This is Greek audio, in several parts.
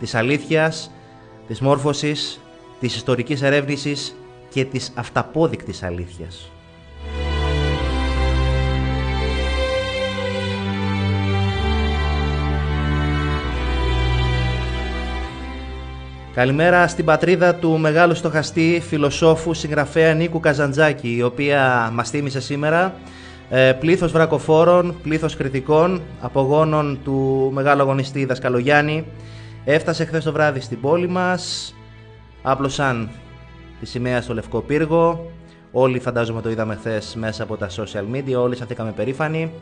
της αλήθειας, της μόρφωσης, της ιστορικής ερεύνησης και της αυταπόδεικτης αλήθειας. Καλημέρα στην πατρίδα του μεγάλου στοχαστή, φιλοσόφου, συγγραφέα Νίκου Καζαντζάκη, η οποία μας θύμισε σήμερα ε, πλήθος βρακοφόρων, πλήθος κριτικών, απογόνων του μεγάλου αγωνιστή Δασκαλογιάννη. Έφτασε χθες το βράδυ στην πόλη μας, άπλωσαν τη σημαία στο Λευκό Πύργο. Όλοι φαντάζομαι το είδαμε χθες μέσα από τα social media, όλοι σταθήκαμε περήφανοι.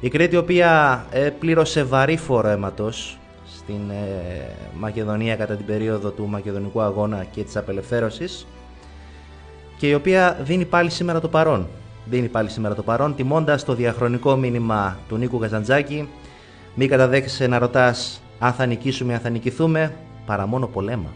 Η Κρήτη, η οποία ε, πλήρωσε βαρύ φόρο αίματος στην ε, Μακεδονία κατά την περίοδο του Μακεδονικού Αγώνα και της απελευθέρωσης και η οποία δίνει πάλι σήμερα το παρόν. Δίνει πάλι σήμερα το παρόν, τιμώντας το διαχρονικό μήνυμα του Νίκου Καζαντζάκη «Μη καταδέχεσαι να ρωτάς αν θα νικήσουμε, αν θα νικηθούμε, παρά μόνο πολέμα».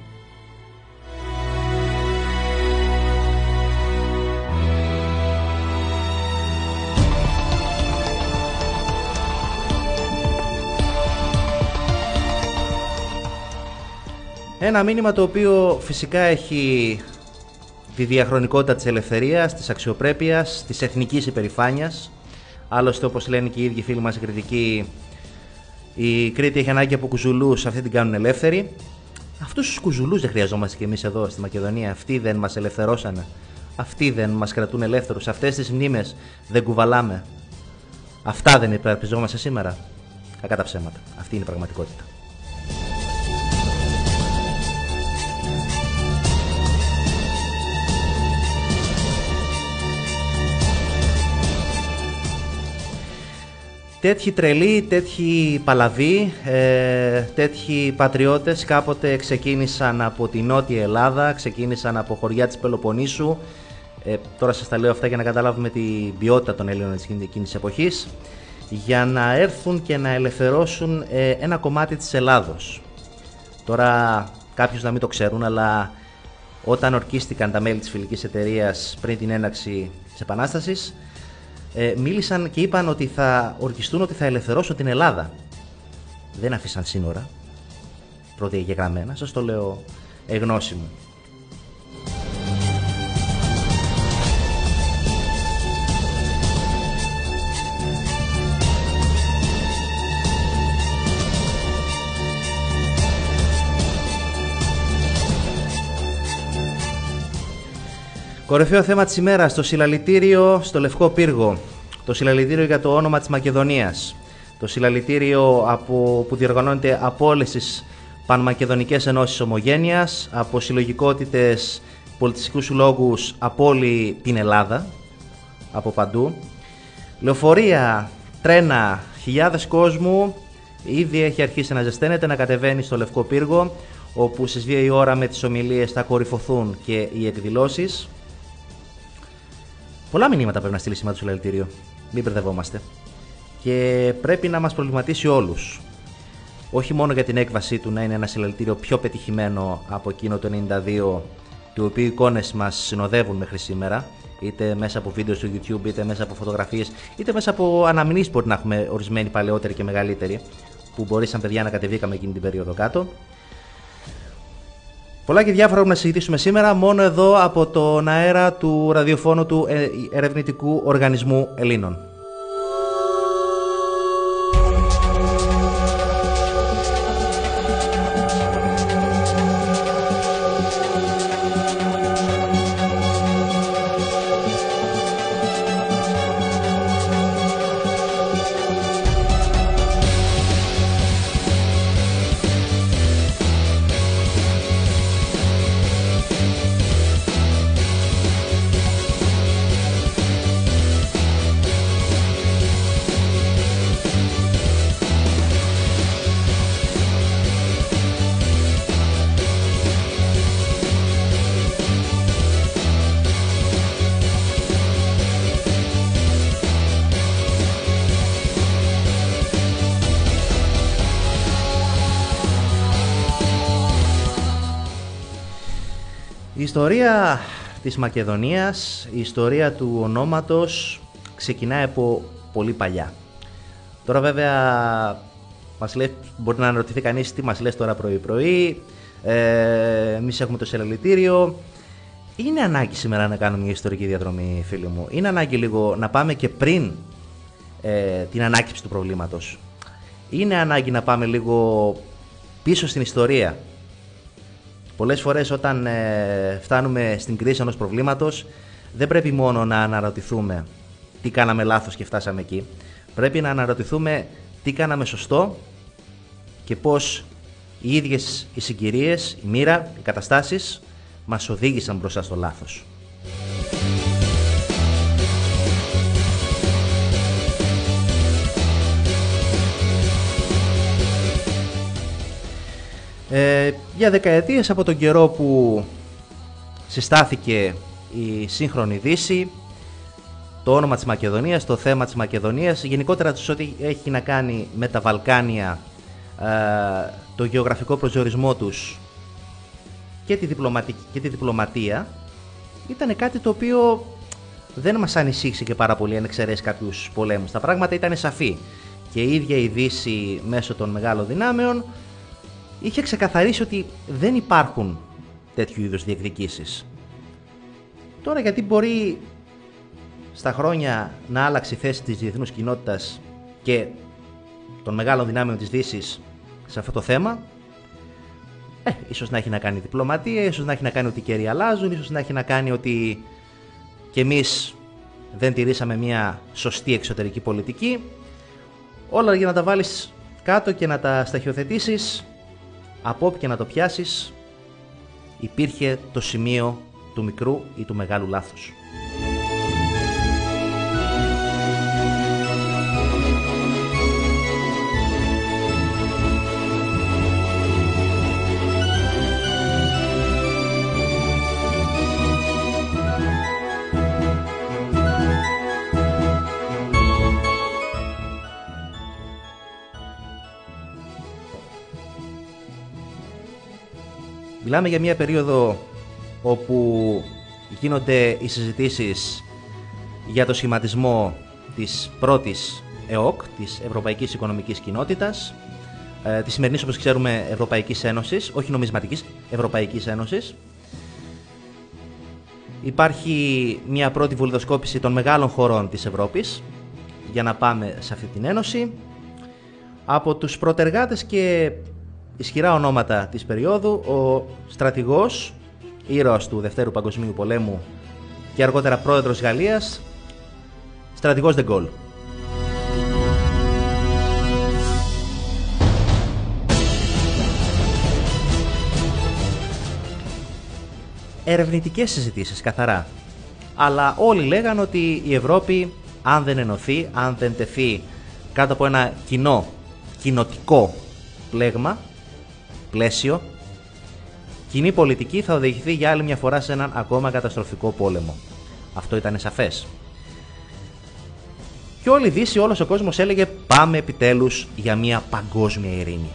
Ένα μήνυμα το οποίο φυσικά έχει τη διαχρονικότητα της ελευθερίας, της αξιοπρέπειας, της εθνικής υπερηφάνειας. Άλλωστε όπως λένε και οι ίδιοι φίλοι μας οι κριτικοί, η Κρήτη έχει ανάγκη από κουζουλούς, αυτοί την κάνουν ελεύθερη. Αυτούς τους κουζουλούς δεν χρειαζόμαστε και εμείς εδώ στη Μακεδονία. Αυτοί δεν μας ελευθερώσανε. Αυτοί δεν μας κρατούν ελεύθερους. Αυτές τις μνήμες δεν κουβαλάμε. Αυτά δεν υπερασπιζόμαστε σήμερα. Κακά τα ψέματα. Αυτή είναι η πραγματικότητα. Τέτοιοι τρελοί, τέτοιοι παλαβοί, ε, τέτοιοι πατριώτες κάποτε ξεκίνησαν από τη Νότια Ελλάδα, ξεκίνησαν από χωριά της Πελοποννήσου. Ε, τώρα σας τα λέω αυτά για να καταλάβουμε την ποιότητα των Έλληνων της εκείνης της εποχής για να έρθουν και να ελευθερώσουν ε, ένα κομμάτι της Ελλάδος. Τώρα κάποιους να μην το ξέρουν, αλλά όταν ορκίστηκαν τα μέλη της φιλικής εταιρείας πριν την έναξη της Επανάστασης, ε, μίλησαν και είπαν ότι θα ορκιστούν ότι θα ελευθερώσουν την Ελλάδα. Δεν αφήσαν σύνορα, προδιαγεγραμμένα, σας το λέω εγνώσιμο. Κορυφαίο θέμα της ημέρας, το συλλαλητήριο στο Λευκό Πύργο. Το συλλαλητήριο για το όνομα της Μακεδονίας. Το συλλαλητήριο από, που διοργανώνεται από όλες τις πανμακεδονικές ενώσεις ομογένειας, από συλλογικότητες πολιτιστικούς λόγους από όλη την Ελλάδα, από παντού. Λεωφορεία, τρένα, χιλιάδες κόσμου, ήδη έχει αρχίσει να ζεσταίνεται, να κατεβαίνει στο Λευκό Πύργο, όπου στις 2 η ώρα με τις ομιλίες θα κορυφωθούν και οι εκδηλώσεις. Πολλά μηνύματα πρέπει να στείλει σήμερα το συλλαλητήριο. Μην μπερδευόμαστε. Και πρέπει να μας προβληματίσει όλους. Όχι μόνο για την έκβασή του να είναι ένα συλλαλητήριο πιο πετυχημένο από εκείνο το 92, του οποίου οι εικόνες μας συνοδεύουν μέχρι σήμερα, είτε μέσα από βίντεο στο YouTube, είτε μέσα από φωτογραφίες, είτε μέσα από αναμνήσεις μπορεί να έχουμε ορισμένοι παλαιότεροι και μεγαλύτεροι, που μπορεί σαν παιδιά να κατεβήκαμε εκείνη την περίοδο κάτω. Πολλά και διάφορα έχουμε να συζητήσουμε σήμερα μόνο εδώ από τον αέρα του ραδιοφώνου του ε, Ερευνητικού Οργανισμού Ελλήνων. Ιστορία της Μακεδονίας, η ιστορία του ονόματος ξεκινάει από πολύ παλιά. Τώρα βέβαια Μας λέει, μπορεί να αναρωτηθεί κανείς τι μας λες τώρα πρωί-πρωί, ε, εμείς έχουμε το σελαλητήριο. Είναι ανάγκη σήμερα να κάνουμε μια ιστορική διαδρομή, φίλοι μου; Είναι ανάγκη λίγο να πάμε και πριν ε, την ανάκυψη του προβλήματος; Είναι ανάγκη να πάμε λίγο πίσω στην ιστορία; Πολλές φορές όταν ε, φτάνουμε στην κρίση ενός προβλήματος δεν πρέπει μόνο να αναρωτηθούμε τι κάναμε λάθος και φτάσαμε εκεί. Πρέπει να αναρωτηθούμε τι κάναμε σωστό και πώς οι ίδιες οι συγκυρίες, η μοίρα, οι καταστάσεις μας οδήγησαν μπροστά στο λάθος. Ε, για δεκαετίες από τον καιρό που συστάθηκε η σύγχρονη Δύση, το όνομα της Μακεδονίας, το θέμα της Μακεδονίας, γενικότερα τους ό,τι έχει να κάνει με τα Βαλκάνια, ε, το γεωγραφικό προσδιορισμό τους και τη, διπλωματική, και τη διπλωματία, ήταν κάτι το οποίο δεν μας ανησύχησε και πάρα πολύ αν εξαιρέσει κάποιους πολέμους. Τα πράγματα ήταν σαφή και η ίδια η Δύση μέσω των μεγάλων δυνάμεων είχε ξεκαθαρίσει ότι δεν υπάρχουν τέτοιου είδους διεκδικήσεις. Τώρα γιατί μπορεί στα χρόνια να άλλαξε η θέση της διεθνούς κοινότητας και των μεγάλων δυνάμεων της δύσης σε αυτό το θέμα, ε, ίσως να έχει να κάνει διπλωματία, ίσως να έχει να κάνει ότι οι καιροί αλλάζουν, ίσως να έχει να κάνει ότι και εμείς δεν τηρήσαμε μια σωστή εξωτερική πολιτική. Όλα για να τα βάλεις κάτω και να τα σταχειοθετήσεις, από όπου και να το πιάσεις, υπήρχε το σημείο του μικρού ή του μεγάλου λάθους. Μιλάμε για μια περίοδο όπου γίνονται οι συζητήσεις για το σχηματισμό της πρώτης ΕΟΚ, της Ευρωπαϊκής Οικονομικής Κοινότητας, ε, της σημερινής όπως ξέρουμε Ευρωπαϊκής Ένωσης, όχι νομισματικής, Ευρωπαϊκής Ένωσης. Υπάρχει μια πρώτη βουλιδοσκόπηση των μεγάλων χωρών της Ευρώπης για να πάμε σε αυτή την ένωση. Από τους προτεργάτες και ισχυρά ονόματα της περίοδου, ο στρατηγός, ήρωας του Δευτέρου Παγκοσμίου Πολέμου και αργότερα πρόεδρος Γαλλίας, στρατηγός Δεγκόλ. Ερευνητικές συζητήσεις καθαρά. Αλλά όλοι λέγαν ότι η Ευρώπη αν δεν ενωθεί, αν δεν τεθεί κάτω από ένα κοινό, κοινοτικό πλέγμα, πλαίσιο, κοινή πολιτική θα οδηγηθεί για άλλη μια φορά σε έναν ακόμα καταστροφικό πόλεμο. Αυτό ήταν σαφές. Και όλη η Δύση, όλος ο κόσμος έλεγε πάμε επιτέλους για μια παγκόσμια ειρήνη.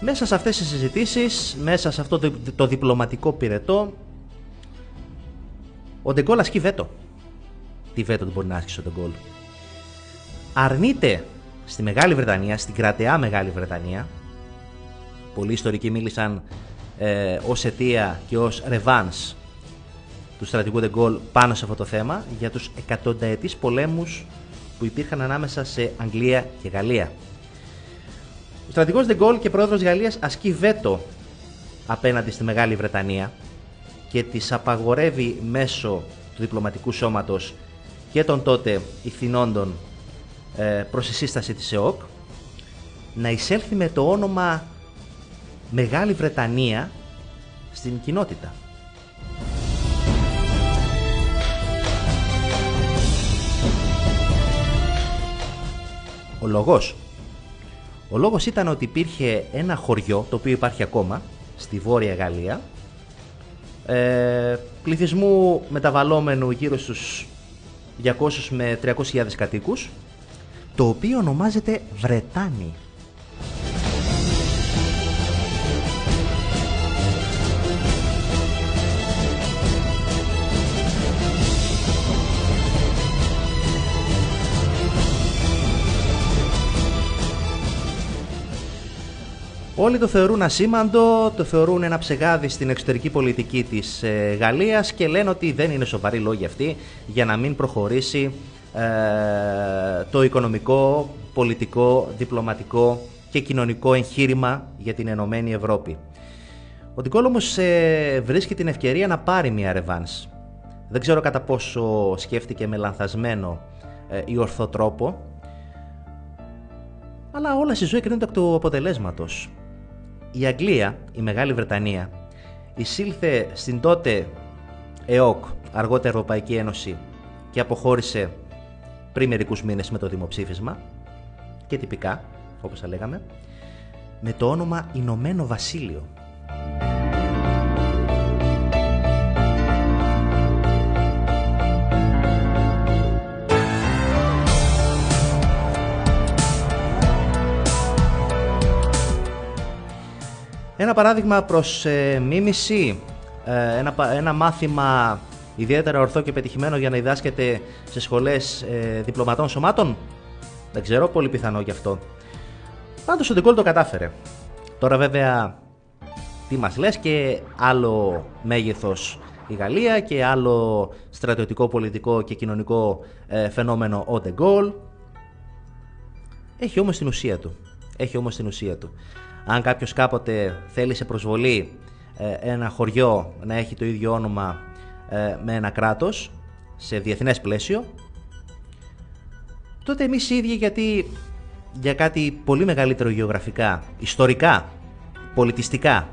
Μέσα σε αυτές τις συζητήσεις, μέσα σε αυτό το, το διπλωματικό πυρετό, ο Ντεγκόλ ασκεί βέτο. Τι βέτο του μπορεί να ασκήσει ο Ντεγκόλ. Αρνείται στη Μεγάλη Βρετανία, στην κρατεά Μεγάλη Βρετανία, πολλοί ιστορικοί μίλησαν ε, ως αιτία και ως ρεβάνς του στρατηγού Ντεγκόλ πάνω σε αυτό το θέμα για τους εκατονταετής πολέμους που υπήρχαν ανάμεσα σε Αγγλία και Γαλλία. Ο στρατηγός Δεγκόλ και πρόεδρος Γαλλίας ασκεί βέτο απέναντι στη Μεγάλη Βρετανία και της απαγορεύει μέσω του διπλωματικού σώματος και των τότε ηθινόντων ε, προς τη σύσταση της ΕΟΚ να εισέλθει με το όνομα Μεγάλη Βρετανία στην κοινότητα. Ο λόγος ο λόγος ήταν ότι υπήρχε ένα χωριό, το οποίο υπάρχει ακόμα, στη Βόρεια Γαλλία, ε, πληθυσμού μεταβαλλόμενου γύρω στους 200 με 300.000 κατοίκους, το οποίο ονομάζεται Βρετάνη. Όλοι το θεωρούν ασήμαντο, το θεωρούν ένα ψεγάδι στην εξωτερική πολιτική της ε, Γαλλίας και λένε ότι δεν είναι σοβαροί λόγοι αυτοί για να μην προχωρήσει ε, το οικονομικό, πολιτικό, διπλωματικό και κοινωνικό εγχείρημα για την Ενωμένη Ευρώπη. Ο Ντικόλ όμως ε, βρίσκει την ευκαιρία να πάρει μια ρεβάνς. Δεν ξέρω κατά πόσο σκέφτηκε με λανθασμένο ε, ή ορθό τρόπο, αλλά όλα στη ζωή κρίνονται εκ του αποτελέσματος. Η Αγγλία, η Μεγάλη Βρετανία, εισήλθε στην τότε ΕΟΚ, αργότερα Ευρωπαϊκή Ένωση, και αποχώρησε πριν μερικούς μήνες με το δημοψήφισμα και τυπικά, όπως θα λέγαμε, με το όνομα Ηνωμένο Βασίλειο. Ένα παράδειγμα προς ε, μίμηση, ε, ένα, ένα μάθημα ιδιαίτερα ορθό και πετυχημένο για να διδάσκεται σε σχολές ε, διπλωματών σωμάτων; Δεν ξέρω, πολύ πιθανό γι' αυτό. Πάντως ο Ντεγκόλ το κατάφερε. Τώρα βέβαια τι μας λες και άλλο μέγεθος η Γαλλία και άλλο στρατιωτικό, πολιτικό και κοινωνικό ε, φαινόμενο ο Ντεγκόλ. Έχει όμως την ουσία του. Έχει όμως την ουσία του. Αν κάποιος κάποτε θέλει σε προσβολή ε, ένα χωριό να έχει το ίδιο όνομα ε, με ένα κράτος σε διεθνές πλαίσιο, τότε εμείς οι ίδιοι γιατί για κάτι πολύ μεγαλύτερο γεωγραφικά, ιστορικά, πολιτιστικά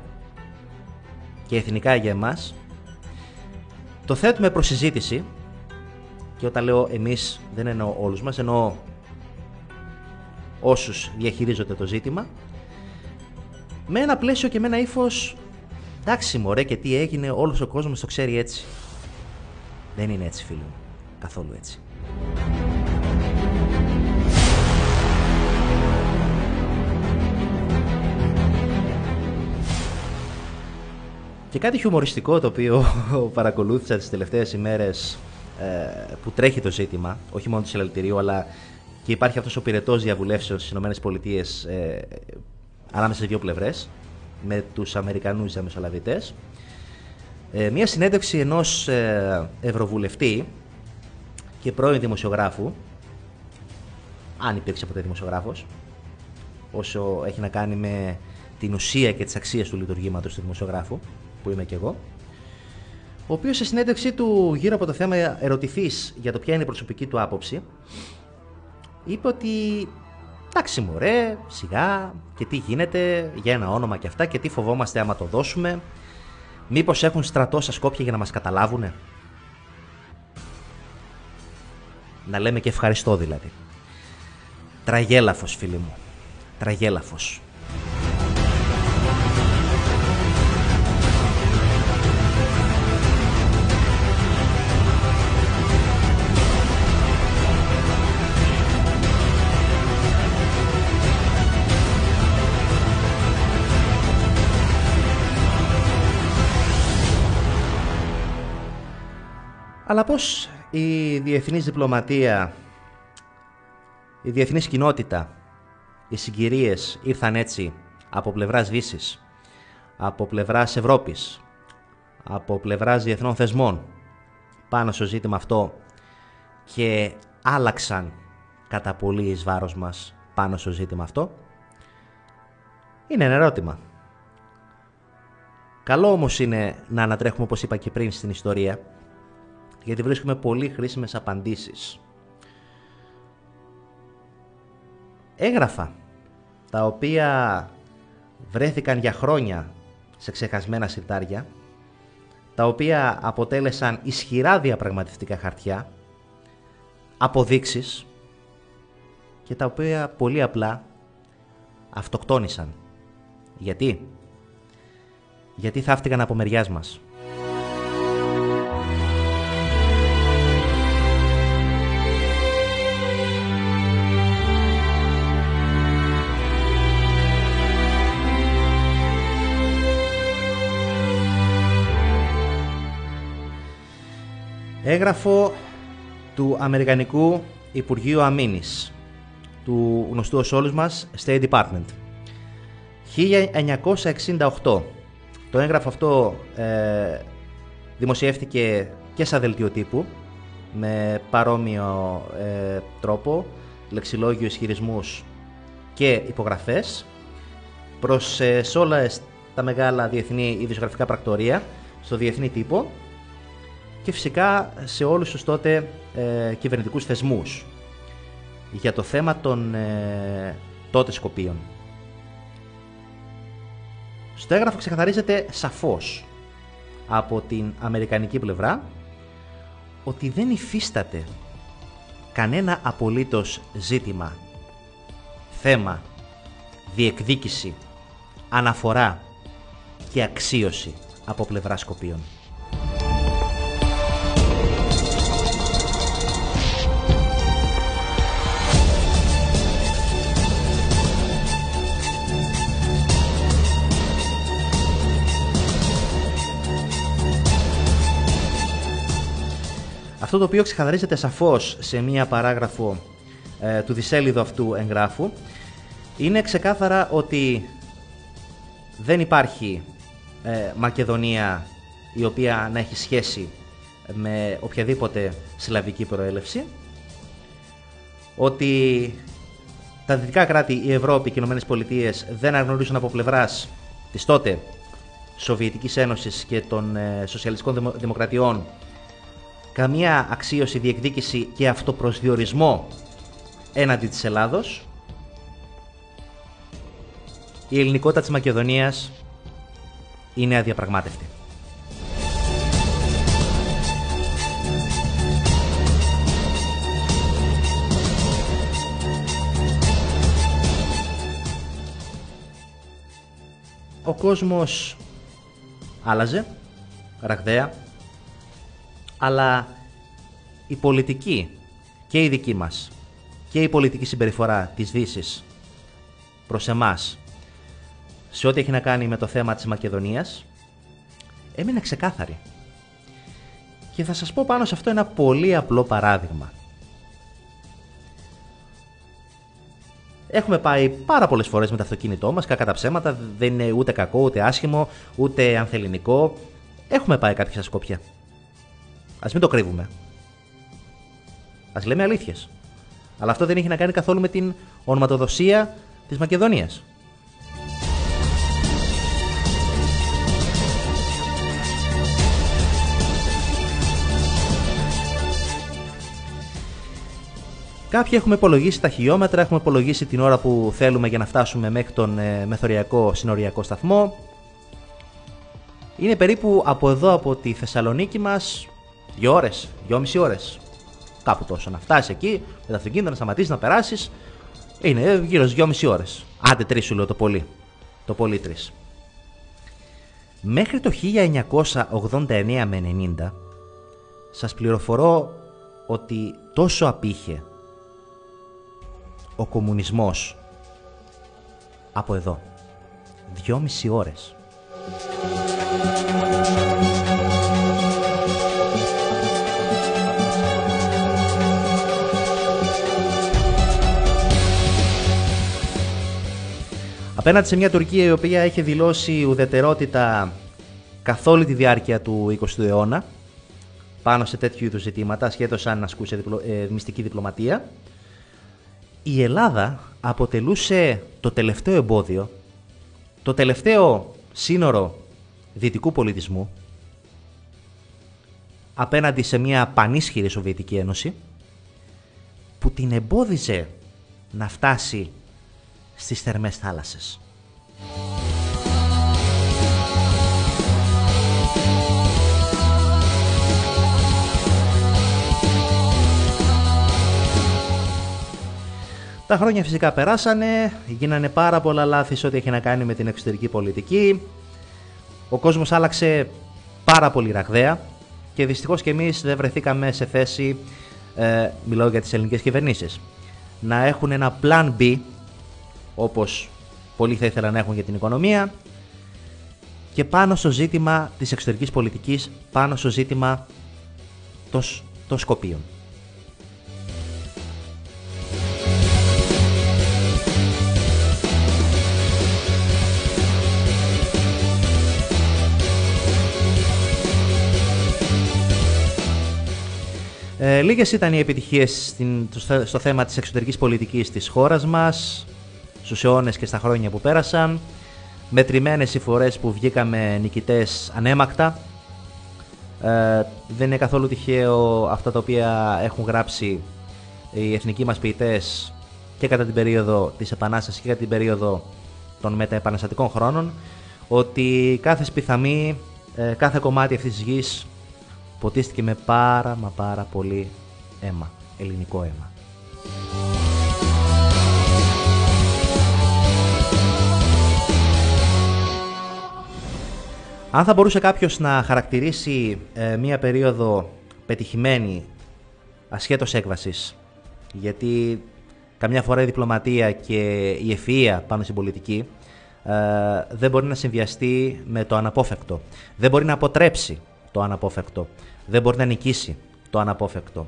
και εθνικά για εμάς, το θέτουμε προς συζήτηση. Και όταν λέω εμείς δεν εννοώ όλους μας, εννοώ όσους διαχειρίζονται το ζήτημα με ένα πλαίσιο και με ένα ύφος. Εντάξει, μωρέ, και τι έγινε, όλος ο κόσμος το ξέρει έτσι. Δεν είναι έτσι, φίλο μου. Καθόλου έτσι. Και κάτι χιουμοριστικό το οποίο παρακολούθησα τις τελευταίες ημέρες ε, που τρέχει το ζήτημα, όχι μόνο του συλλαλητηρίου, αλλά και υπάρχει αυτός ο πυρετός διαβουλεύσεων στις ΗΠΑ ε, ανάμεσα σε δύο πλευρές, με τους Αμερικανούς διαμεσολαβητές. Ε, μια συνέντευξη ενός ε, ευρωβουλευτή και πρώην δημοσιογράφου, αν υπήρξε ποτέ δημοσιογράφος, όσο έχει να κάνει με την ουσία και τις αξίες του λειτουργήματος του δημοσιογράφου, που είμαι και εγώ, ο οποίος σε συνέντευξή του γύρω από το θέμα ερωτηθής για το ποια είναι η προσωπική του άποψη, είπε ότι Εντάξει μωρέ, σιγά και τι γίνεται για ένα όνομα και αυτά και τι φοβόμαστε άμα το δώσουμε. Μήπως έχουν στρατό στα Σκόπια για να μας καταλάβουνε; Να λέμε και ευχαριστώ δηλαδή. Τραγέλαφος φίλοι μου. Τραγέλαφος. Αλλά πώς η διεθνής διπλωματία, η διεθνής κοινότητα, οι συγκυρίες ήρθαν έτσι από πλευράς Δύσης, από πλευράς Ευρώπης, από πλευράς διεθνών θεσμών πάνω στο ζήτημα αυτό και άλλαξαν κατά πολύ εις βάρος μας πάνω στο ζήτημα αυτό; Είναι ένα ερώτημα. Καλό όμως είναι να ανατρέχουμε όπως είπα και πριν στην ιστορία γιατί βρίσκουμε πολύ χρήσιμες απαντήσεις. Έγραφα, τα οποία βρέθηκαν για χρόνια σε ξεχασμένα συρτάρια, τα οποία αποτέλεσαν ισχυρά διαπραγματευτικά χαρτιά, αποδείξεις και τα οποία πολύ απλά αυτοκτόνησαν. Γιατί; Γιατί θαύτηκαν από μεριάς μας. Έγραφο του Αμερικανικού Υπουργείου Αμήνης, του γνωστού ως όλους μας State Department. 1968. Το έγγραφο αυτό ε, δημοσιεύτηκε και σαν δελτίο τύπου με παρόμοιο ε, τρόπο, λεξιλόγιο ισχυρισμούς και υπογραφές προς ε, σε όλα τα μεγάλα διεθνή ειδησιογραφικά πρακτορία στο διεθνή τύπο και φυσικά σε όλους τους τότε ε, κυβερνητικούς θεσμούς για το θέμα των ε, τότε Σκοπίων. Στο έγγραφο ξεκαθαρίζεται σαφώς από την αμερικανική πλευρά ότι δεν υφίσταται κανένα απολύτως ζήτημα, θέμα, διεκδίκηση, αναφορά και αξίωση από πλευρά Σκοπίων. Αυτό το οποίο ξεκαθαρίζεται σαφώς σε μία παράγραφο ε, του δισέλιδου αυτού εγγράφου είναι ξεκάθαρα ότι δεν υπάρχει ε, Μακεδονία η οποία να έχει σχέση με οποιαδήποτε σλαβική προέλευση ότι τα δυτικά κράτη, η Ευρώπη και οι Ηνωμένες Πολιτείες δεν αναγνωρίζουν από πλευράς της τότε Σοβιετικής Ένωσης και των ε, Σοσιαλιστικών Δημοκρατιών καμία αξίωση, διεκδίκηση και αυτοπροσδιορισμό έναντι της Ελλάδος. Η ελληνικότητα της Μακεδονίας είναι αδιαπραγμάτευτη. Ο κόσμος άλλαζε, ραγδαία, αλλά η πολιτική και η δική μας και η πολιτική συμπεριφορά της δύσης προς εμάς σε ό,τι έχει να κάνει με το θέμα της Μακεδονίας έμεινε ξεκάθαρη. Και θα σας πω πάνω σε αυτό ένα πολύ απλό παράδειγμα. Έχουμε πάει πάρα πολλές φορές με το αυτοκίνητό μας, κακά τα ψέματα, δεν είναι ούτε κακό, ούτε άσχημο, ούτε ανθεληνικό. Έχουμε πάει κάποια σκόπια. Α μην το κρύβουμε. Α λέμε αλήθειες. Αλλά αυτό δεν έχει να κάνει καθόλου με την ονοματοδοσία της Μακεδονίας. Κάποιοι έχουμε υπολογίσει τα χιλιόμετρα, έχουμε υπολογίσει την ώρα που θέλουμε για να φτάσουμε μέχρι τον ε, μεθοριακό συνοριακό σταθμό. Είναι περίπου από εδώ από τη Θεσσαλονίκη μας Δύο ώρες, δυόμιση ώρες. Κάπου τόσο. Να φτάσεις εκεί, με το αυτοκίνητο να σταματήσεις να περάσεις. Είναι γύρω στις δυόμιση ώρες. Άντε τρεις σου λέω το πολύ. Το πολύ τρεις. Μέχρι το 1989 με 90 σας πληροφορώ ότι τόσο απήχε ο κομμουνισμός από εδώ. Δυόμιση ώρες. Απέναντι σε μια Τουρκία η οποία έχει δηλώσει ουδετερότητα καθ' όλη τη διάρκεια του 20ου αιώνα πάνω σε τέτοιου είδους ζητήματα, ασχέτω αν ασκούσε διπλω, ε, μυστική διπλωματία, η Ελλάδα αποτελούσε το τελευταίο εμπόδιο, το τελευταίο σύνορο δυτικού πολιτισμού απέναντι σε μια πανίσχυρη Σοβιετική Ένωση που την εμπόδιζε να φτάσει στις θερμές θάλασσες. Τα χρόνια φυσικά περάσανε, γίνανε πάρα πολλά λάθη σε ό,τι έχει να κάνει με την εξωτερική πολιτική. Ο κόσμος άλλαξε πάρα πολύ ραγδαία και δυστυχώς και εμείς δεν βρεθήκαμε σε θέση, ε, μιλάω για τις ελληνικές κυβερνήσεις, να έχουν ένα plan B όπως πολλοί θα ήθελαν να έχουν για την οικονομία και πάνω στο ζήτημα της εξωτερικής πολιτικής, πάνω στο ζήτημα των, των Σκοπίων. Ε, λίγες ήταν οι επιτυχίες στην, στο θέμα της εξωτερικής πολιτικής της χώρας μας στους αιώνες και στα χρόνια που πέρασαν. Μετρημένες οι φορές που βγήκαμε νικητές ανέμακτα. Ε, δεν είναι καθόλου τυχαίο αυτά τα οποία έχουν γράψει οι εθνικοί μας ποιητές και κατά την περίοδο της Επανάστασης και κατά την περίοδο των μεταεπαναστατικών χρόνων ότι κάθε σπιθαμή, ε, κάθε κομμάτι αυτής της γης ποτίστηκε με πάρα μα πάρα πολύ αίμα, ελληνικό αίμα. Αν θα μπορούσε κάποιος να χαρακτηρίσει ε, μία περίοδο πετυχημένη ασχέτως έκβασης, γιατί καμιά φορά η διπλωματία και η ευφυΐα πάνω στην πολιτική ε, δεν μπορεί να συνδυαστεί με το αναπόφευκτο. Δεν μπορεί να αποτρέψει το αναπόφευκτο. Δεν μπορεί να νικήσει το αναπόφευκτο.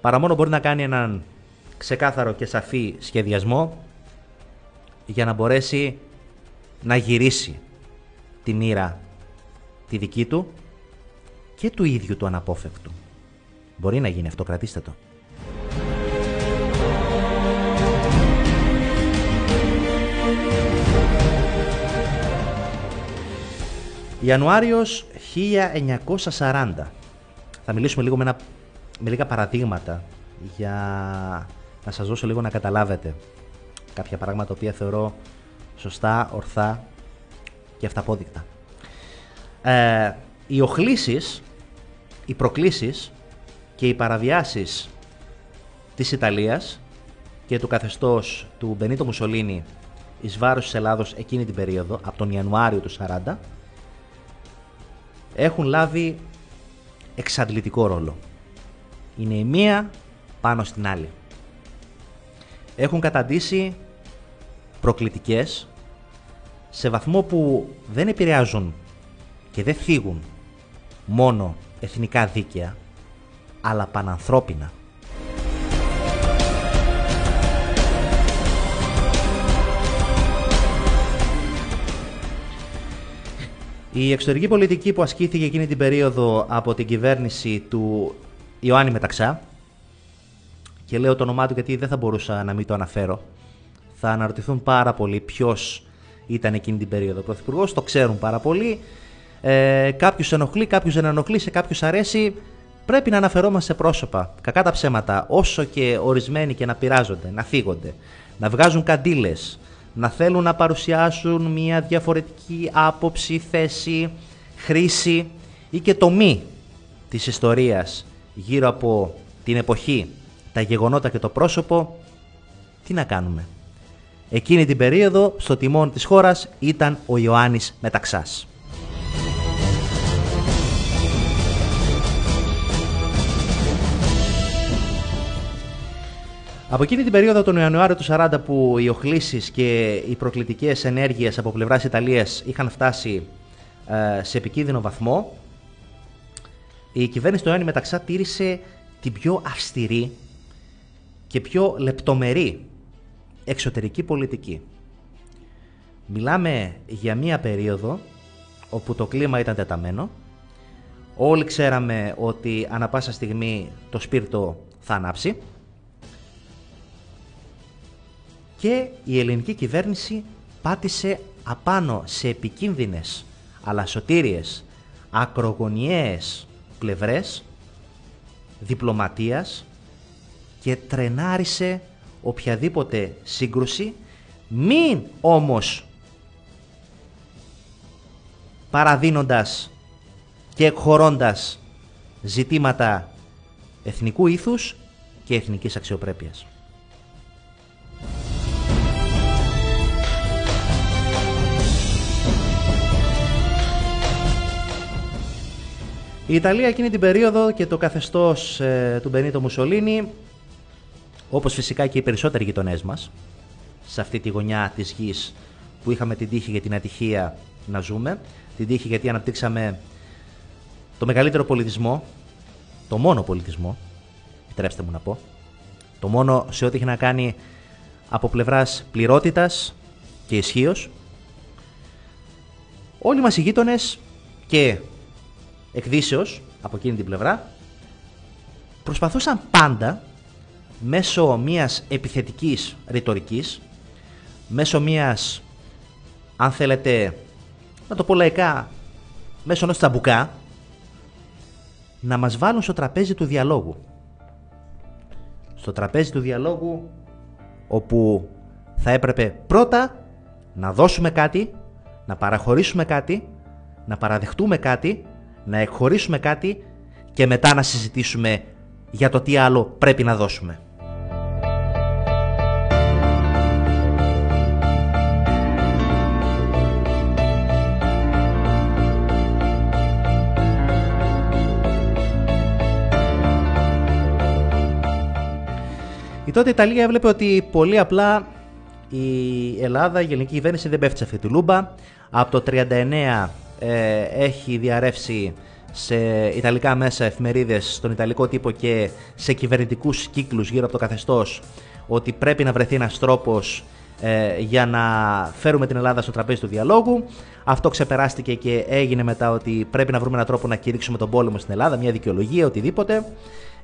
Παρά μόνο μπορεί να κάνει έναν ξεκάθαρο και σαφή σχεδιασμό για να μπορέσει να γυρίσει τη μοίρα τη δική του και του ίδιου του αναπόφευκτου. Μπορεί να γίνει αυτό, κρατήστε το. Ιανουάριος 1940. Θα μιλήσουμε λίγο με, ένα, με λίγα παραδείγματα για να σας δώσω λίγο να καταλάβετε κάποια πράγματα τα οποία θεωρώ σωστά, ορθά και αυταπόδεικτα. Ε, οι οχλήσεις, οι προκλήσεις και οι παραβιάσεις της Ιταλίας και του καθεστώς του Μπενίτο Μουσολίνη εις βάρος της Ελλάδος εκείνη την περίοδο, από τον Ιανουάριο του 40, έχουν λάβει εξαντλητικό ρόλο. Είναι η μία πάνω στην άλλη. Έχουν καταντήσει προκλητικές σε βαθμό που δεν επηρεάζουν και δεν φύγουν μόνο εθνικά δίκαια, αλλά πανανθρώπινα. Η εξωτερική πολιτική που ασκήθηκε εκείνη την περίοδο από την κυβέρνηση του Ιωάννη Μεταξά και λέω το όνομά του γιατί δεν θα μπορούσα να μην το αναφέρω θα αναρωτηθούν πάρα πολύ ποιος ήταν εκείνη την περίοδο ο Πρωθυπουργός. Το ξέρουν πάρα πολύ. Ε, κάποιο ενοχλεί, κάποιο δεν ενοχλεί, σε κάποιους αρέσει. Πρέπει να αναφερόμαστε σε πρόσωπα. Κακά τα ψέματα, όσο και ορισμένοι και να πειράζονται, να φύγονται, να βγάζουν καντήλες, να θέλουν να παρουσιάσουν μια διαφορετική άποψη, θέση, χρήση ή και τομή της ιστορίας γύρω από την εποχή, τα γεγονότα και το πρόσωπο, τι να κάνουμε. Εκείνη την περίοδο στο τιμόν της χώρας ήταν ο Ιωάννης Μεταξάς. Από εκείνη την περίοδο τον Ιανουάριο του 40 που οι οχλήσεις και οι προκλητικές ενέργειες από πλευράς Ιταλίας είχαν φτάσει ε, σε επικίνδυνο βαθμό, η κυβέρνηση του Ιωάννη Μεταξά τήρησε την πιο αυστηρή και πιο λεπτομερή εξωτερική πολιτική. Μιλάμε για μία περίοδο όπου το κλίμα ήταν τεταμένο, όλοι ξέραμε ότι ανα πάσα στιγμή το σπίρτο θα ανάψει, και η ελληνική κυβέρνηση πάτησε απάνω σε επικίνδυνες αλλά σωτήριες ακρογωνιαίες πλευρές διπλωματίας και τρενάρισε οποιαδήποτε σύγκρουση μην όμως παραδίνοντας και εκχωρώντας ζητήματα εθνικού ήθους και εθνικής αξιοπρέπειας. Η Ιταλία εκείνη την περίοδο και το καθεστώς ε, του Μπενίτο Μουσολίνη, όπως φυσικά και οι περισσότεροι γειτονές μας, σε αυτή τη γωνιά της γης που είχαμε την τύχη για την ατυχία να ζούμε, την τύχη γιατί αναπτύξαμε το μεγαλύτερο πολιτισμό, το μόνο πολιτισμό, επιτρέψτε μου να πω, το μόνο σε ό,τι έχει να κάνει από πλευράς πληρότητας και ισχύως. Όλοι μας οι γείτονες και εκδίσεως από εκείνη την πλευρά προσπαθούσαν πάντα μέσω μιας επιθετικής ρητορικής, μέσω μιας, αν θέλετε, να το πω λαϊκά, μέσω ενός τσαμπουκά, να μας βάλουν στο τραπέζι του διαλόγου. Στο τραπέζι του διαλόγου όπου θα έπρεπε πρώτα να δώσουμε κάτι, να παραχωρήσουμε κάτι, να παραδεχτούμε κάτι, να εκχωρήσουμε κάτι και μετά να συζητήσουμε για το τι άλλο πρέπει να δώσουμε. Η τότε Ιταλία έβλεπε ότι πολύ απλά η Ελλάδα, η ελληνική κυβέρνηση δεν πέφτει σε αυτή τη λούμπα. Από το 39 ε, έχει διαρρεύσει σε ιταλικά μέσα εφημερίδες, στον ιταλικό τύπο και σε κυβερνητικούς κύκλους γύρω από το καθεστώς ότι πρέπει να βρεθεί ένας τρόπος ε, για να φέρουμε την Ελλάδα στο τραπέζι του διαλόγου. Αυτό ξεπεράστηκε και έγινε μετά ότι πρέπει να βρούμε έναν τρόπο να κηρύξουμε τον πόλεμο στην Ελλάδα, μια δικαιολογία, οτιδήποτε.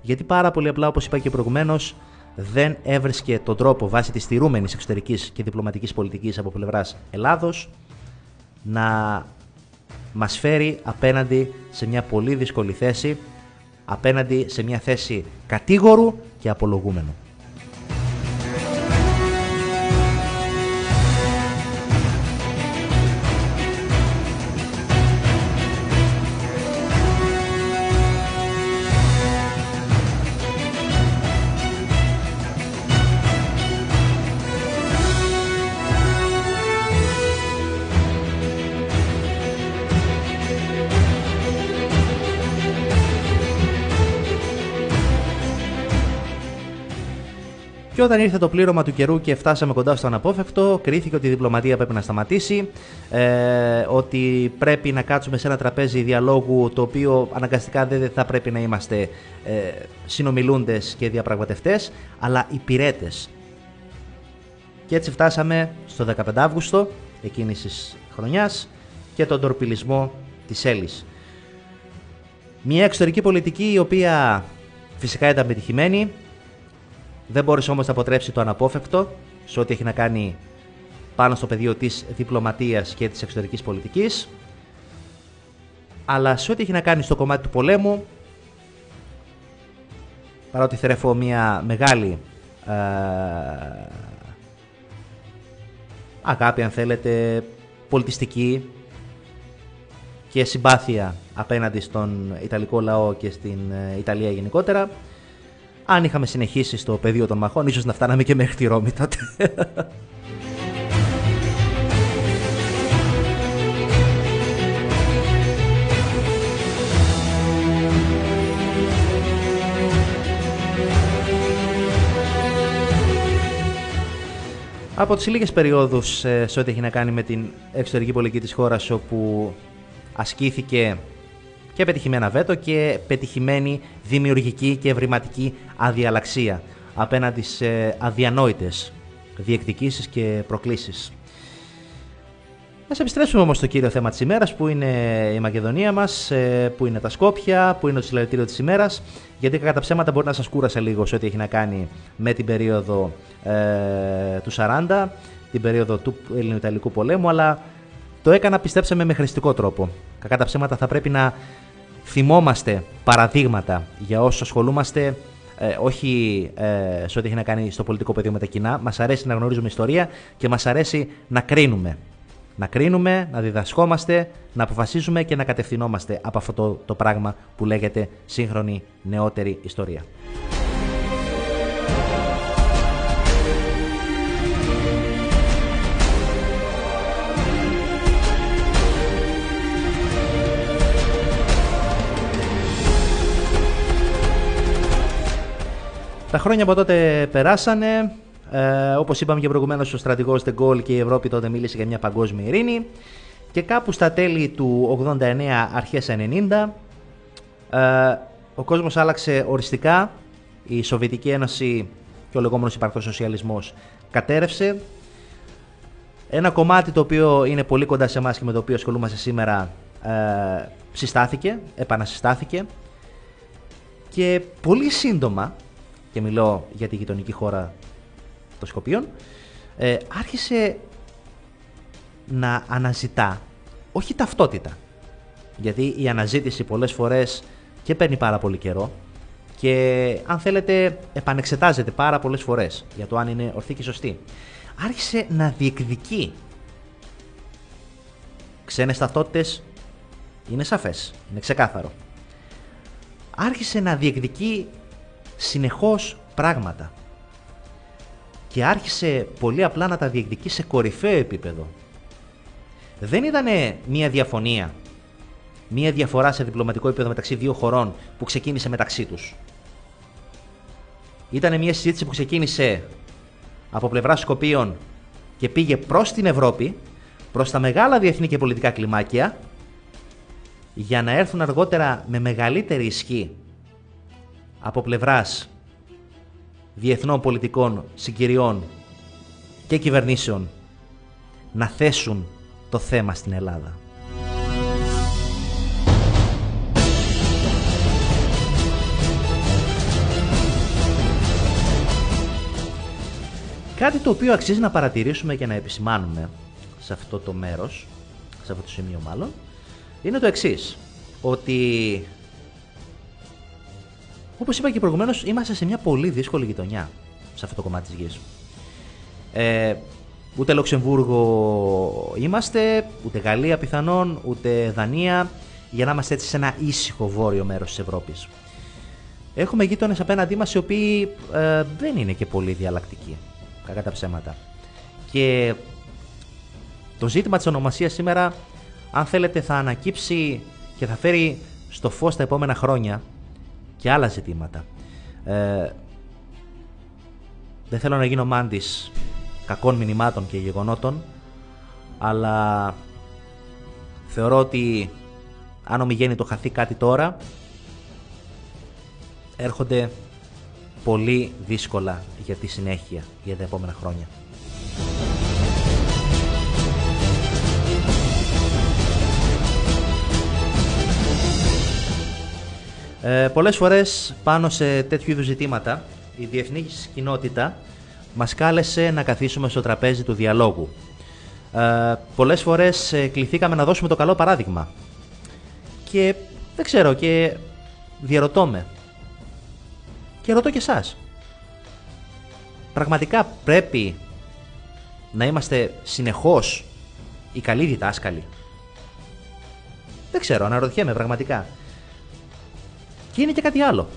Γιατί πάρα πολύ απλά, όπως είπα και προηγουμένως, δεν έβρισκε τον τρόπο βάσει της στηρούμενης εξωτερικής και διπλωματικής πολιτικής από πλευράς Ελλάδος να μας φέρει απέναντι σε μια πολύ δύσκολη θέση, απέναντι σε μια θέση κατήγορου και απολογούμενου. Και όταν ήρθε το πλήρωμα του καιρού και φτάσαμε κοντά στο αναπόφευκτο, κρίθηκε ότι η διπλωματία πρέπει να σταματήσει, ε, ότι πρέπει να κάτσουμε σε ένα τραπέζι διαλόγου το οποίο αναγκαστικά δεν θα πρέπει να είμαστε ε, συνομιλούντες και διαπραγματευτές, αλλά υπηρέτες. Και έτσι φτάσαμε στο 15 Αύγουστο εκείνης της χρονιάς και τον τορπιλισμό της Έλλης. Μια εξωτερική πολιτική η οποία φυσικά ήταν πετυχημένη, δεν μπόρεσε όμως να αποτρέψει το αναπόφευκτο σε ό,τι έχει να κάνει πάνω στο πεδίο της διπλωματίας και της εξωτερικής πολιτικής. Αλλά σε ό,τι έχει να κάνει στο κομμάτι του πολέμου, παρότι θερεφώ μια μεγάλη ε, αγάπη αν θέλετε, πολιτιστική και συμπάθεια απέναντι στον Ιταλικό λαό και στην ε, Ιταλία γενικότερα, αν είχαμε συνεχίσει στο πεδίο των μαχών, ίσως να φτάναμε και μέχρι τη Ρώμη τότε. Από τις λίγες περιόδους ε, σε ό,τι έχει να κάνει με την εξωτερική πολιτική της χώρας όπου ασκήθηκε και πετυχημένα βέτο και πετυχημένη δημιουργική και ευρηματική αδιαλαξία απέναντι σε αδιανόητες διεκδικήσεις και προκλήσεις. Να επιστρέψουμε όμως στο κύριο θέμα της ημέρας που είναι η Μακεδονία μας, ε, που είναι τα Σκόπια, που είναι το συλλαλητήριο της ημέρας γιατί κατά ψέματα μπορεί να σας κούρασε λίγο σε ό,τι έχει να κάνει με την περίοδο ε, του 40, την περίοδο του Ελληνοϊταλικού πολέμου αλλά το έκανα πιστέψαμε με χρηστικό τρόπο. Κακά τα ψέματα θα πρέπει να θυμόμαστε παραδείγματα για όσους ασχολούμαστε ε, όχι ε, σε ό,τι έχει να κάνει στο πολιτικό πεδίο με τα κοινά. Μας αρέσει να γνωρίζουμε ιστορία και μας αρέσει να κρίνουμε. Να κρίνουμε, να διδασκόμαστε, να αποφασίζουμε και να κατευθυνόμαστε από αυτό το, το πράγμα που λέγεται σύγχρονη νεότερη ιστορία. Τα χρόνια από τότε περάσανε. Ε, Όπως είπαμε και προηγουμένως, ο στρατηγός Ντεγκόλ και η Ευρώπη τότε μίλησε για μια παγκόσμια ειρήνη. Και κάπου στα τέλη του 89, αρχές 90, ε, ο κόσμος άλλαξε οριστικά. Η Σοβιετική Ένωση και ο λεγόμενος υπαρκτός σοσιαλισμός κατέρευσε. Ένα κομμάτι το οποίο είναι πολύ κοντά σε εμάς και με το οποίο ασχολούμαστε σήμερα ε, συστάθηκε, επανασυστάθηκε και πολύ σύντομα, και μιλώ για τη γειτονική χώρα των Σκοπίων, ε, άρχισε να αναζητά, όχι ταυτότητα, γιατί η αναζήτηση πολλές φορές και παίρνει πάρα πολύ καιρό και αν θέλετε επανεξετάζεται πάρα πολλές φορές για το αν είναι ορθή και σωστή. Άρχισε να διεκδικεί ξένες ταυτότητες, είναι σαφές, είναι ξεκάθαρο. Άρχισε να διεκδικεί συνεχώς πράγματα και άρχισε πολύ απλά να τα διεκδικεί σε κορυφαίο επίπεδο. Δεν ήταν μία διαφωνία, μία διαφορά σε διπλωματικό επίπεδο μεταξύ δύο χωρών που ξεκίνησε μεταξύ τους. Ήταν μια συζήτηση που ξεκίνησε από πλευρά Σκοπίων και πήγε προς την Ευρώπη, προς τα μεγάλα διεθνή και πολιτικά κλιμάκια, για να έρθουν αργότερα με μεγαλύτερη ισχύ από πλευράς διεθνών πολιτικών συγκυριών και κυβερνήσεων να θέσουν το θέμα στην Ελλάδα. Κάτι το οποίο αξίζει να παρατηρήσουμε και να επισημάνουμε σε αυτό το μέρος, σε αυτό το σημείο μάλλον, είναι το εξής. Ότι, όπως είπα και προηγουμένως, είμαστε σε μια πολύ δύσκολη γειτονιά σε αυτό το κομμάτι της γης. Ε, ούτε Λοξεμβούργο είμαστε, ούτε Γαλλία πιθανόν, ούτε Δανία, για να είμαστε έτσι σε ένα ήσυχο βόρειο μέρος της Ευρώπης. Έχουμε γείτονες απέναντί μας οι οποίοι ε, δεν είναι και πολύ διαλλακτικοί κακά τα ψέματα. Και το ζήτημα της ονομασίας σήμερα, αν θέλετε, θα ανακύψει και θα φέρει στο φως τα επόμενα χρόνια και άλλα ζητήματα. Ε, δεν θέλω να γίνω μάντης κακών μηνυμάτων και γεγονότων, αλλά θεωρώ ότι αν ομιγένει το χαθεί κάτι τώρα, έρχονται πολύ δύσκολα για τη συνέχεια, για τα επόμενα χρόνια. Ε, πολλές φορές πάνω σε τέτοιου είδους ζητήματα η διεθνή κοινότητα μας κάλεσε να καθίσουμε στο τραπέζι του διαλόγου. Ε, πολλές φορές ε, κληθήκαμε να δώσουμε το καλό παράδειγμα. Και δεν ξέρω και διαρωτώ με και ρωτώ και εσάς. Πραγματικά πρέπει να είμαστε συνεχώς οι καλοί διδάσκαλοι; Δεν ξέρω, αναρωτιέμαι πραγματικά. Και είναι και κάτι άλλο.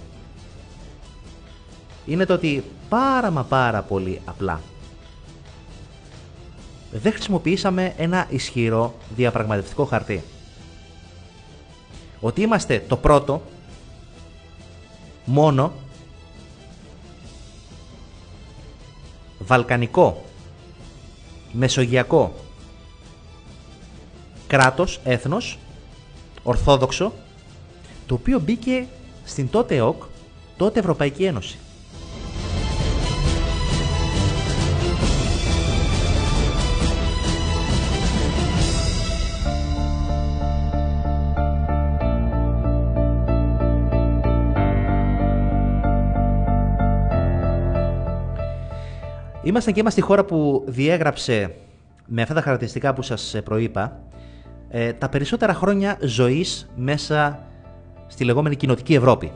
Είναι το ότι πάρα μα πάρα πολύ απλά δεν χρησιμοποιήσαμε ένα ισχυρό διαπραγματευτικό χαρτί. Ότι είμαστε το πρώτο μόνο βαλκανικό, μεσογειακό κράτος, έθνος, ορθόδοξο, το οποίο μπήκε στην τότε ΕΟΚ, τότε Ευρωπαϊκή Ένωση. Ήμασταν και είμαστε η χώρα που διέγραψε με αυτά τα χαρακτηριστικά που σας ε, προείπα ε, τα περισσότερα χρόνια ζωής μέσα στη λεγόμενη κοινοτική Ευρώπη.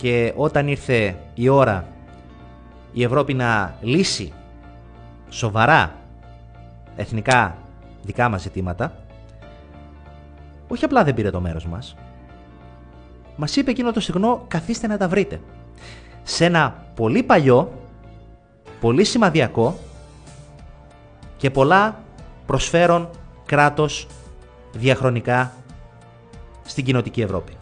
Και όταν ήρθε η ώρα η Ευρώπη να λύσει σοβαρά εθνικά δικά μας ζητήματα, όχι απλά δεν πήρε το μέρος μας, μας είπε εκείνο το στιγνό καθίστε να τα βρείτε. Σε ένα πολύ παλιό πολύ σημαδιακό και πολλά προσφέρον κράτος διαχρονικά στην κοινοτική Ευρώπη.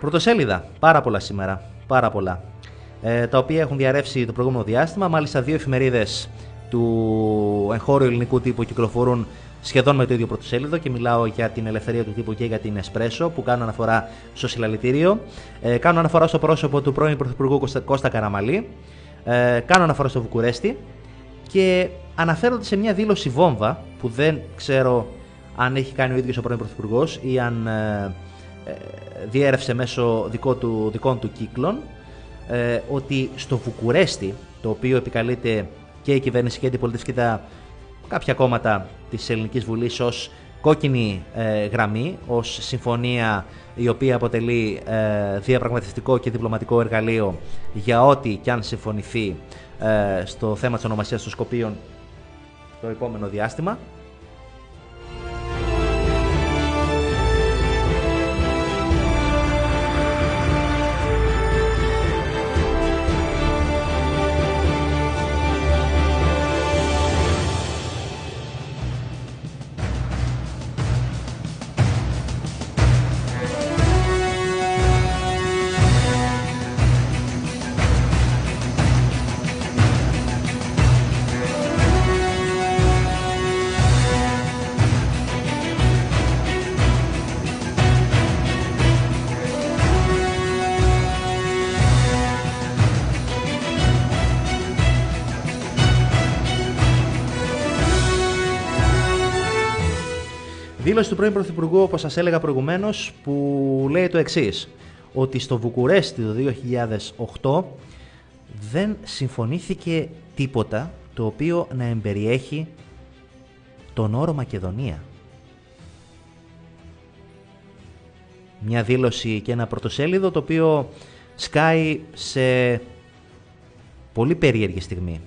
Πρωτοσέλιδα. Πάρα πολλά σήμερα. Πάρα πολλά. Ε, τα οποία έχουν διαρρεύσει το προηγούμενο διάστημα. Μάλιστα, δύο εφημερίδες του εγχώριου ελληνικού τύπου κυκλοφορούν σχεδόν με το ίδιο πρωτοσέλιδο και μιλάω για την ελευθερία του τύπου και για την Εσπρέσο που κάνουν αναφορά στο συλλαλητήριο. Ε, κάνουν αναφορά στο πρόσωπο του πρώην Πρωθυπουργού Κώστα Καραμαλή. Ε, κάνουν αναφορά στο Βουκουρέστι και αναφέρονται σε μια δήλωση βόμβα που δεν ξέρω αν έχει κάνει ο ίδιος ο πρώην Πρωθυπουργός ή αν ε, ε, διέρευσε μέσω δικό του, δικών του κύκλων ε, ότι στο Βουκουρέστι, το οποίο επικαλείται και η κυβέρνηση και η αντιπολιτευτική κάποια κόμματα της Ελληνικής Βουλής ως κόκκινη ε, γραμμή, ως συμφωνία η οποία αποτελεί ε, διαπραγματευτικό και διπλωματικό εργαλείο για ό,τι και αν συμφωνηθεί ε, στο θέμα της ονομασίας των Σκοπίων το επόμενο διάστημα. Δήλωση του πρώην Πρωθυπουργού, όπως σας έλεγα προηγουμένως, που λέει το εξής: Ότι στο Βουκουρέστι το 2008 δεν συμφωνήθηκε τίποτα το οποίο να εμπεριέχει τον όρο Μακεδονία. Μια δήλωση και ένα πρωτοσέλιδο το οποίο σκάει σε πολύ περίεργη στιγμή.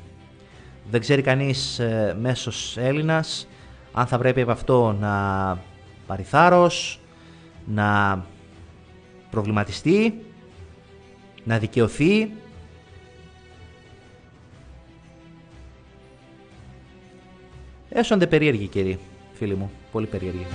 Δεν ξέρει κανείς ε, μέσος Έλληνας αν θα πρέπει από αυτό να πάρει θάρρος, να προβληματιστεί, να δικαιωθεί. Έσονται περίεργοι κύριοι, φίλοι μου, πολύ περίεργοι.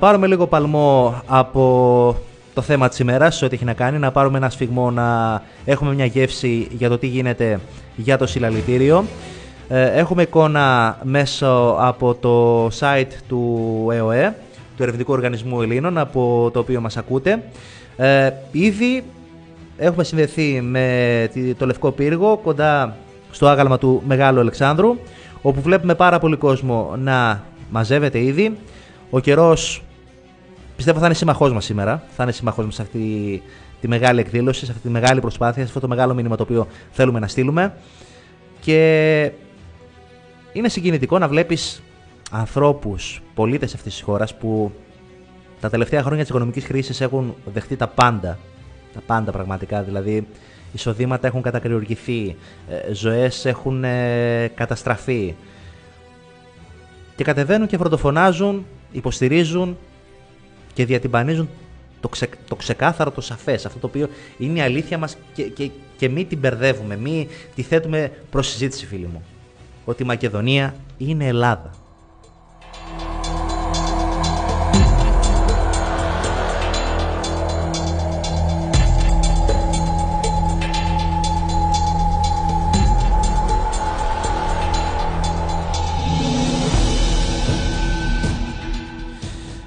Να πάρουμε λίγο παλμό από το θέμα της ημέρας, ό,τι έχει να κάνει, να πάρουμε ένα σφιγμό, να έχουμε μια γεύση για το τι γίνεται για το συλλαλητήριο. Ε, έχουμε εικόνα μέσω από το site του ΕΟΕ, του Ερευνητικού Οργανισμού Ελλήνων, από το οποίο μας ακούτε. Ε, ήδη έχουμε συνδεθεί με το Λευκό Πύργο, κοντά στο άγαλμα του Μεγάλου Αλεξάνδρου, όπου βλέπουμε πάρα πολύ κόσμο να μαζεύεται ήδη. Ο καιρός πιστεύω θα είναι σύμμαχός μας σήμερα. Θα είναι σύμμαχός μας σε αυτή τη μεγάλη εκδήλωση, σε αυτή τη μεγάλη προσπάθεια, σε αυτό το μεγάλο μήνυμα το οποίο θέλουμε να στείλουμε. Και είναι συγκινητικό να βλέπεις ανθρώπους, πολίτες αυτής της χώρας που τα τελευταία χρόνια της οικονομικής κρίσης έχουν δεχτεί τα πάντα. Τα πάντα πραγματικά. Δηλαδή, εισοδήματα έχουν κατακριουργηθεί, ε, ζωές έχουν ε, καταστραφεί. Και κατεβαίνουν και φροντοφωνάζουν υποστηρίζουν και διατυμπανίζουν το, το ξεκάθαρο, το σαφές, αυτό το οποίο είναι η αλήθεια μας και, και, και μην την μπερδεύουμε, μην τη θέτουμε προς συζήτηση φίλοι μου. Ότι η Μακεδονία είναι Ελλάδα.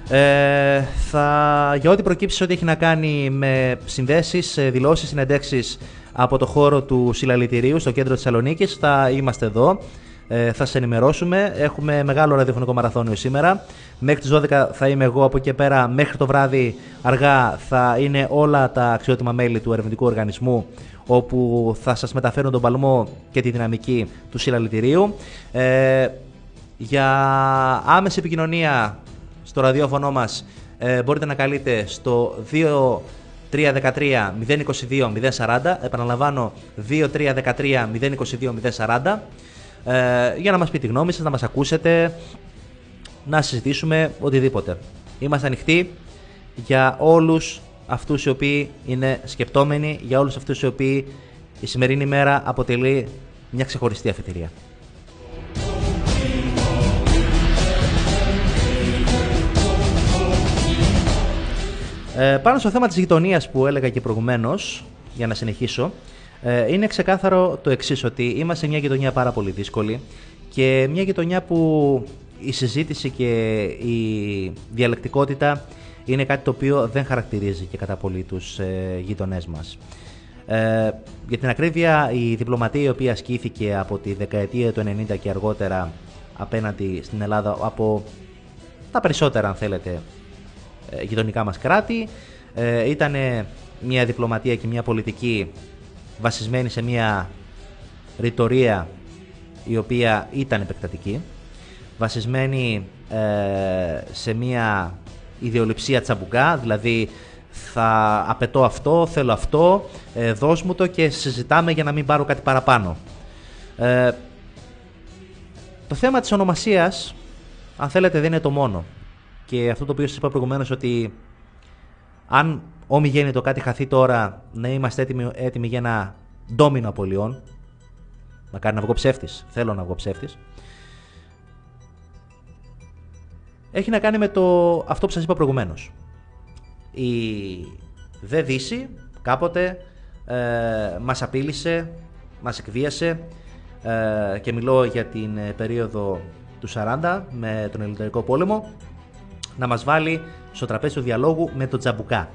Ε, θα, για ό,τι προκύψει ό,τι έχει να κάνει με συνδέσεις, ε, δηλώσεις, συνεντεύξεις από το χώρο του συλλαλητηρίου στο κέντρο της Θεσσαλονίκης, θα είμαστε εδώ. Ε, θα σα ενημερώσουμε. Έχουμε μεγάλο ραδιοφωνικό μαραθώνιο σήμερα. Μέχρι τις 12 θα είμαι εγώ από εκεί πέρα. Μέχρι το βράδυ αργά θα είναι όλα τα αξιότιμα μέλη του ερευνητικού οργανισμού όπου θα σας μεταφέρουν τον παλμό και τη δυναμική του συλλαλητηρίου. Ε, για άμεση επικοινωνία στο ραδιόφωνο μας ε, μπορείτε να καλείτε στο 2313 022 040 επαναλαμβάνω 2313 022 040 ε, για να μας πει τη γνώμη σας, να μας ακούσετε να συζητήσουμε οτιδήποτε. Είμαστε ανοιχτοί για όλους αυτούς οι οποίοι είναι σκεπτόμενοι για όλους αυτούς οι οποίοι η σημερινή μέρα αποτελεί μια ξεχωριστή αφετηρία. Ε, πάνω στο θέμα της γειτονίας που έλεγα και προηγουμένως, για να συνεχίσω, ε, είναι ξεκάθαρο το εξής ότι είμαστε μια γειτονιά πάρα πολύ δύσκολη και μια γειτονιά που η συζήτηση και η διαλεκτικότητα είναι κάτι το οποίο δεν χαρακτηρίζει και κατά πολύ τους ε, γειτονές μας. Ε, για την ακρίβεια, η διπλωματία η οποία ασκήθηκε από τη δεκαετία του 90 και αργότερα απέναντι στην Ελλάδα από τα περισσότερα, αν θέλετε, ε, γειτονικά μας κράτη, ε, ήταν μια διπλωματία και μια πολιτική βασισμένη σε μια ρητορία η οποία ήταν επεκτατική, βασισμένη ε, σε μια ιδεολειψία τσαμπουκά, δηλαδή θα απαιτώ αυτό, θέλω αυτό, ε, δώσ' μου το και συζητάμε για να μην πάρω κάτι παραπάνω. Ε, το θέμα της ονομασίας, αν θέλετε, δεν είναι το μόνο. Και αυτό το οποίο σας είπα προηγουμένως ότι αν το κάτι χαθεί τώρα, να είμαστε έτοιμοι, έτοιμοι για ένα ντόμινο απολειών, να κάνει να βγω ψεύτης, θέλω να βγω ψεύτης, έχει να κάνει με το, αυτό που σας είπα προηγουμένως. Η Δε Δύση κάποτε ε, μας απείλησε, μας εκβίασε ε, και μιλώ για την ε, περίοδο του 40 με τον Ελληνικό πόλεμο να μας βάλει στο τραπέζι του διαλόγου με τον Τζαμπουκά.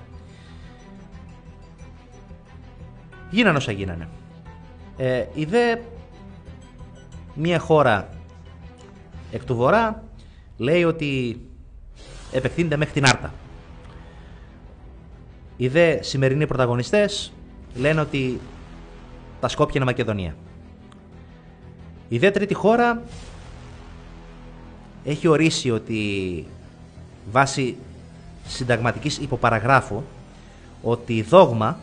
Γίνανε όσα γίνανε. Ε, η δε μία χώρα εκ του βορρά λέει ότι επεκτείνεται μέχρι την Άρτα. Οι δε σημερινοί πρωταγωνιστές λένε ότι τα Σκόπια είναι Μακεδονία. Η δε τρίτη χώρα έχει ορίσει ότι βάσει συνταγματικής υποπαραγράφου ότι δόγμα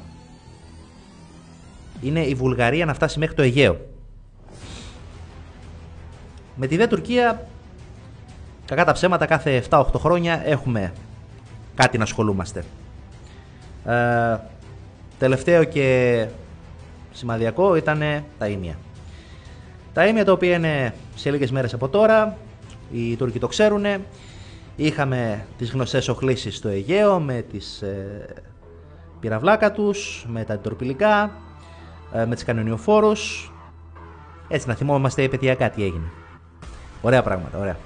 είναι η Βουλγαρία να φτάσει μέχρι το Αιγαίο. Με τη δε Τουρκία, κακά τα ψέματα, κάθε 7-8 χρόνια έχουμε κάτι να ασχολούμαστε. Ε, τελευταίο και σημαδιακό ήταν τα ίμια. Τα ίμια τα οποία είναι σε λίγες μέρες από τώρα, οι Τούρκοι το ξέρουν, είχαμε τις γνωστές οχλήσεις στο Αιγαίο με τις ε, πυραυλάκα τους, με τα αντιτορπιλικά, ε, με τις κανονιοφόρους, έτσι να θυμόμαστε επαιτειακά τι έγινε. Ωραία πράγματα, ωραία.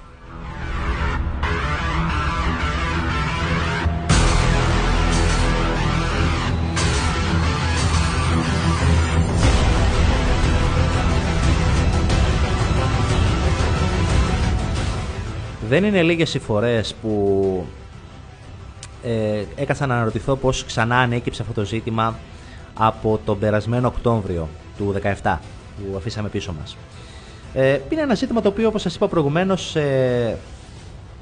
Δεν είναι λίγες οι φορές που ε, έκανα να αναρωτηθώ πώς ξανά ανέκυψε αυτό το ζήτημα από τον περασμένο Οκτώβριο του 2017 που αφήσαμε πίσω μας. Ε, είναι ένα ζήτημα το οποίο όπως σας είπα προηγουμένως ε,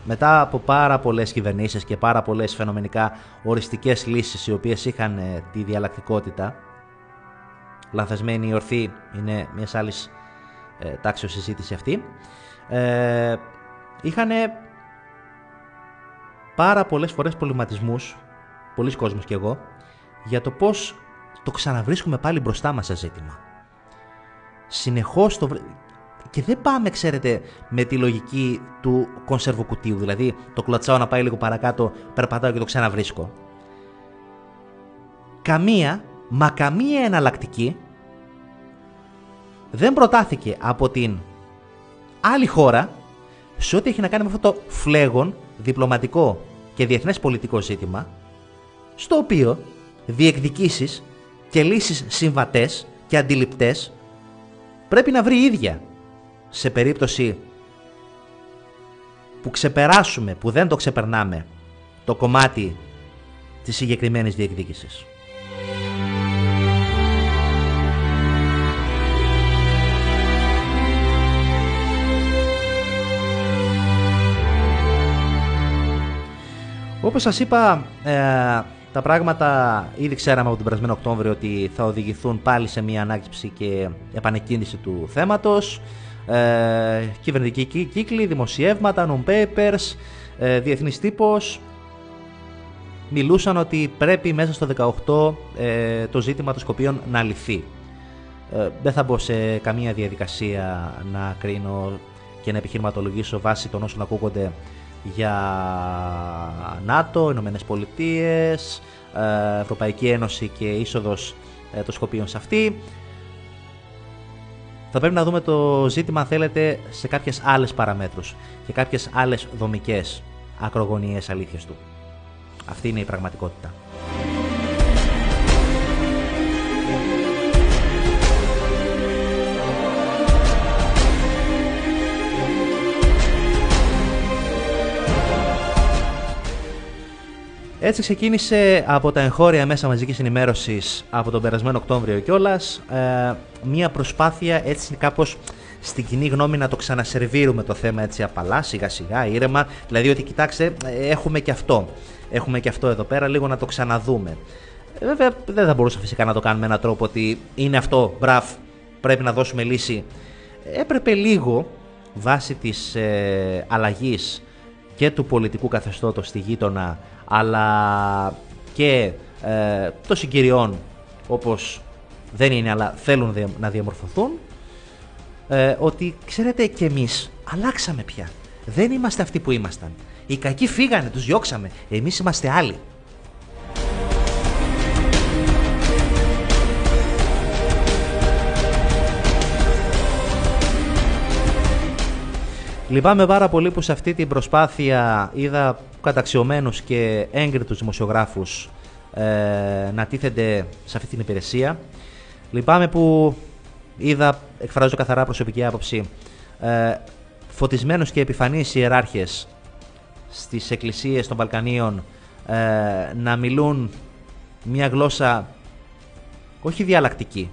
μετά από πάρα πολλές κυβερνήσεις και πάρα πολλές φαινομενικά οριστικές λύσεις οι οποίες είχαν ε, τη διαλλακτικότητα λανθασμένη η ορθή είναι μιας άλλης ε, τάξης συζήτηση αυτή ε, είχαν πάρα πολλές φορές προβληματισμούς, πολλοί κόσμος και εγώ, για το πώς το ξαναβρίσκουμε πάλι μπροστά μας σε ζήτημα. Συνεχώς το... Και δεν πάμε, ξέρετε, με τη λογική του κονσερβοκουτίου, δηλαδή το κλωτσάω να πάει λίγο παρακάτω, περπατάω και το ξαναβρίσκω. Καμία, μα καμία εναλλακτική δεν προτάθηκε από την άλλη χώρα σε ό,τι έχει να κάνει με αυτό το φλέγον, διπλωματικό και διεθνές πολιτικό ζήτημα, στο οποίο διεκδικήσεις και λύσεις συμβατές και αντιληπτές πρέπει να βρει ίδια σε περίπτωση που ξεπεράσουμε, που δεν το ξεπερνάμε το κομμάτι της συγκεκριμένης διεκδίκησης. Όπως σας είπα, ε, τα πράγματα ήδη ξέραμε από τον περασμένο Οκτώβριο ότι θα οδηγηθούν πάλι σε μια ανάκυψη και επανεκκίνηση του θέματος. Ε, κυβερνητικοί κύκλοι, δημοσιεύματα, non-papers, ε, διεθνής τύπος μιλούσαν ότι πρέπει μέσα στο 18 ε, το ζήτημα των Σκοπίων να λυθεί. Ε, δεν θα μπω σε καμία διαδικασία να κρίνω και να επιχειρηματολογήσω βάσει των όσων ακούγονται για ΝΑΤΟ, Ηνωμένες Πολιτείες, ε, Ευρωπαϊκή Ένωση και είσοδος ε, των Σκοπίων σε αυτή. Θα πρέπει να δούμε το ζήτημα, αν θέλετε, σε κάποιες άλλες παραμέτρους και κάποιες άλλες δομικές ακρογωνιαίες αλήθειες του. Αυτή είναι η πραγματικότητα. Έτσι ξεκίνησε από τα εγχώρια μέσα μαζικής ενημέρωσης από τον περασμένο Οκτώβριο κιόλας. Ε, μια προσπάθεια έτσι κάπως στην κοινή γνώμη να το ξανασερβίρουμε το θέμα έτσι απαλά, σιγά σιγά, ήρεμα. Δηλαδή ότι κοιτάξτε, έχουμε και αυτό. Έχουμε και αυτό εδώ πέρα, λίγο να το ξαναδούμε. Ε, βέβαια δεν θα μπορούσα φυσικά να το κάνουμε με έναν τρόπο ότι είναι αυτό, μπραφ, πρέπει να δώσουμε λύση. Έπρεπε λίγο, βάσει της ε, αλλαγής και του πολιτικού καθεστώτος στη γείτονα αλλά και ε, των συγκυριών όπως δεν είναι αλλά θέλουν να διαμορφωθούν ε, ότι ξέρετε και εμείς αλλάξαμε πια. Δεν είμαστε αυτοί που ήμασταν. Οι κακοί φύγανε, τους διώξαμε. Εμείς είμαστε άλλοι. Λυπάμαι πάρα πολύ που σε αυτή την προσπάθεια είδα καταξιωμένους και έγκριτους δημοσιογράφους ε, να τίθενται σε αυτή την υπηρεσία. Λυπάμαι που είδα, εκφράζω καθαρά προσωπική άποψη, ε, φωτισμένους και επιφανείς ιεράρχες στις εκκλησίες των Βαλκανίων ε, να μιλούν μια γλώσσα όχι διαλλακτική,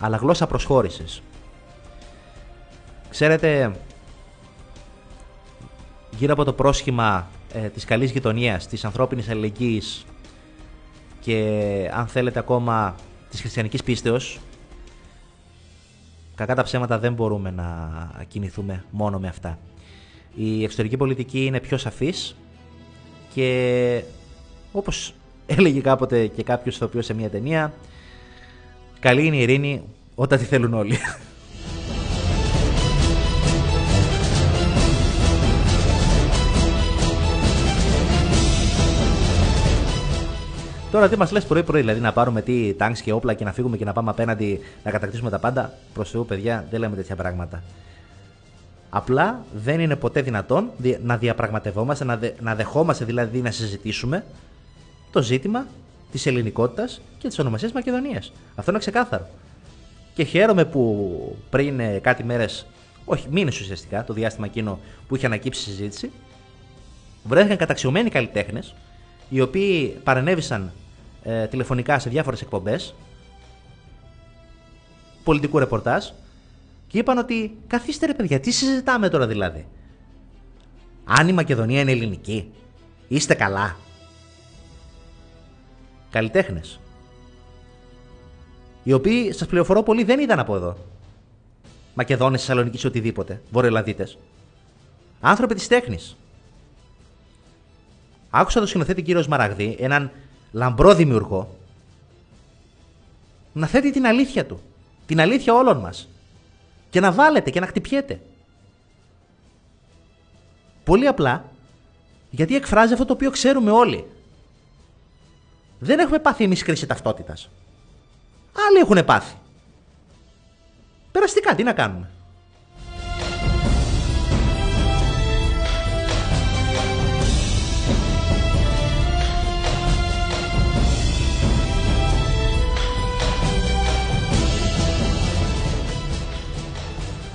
αλλά γλώσσα προσχώρησης. Ξέρετε, γύρω από το πρόσχημα ε, της καλής γειτονίας, της ανθρώπινης αλληλεγγύης και αν θέλετε ακόμα της χριστιανικής πίστεως, κακά τα ψέματα δεν μπορούμε να κινηθούμε μόνο με αυτά. Η εξωτερική πολιτική είναι πιο σαφής και όπως έλεγε κάποτε και κάποιος ηθοποιός σε μια ταινία, καλή είναι η ειρήνη όταν τη θέλουν όλοι. Τώρα τι μας λες πρωί-πρωί, δηλαδή να πάρουμε τι τάγκς και όπλα και να φύγουμε και να πάμε απέναντι να κατακτήσουμε τα πάντα; Προς Θεού, παιδιά, δεν λέμε τέτοια πράγματα. Απλά δεν είναι ποτέ δυνατόν να διαπραγματευόμαστε, να, δε, να δεχόμαστε δηλαδή να συζητήσουμε το ζήτημα της ελληνικότητας και της ονομασίας Μακεδονίας. Αυτό είναι ξεκάθαρο. Και χαίρομαι που πριν ε, κάτι μέρες, όχι μήνες ουσιαστικά, το διάστημα εκείνο που είχε ανακύψει η συζήτηση, βρέθηκαν καταξιωμένοι καλλιτέχνες οι οποίοι παρενέβησαν ε, τηλεφωνικά σε διάφορες εκπομπές πολιτικού ρεπορτάζ και είπαν ότι καθίστε ρε παιδιά, τι συζητάμε τώρα δηλαδή; Αν η Μακεδονία είναι ελληνική, είστε καλά. Καλλιτέχνες. Οι οποίοι, σας πληροφορώ πολύ, δεν ήταν από εδώ. Μακεδόνες, Θεσσαλονίκης, οτιδήποτε. Βορειοελλαδίτες. Άνθρωποι της τέχνης. Άκουσα τον σκηνοθέτη κύριο Μαραγδί, έναν λαμπρό δημιουργό, να θέτει την αλήθεια του. Την αλήθεια όλων μας. Και να βάλετε και να χτυπιέται. Πολύ απλά, γιατί εκφράζει αυτό το οποίο ξέρουμε όλοι. Δεν έχουμε πάθει εμείς κρίση ταυτότητας. Άλλοι έχουν πάθει. Περαστικά, τι να κάνουμε.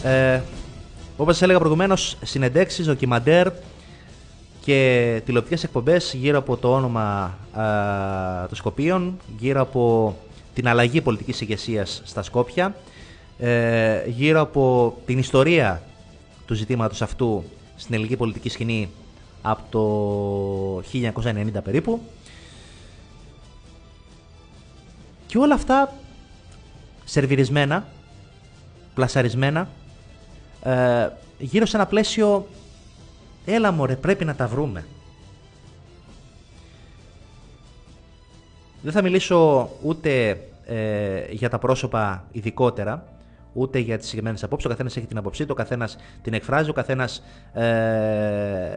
Ε, Όπως σα έλεγα προηγουμένως, συνεντέξει, δοκιμαντέρ και τηλεοπτικές εκπομπές γύρω από το όνομα ε, των Σκοπίων, γύρω από την αλλαγή πολιτικής ηγεσίας στα Σκόπια, ε, γύρω από την ιστορία του ζητήματος αυτού στην ελληνική πολιτική σκηνή από το 1990 περίπου. Και όλα αυτά σερβιρισμένα, πλασαρισμένα ε, γύρω σε ένα πλαίσιο έλα μωρέ πρέπει να τα βρούμε. Δεν θα μιλήσω ούτε ε, για τα πρόσωπα ειδικότερα, ούτε για τις συγκεκριμένες απόψεις. Ο καθένας έχει την απόψή του, ο καθένας την εκφράζει, ο καθένας ε,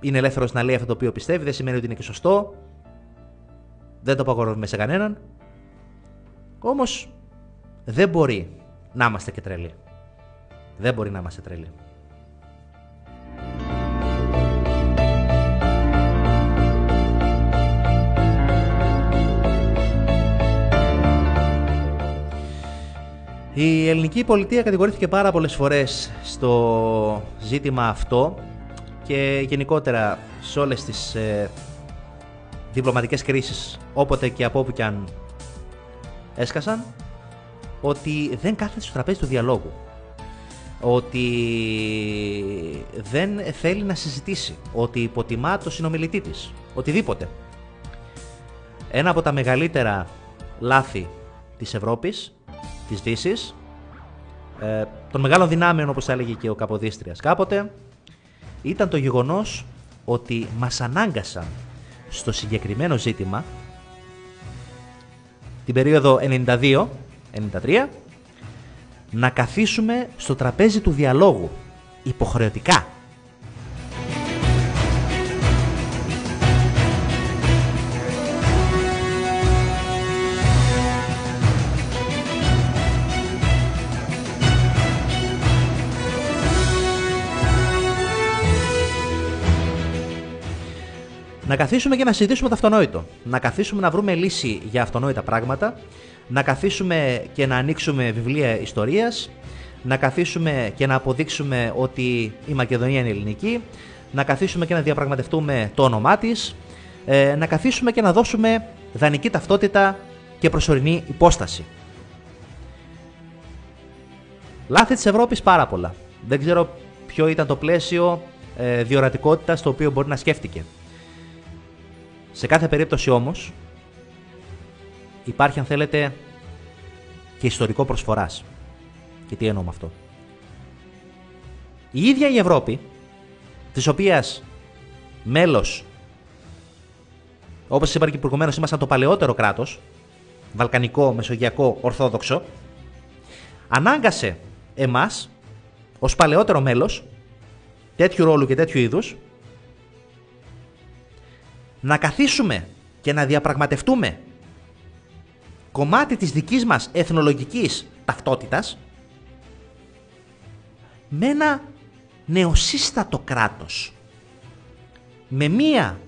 είναι ελεύθερος να λέει αυτό το οποίο πιστεύει. Δεν σημαίνει ότι είναι και σωστό. Δεν το απαγορεύουμε σε κανέναν. Όμως δεν μπορεί να είμαστε και τρελοί. Δεν μπορεί να είμαστε τρελοί. Η ελληνική πολιτεία κατηγορήθηκε πάρα πολλές φορές στο ζήτημα αυτό και γενικότερα σε όλες τις ε, διπλωματικές κρίσεις όποτε και από όπου και αν έσκασαν ότι δεν κάθεται στο τραπέζι του διαλόγου ότι δεν θέλει να συζητήσει ότι υποτιμά το συνομιλητή της οτιδήποτε. Ένα από τα μεγαλύτερα λάθη της Ευρώπης της Δύσης, ε, των μεγάλων δυνάμεων όπως θα έλεγε και ο Καποδίστριας κάποτε, ήταν το γεγονός ότι μας ανάγκασαν στο συγκεκριμένο ζήτημα την περίοδο 92-93 να καθίσουμε στο τραπέζι του διαλόγου υποχρεωτικά. Να καθίσουμε και να συζητήσουμε το αυτονόητο. Να καθίσουμε να βρούμε λύση για αυτονόητα πράγματα. Να καθίσουμε και να ανοίξουμε βιβλία ιστορίας. Να καθίσουμε και να αποδείξουμε ότι η Μακεδονία είναι ελληνική. Να καθίσουμε και να διαπραγματευτούμε το όνομά της. Ε, να καθίσουμε και να δώσουμε δανεική ταυτότητα και προσωρινή υπόσταση. Λάθη της Ευρώπης πάρα πολλά. Δεν ξέρω ποιο ήταν το πλαίσιο ε, διορατικότητας το οποίο μπορεί να σκέφτηκε. Σε κάθε περίπτωση όμως υπάρχει αν θέλετε και ιστορικό προσφοράς. Και τι εννοώ με αυτό. Η ίδια η Ευρώπη, της οποίας μέλος, όπως σας είπα και προηγουμένως, ήμασταν το παλαιότερο κράτος, βαλκανικό, μεσογειακό, ορθόδοξο, ανάγκασε εμάς, ως παλαιότερο μέλος, τέτοιου ρόλου και τέτοιου είδους, να καθίσουμε και να διαπραγματευτούμε κομμάτι της δικής μας εθνολογικής ταυτότητας με ένα νεοσύστατο κράτος. Με μία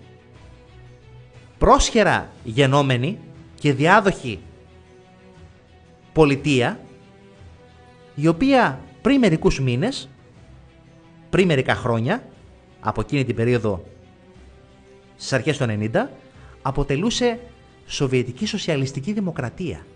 πρόσχερα γενόμενη και διάδοχη πολιτεία η οποία πριν μερικούς μήνες, πριν μερικά χρόνια, από εκείνη την περίοδο στις αρχές του 90 αποτελούσε Σοβιετική Σοσιαλιστική Δημοκρατία.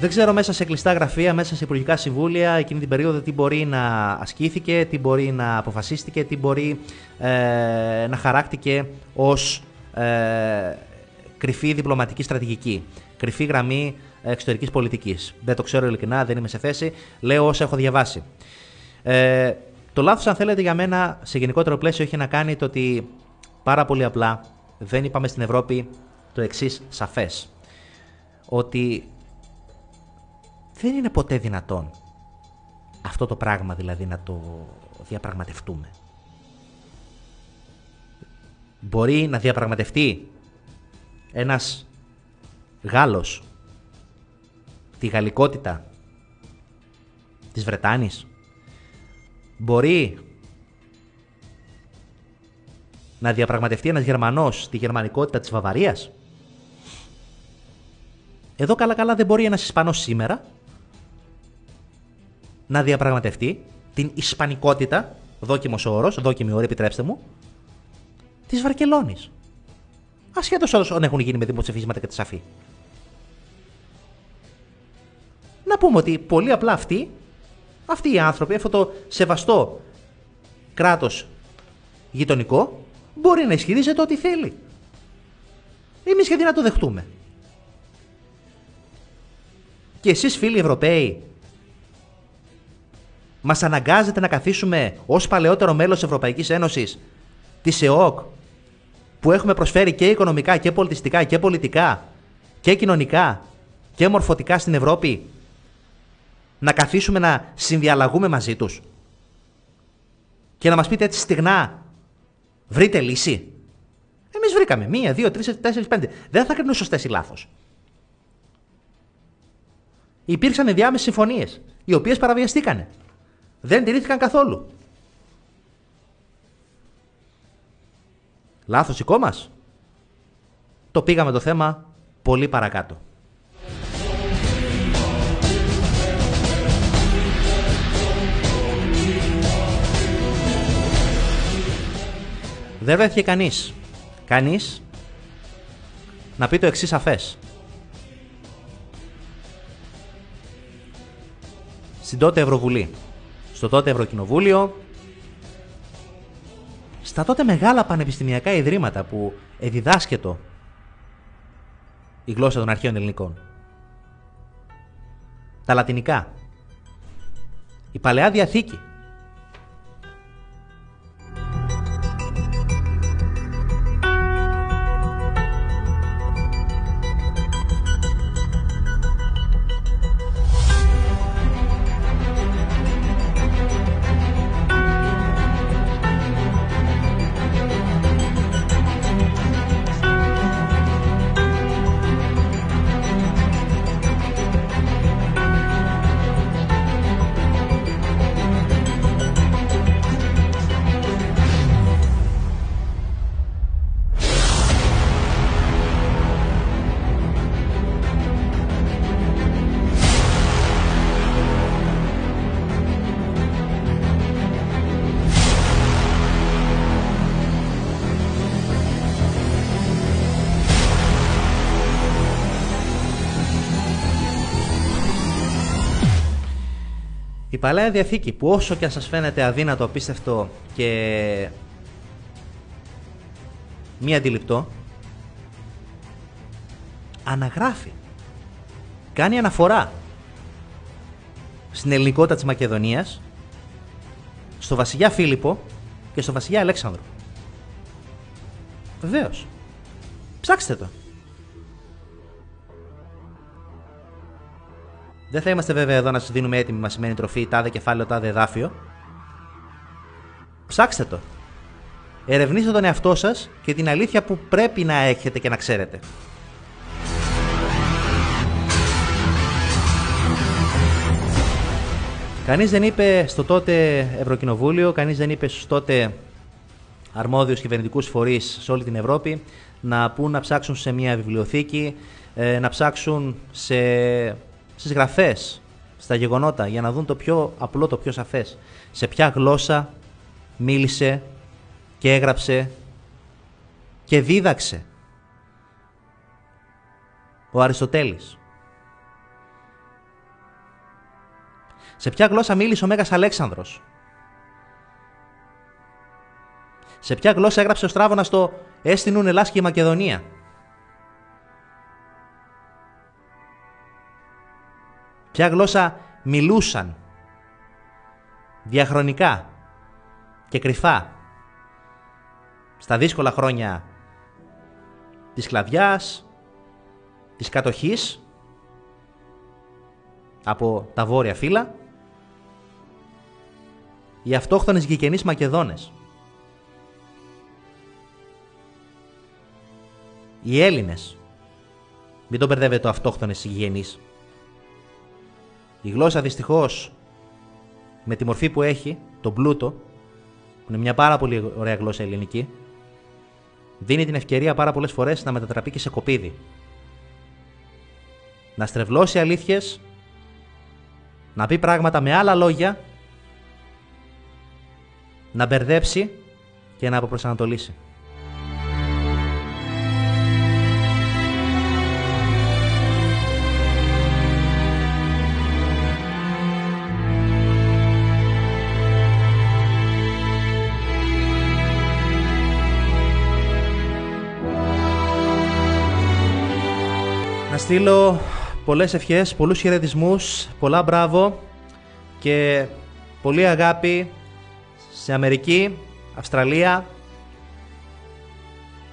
Δεν ξέρω μέσα σε κλειστά γραφεία, μέσα σε υπουργικά συμβούλια εκείνη την περίοδο τι μπορεί να ασκήθηκε, τι μπορεί να αποφασίστηκε, τι μπορεί ε, να χαράκτηκε ως ε, κρυφή διπλωματική στρατηγική, κρυφή γραμμή εξωτερικής πολιτικής. Δεν το ξέρω ειλικρινά, δεν είμαι σε θέση. Λέω όσα έχω διαβάσει. Ε, το λάθος, αν θέλετε, για μένα σε γενικότερο πλαίσιο έχει να κάνει το ότι πάρα πολύ απλά δεν είπαμε στην Ευρώπη το εξής σαφές. Ότι δεν είναι ποτέ δυνατόν αυτό το πράγμα δηλαδή να το διαπραγματευτούμε. Μπορεί να διαπραγματευτεί ένας Γάλλος τη γαλλικότητα της Βρετάνης μπορεί να διαπραγματευτεί ένας Γερμανός τη γερμανικότητα της Βαβαρίας; Εδώ καλά καλά δεν μπορεί ένας Ισπανός σήμερα να διαπραγματευτεί την Ισπανικότητα, δόκιμος όρος, δόκιμη όρη επιτρέψτε μου, της Βαρκελόνης. Ασχέτως όσων έχουν γίνει με δημοψηφίσματα και τη σαφή. Να πούμε ότι πολύ απλά αυτοί, αυτοί οι άνθρωποι, αυτό το σεβαστό κράτος γειτονικό, μπορεί να ισχυρίζεται ό,τι θέλει. Εμείς γιατί να το δεχτούμε; Και εσείς φίλοι Ευρωπαίοι, Μας αναγκάζεται να καθίσουμε ως παλαιότερο μέλος της Ευρωπαϊκής Ένωσης, της ΕΟΚ, που έχουμε προσφέρει και οικονομικά και πολιτιστικά και πολιτικά και κοινωνικά και μορφωτικά στην Ευρώπη, να καθίσουμε να συνδιαλλαγούμε μαζί τους και να μας πείτε έτσι στιγνά, βρείτε λύση. Εμείς βρήκαμε μία, δύο, τρεις, τέσσερις, πέντε. Δεν θα κρίνουν σωστές ή λάθος. Υπήρξαν ενδιάμεσες συμφωνίες, οι οποίες παραβιαστήκανε. Δεν τηρήθηκαν καθόλου. Λάθος δικό μας. Το πήγαμε το θέμα πολύ παρακάτω. Δεν βρέθηκε κανείς. Κανείς να πει το εξής σαφές. Στην τότε Ευρωβουλή, στο τότε Ευρωκοινοβούλιο, στα τότε μεγάλα πανεπιστημιακά ιδρύματα που εδιδάσκετο η γλώσσα των αρχαίων ελληνικών. Τα λατινικά. Η Παλαιά Διαθήκη. Παλαιά Διαθήκη που όσο και αν σας φαίνεται αδύνατο, απίστευτο και μη αντιληπτό αναγράφει κάνει αναφορά στην ελληνικότητα της Μακεδονίας στο βασιλιά Φίλιππο και στο βασιλιά Αλέξανδρο. Βεβαίως. Ψάξτε το. Δεν θα είμαστε βέβαια εδώ να σας δίνουμε έτοιμη μασημένη τροφή, τάδε κεφάλαιο, τάδε εδάφιο. Ψάξτε το. Ερευνήστε τον εαυτό σας και την αλήθεια που πρέπει να έχετε και να ξέρετε. Κανείς δεν είπε στο τότε Ευρωκοινοβούλιο, κανείς δεν είπε στους τότε αρμόδιους κυβερνητικούς φορείς σε όλη την Ευρώπη να πούν να ψάξουν σε μια βιβλιοθήκη, ε, να ψάξουν σε Στις γραφές, στα γεγονότα, για να δουν το πιο απλό, το πιο σαφές. Σε ποια γλώσσα μίλησε και έγραψε και δίδαξε ο Αριστοτέλης. Σε ποια γλώσσα μίλησε ο Μέγας Αλέξανδρος. Σε ποια γλώσσα έγραψε ο Στράβωνας το «Έστεινουν Ελλάς και η Μακεδονία». Ποια γλώσσα μιλούσαν διαχρονικά και κρυφά στα δύσκολα χρόνια της σκλαβιάς, της κατοχής από τα βόρεια φύλλα, οι αυτόχθονες γηγενείς Μακεδόνες. Οι Έλληνες. Μην τον μπερδεύετε το αυτόχθονες γηγενείς. Η γλώσσα δυστυχώς με τη μορφή που έχει, τον πλούτο, που είναι μια πάρα πολύ ωραία γλώσσα ελληνική, δίνει την ευκαιρία πάρα πολλές φορές να μετατραπεί και σε κοπίδι. Να στρεβλώσει αλήθειες, να πει πράγματα με άλλα λόγια, να μπερδέψει και να αποπροσανατολίσει. Στείλω πολλές ευχές, πολλούς χαιρετισμούς, πολλά μπράβο και Πολύ αγάπη σε Αμερική, Αυστραλία,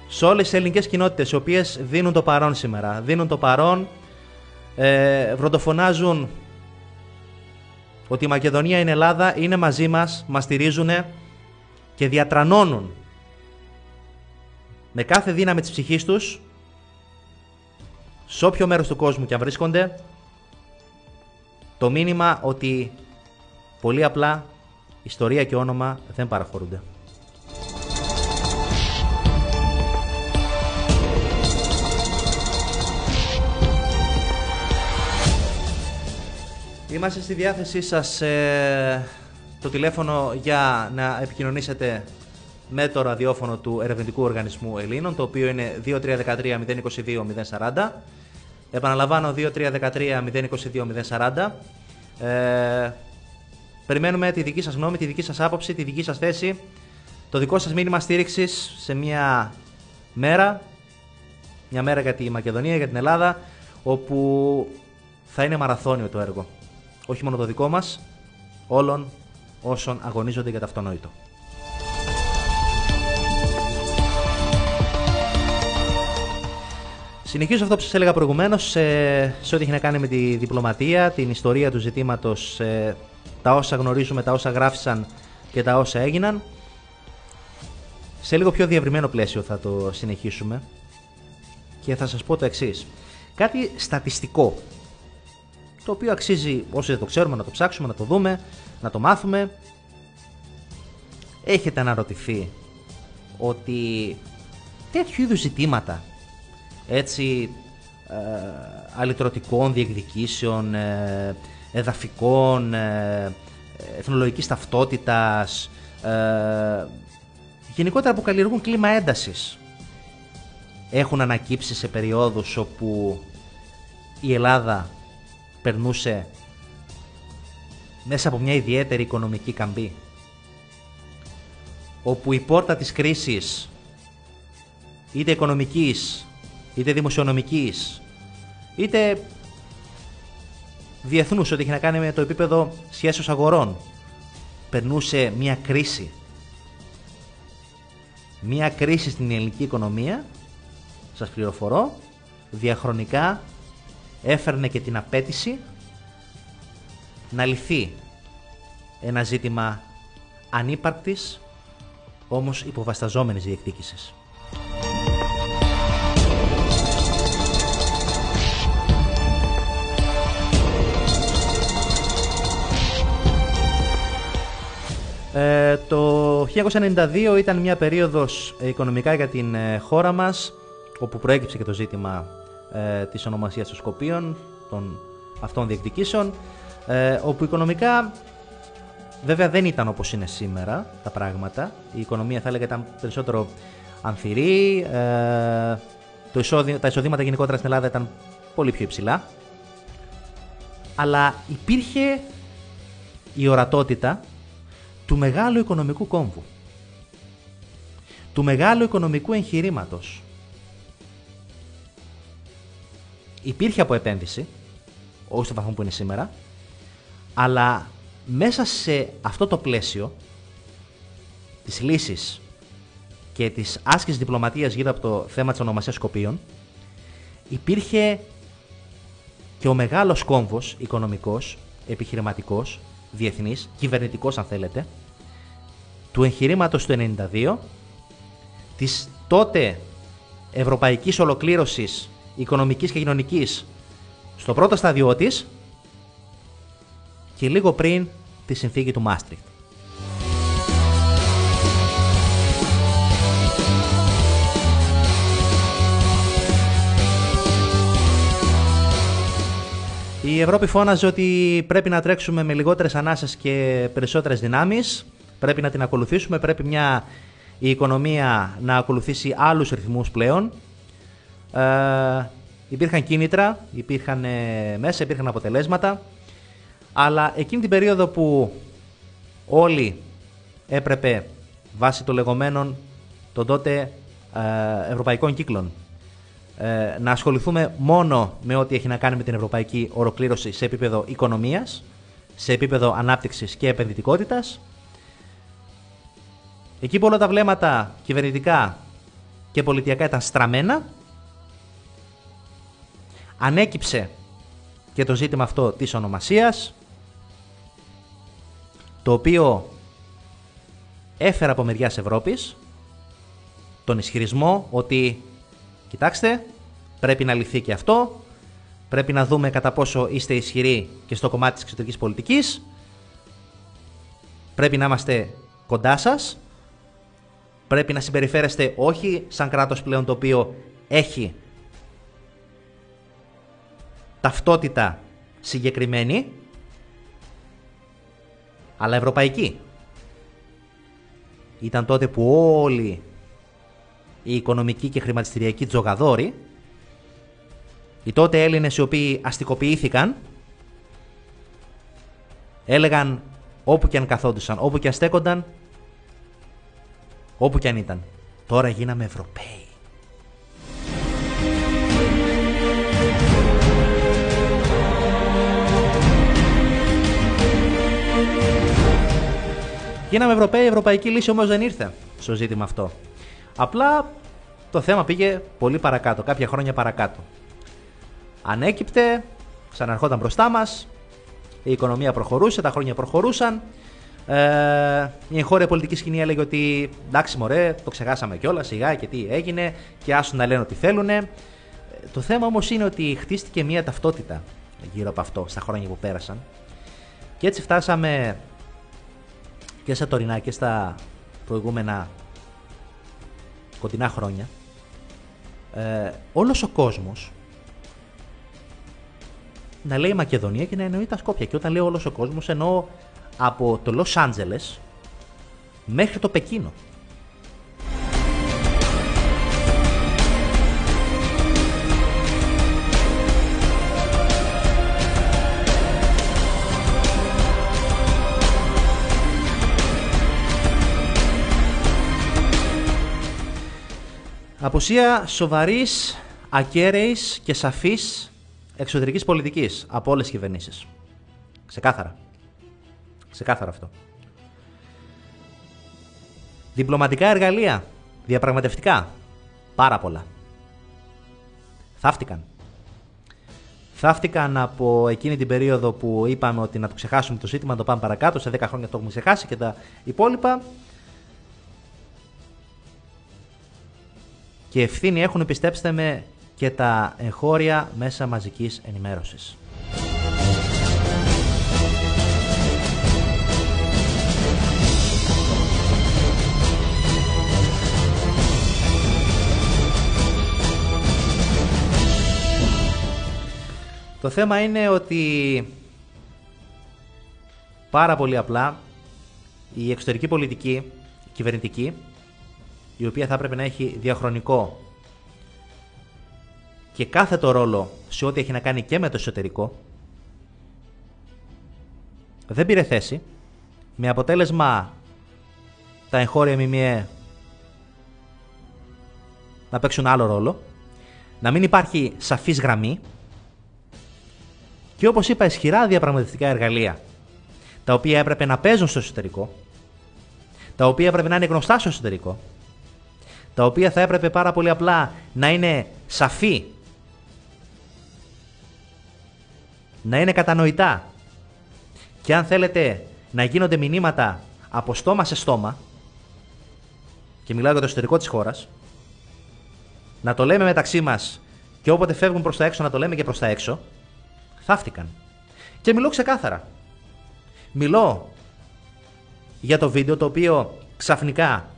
σε όλες τις ελληνικές κοινότητες οι οποίες δίνουν το παρόν σήμερα. Δίνουν το παρόν, ε, βροντοφωνάζουν ότι η Μακεδονία, η Ελλάδα είναι μαζί μας, μας στηρίζουν και διατρανώνουν με κάθε δύναμη της ψυχής τους σε όποιο μέρος του κόσμου και αν βρίσκονται το μήνυμα ότι πολύ απλά ιστορία και όνομα δεν παραχωρούνται. Είμαστε στη διάθεσή σας ε, το τηλέφωνο για να επικοινωνήσετε με το ραδιόφωνο του Ερευνητικού Οργανισμού Ελλήνων, το οποίο είναι 2313-022-040. Επαναλαμβάνω, 2313-022-040. Ε, περιμένουμε τη δική σας γνώμη, τη δική σας άποψη, τη δική σας θέση, το δικό σας μήνυμα στήριξης σε μια μέρα, μια μέρα για τη Μακεδονία, για την Ελλάδα, όπου θα είναι μαραθώνιο το έργο. Όχι μόνο το δικό μας, όλων όσων αγωνίζονται για το αυτονόητο. Συνεχίζω αυτό που σας έλεγα προηγουμένως σε, σε ό,τι έχει να κάνει με τη διπλωματία, την ιστορία του ζητήματος, τα όσα γνωρίζουμε, τα όσα γράφησαν και τα όσα έγιναν. Σε λίγο πιο διευρυμένο πλαίσιο θα το συνεχίσουμε και θα σας πω το εξής. Κάτι στατιστικό, το οποίο αξίζει όσοι δεν το ξέρουμε να το ψάξουμε, να το δούμε, να το μάθουμε. Έχετε αναρωτηθεί ότι τέτοιου είδους ζητήματα έτσι ε, αλυτρωτικών διεκδικήσεων, ε, εδαφικών, ε, εθνολογικής ταυτότητας, ε, γενικότερα που καλλιεργούν κλίμα έντασης. Έχουν ανακύψει σε περιόδους όπου η Ελλάδα περνούσε μέσα από μια ιδιαίτερη οικονομική καμπή όπου η πόρτα της κρίσης είτε οικονομικής είτε δημοσιονομικής, είτε διεθνούς, ό,τι έχει να κάνει με το επίπεδο σχέσεως αγορών, περνούσε μια κρίση. Μια κρίση στην ελληνική οικονομία, σας πληροφορώ, διαχρονικά έφερνε και την απέτηση να λυθεί ένα ζήτημα ανύπαρκτης, όμως υποβασταζόμενης διεκδίκησης. Ε, το 1992 ήταν μια περίοδος οικονομικά για την ε, χώρα μας όπου προέκυψε και το ζήτημα ε, της ονομασίας των Σκοπίων, των αυτών διεκδικήσεων ε, όπου οικονομικά βέβαια δεν ήταν όπως είναι σήμερα τα πράγματα. Η οικονομία θα έλεγα ήταν περισσότερο ανθυρή ε, το τα εισοδήματα γενικότερα στην Ελλάδα ήταν πολύ πιο υψηλά. Αλλά υπήρχε η ορατότητα του μεγάλου οικονομικού κόμβου, του μεγάλου οικονομικού εγχειρήματος. Υπήρχε από επένδυση, όχι στο βαθμό που είναι σήμερα, αλλά μέσα σε αυτό το πλαίσιο της λύσης και της άσκησης διπλωματίας γύρω από το θέμα της ονομασίας Σκοπίων, υπήρχε και ο μεγάλος κόμβος οικονομικός, επιχειρηματικός, διεθνής, κυβερνητικός αν θέλετε, του εγχειρήματος του 92, της τότε ευρωπαϊκής ολοκλήρωσης οικονομικής και κοινωνικής στο πρώτο στάδιο της και λίγο πριν τη συνθήκη του Μάστριχτ. Η Ευρώπη φώναζε ότι πρέπει να τρέξουμε με λιγότερες ανάσες και περισσότερες δυνάμεις. Πρέπει να την ακολουθήσουμε, πρέπει μια, η οικονομία να ακολουθήσει άλλους ρυθμούς πλέον. Ε, υπήρχαν κίνητρα, υπήρχαν ε, μέσα, υπήρχαν αποτελέσματα, αλλά εκείνη την περίοδο που όλοι έπρεπε βάσει των λεγόμενων των τότε ε, ευρωπαϊκών κύκλων ε, να ασχοληθούμε μόνο με ό,τι έχει να κάνει με την ευρωπαϊκή ολοκλήρωση σε επίπεδο οικονομίας, σε επίπεδο ανάπτυξης και επενδυτικότητας. Εκεί που όλα τα βλέμματα κυβερνητικά και πολιτιακά ήταν στραμμένα, ανέκυψε και το ζήτημα αυτό της ονομασίας, το οποίο έφερε από μεριάς Ευρώπης τον ισχυρισμό ότι κοιτάξτε πρέπει να λυθεί και αυτό, πρέπει να δούμε κατά πόσο είστε ισχυροί και στο κομμάτι της εξωτερικής πολιτικής, πρέπει να είμαστε κοντά σας, πρέπει να συμπεριφέρεστε όχι σαν κράτος πλέον το οποίο έχει ταυτότητα συγκεκριμένη, αλλά ευρωπαϊκή. Ήταν τότε που όλοι οι οικονομικοί και χρηματιστηριακοί τζογαδόροι, οι τότε Έλληνες οι οποίοι αστικοποιήθηκαν, έλεγαν όπου και αν καθόντουσαν, όπου και αν στέκονταν, όπου και αν ήταν. Τώρα γίναμε Ευρωπαίοι. Γίναμε Ευρωπαίοι, η Ευρωπαϊκή λύση όμως δεν ήρθε στο ζήτημα αυτό. Απλά το θέμα πήγε πολύ παρακάτω, κάποια χρόνια παρακάτω. Ανέκυπτε, ξαναρχόταν μπροστά μας, η οικονομία προχωρούσε, τα χρόνια προχωρούσαν. Ε, η εγχώρια πολιτική σκηνή έλεγε ότι εντάξει, μωρέ, το ξεχάσαμε κιόλας, σιγά και τι έγινε, και άσου να λένε ότι θέλουν. Το θέμα όμως είναι ότι χτίστηκε μια ταυτότητα γύρω από αυτό στα χρόνια που πέρασαν. Και έτσι φτάσαμε και στα τωρινά και στα προηγούμενα κοντινά χρόνια, ε, όλος ο κόσμος να λέει Μακεδονία και να εννοεί τα Σκόπια. Και όταν λέω όλος ο κόσμος εννοώ από το Λος Άντζελες μέχρι το Πεκίνο. Αποσία σοβαρής, ακέραιης και σαφής εξωτερικής πολιτικής από όλες τις κυβερνήσεις. Ξεκάθαρα. Ξεκάθαρα αυτό. Διπλωματικά εργαλεία. Διαπραγματευτικά. Πάρα πολλά. Θαύτηκαν. Θαύτηκαν από εκείνη την περίοδο που είπαμε ότι να το ξεχάσουμε το ζήτημα, να το πάμε παρακάτω. Σε 10 χρόνια το έχουμε ξεχάσει και τα υπόλοιπα. Και ευθύνη έχουν, πιστέψτε με, και τα εγχώρια μέσα μαζικής ενημέρωσης. Το θέμα είναι ότι πάρα πολύ απλά η εξωτερική πολιτική, η κυβερνητική, η οποία θα έπρεπε να έχει διαχρονικό. Και κάθε το ρόλο σε ό,τι έχει να κάνει και με το εσωτερικό, δεν πήρε θέση, με αποτέλεσμα τα εγχώρια ΜΜΕ να παίξουν άλλο ρόλο, να μην υπάρχει σαφής γραμμή. Και όπως είπα ισχυρά διαπραγματευτικά εργαλεία τα οποία έπρεπε να παίζουν στο εσωτερικό, τα οποία έπρεπε να είναι γνωστά στο εσωτερικό, τα οποία θα έπρεπε πάρα πολύ απλά να είναι σαφή, να είναι κατανοητά και αν θέλετε να γίνονται μηνύματα από στόμα σε στόμα και μιλάω για το εσωτερικό της χώρας να το λέμε μεταξύ μας και όποτε φεύγουν προς τα έξω να το λέμε και προς τα έξω θαύτηκαν. Και μιλώ ξεκάθαρα. Μιλώ για το βίντεο το οποίο ξαφνικά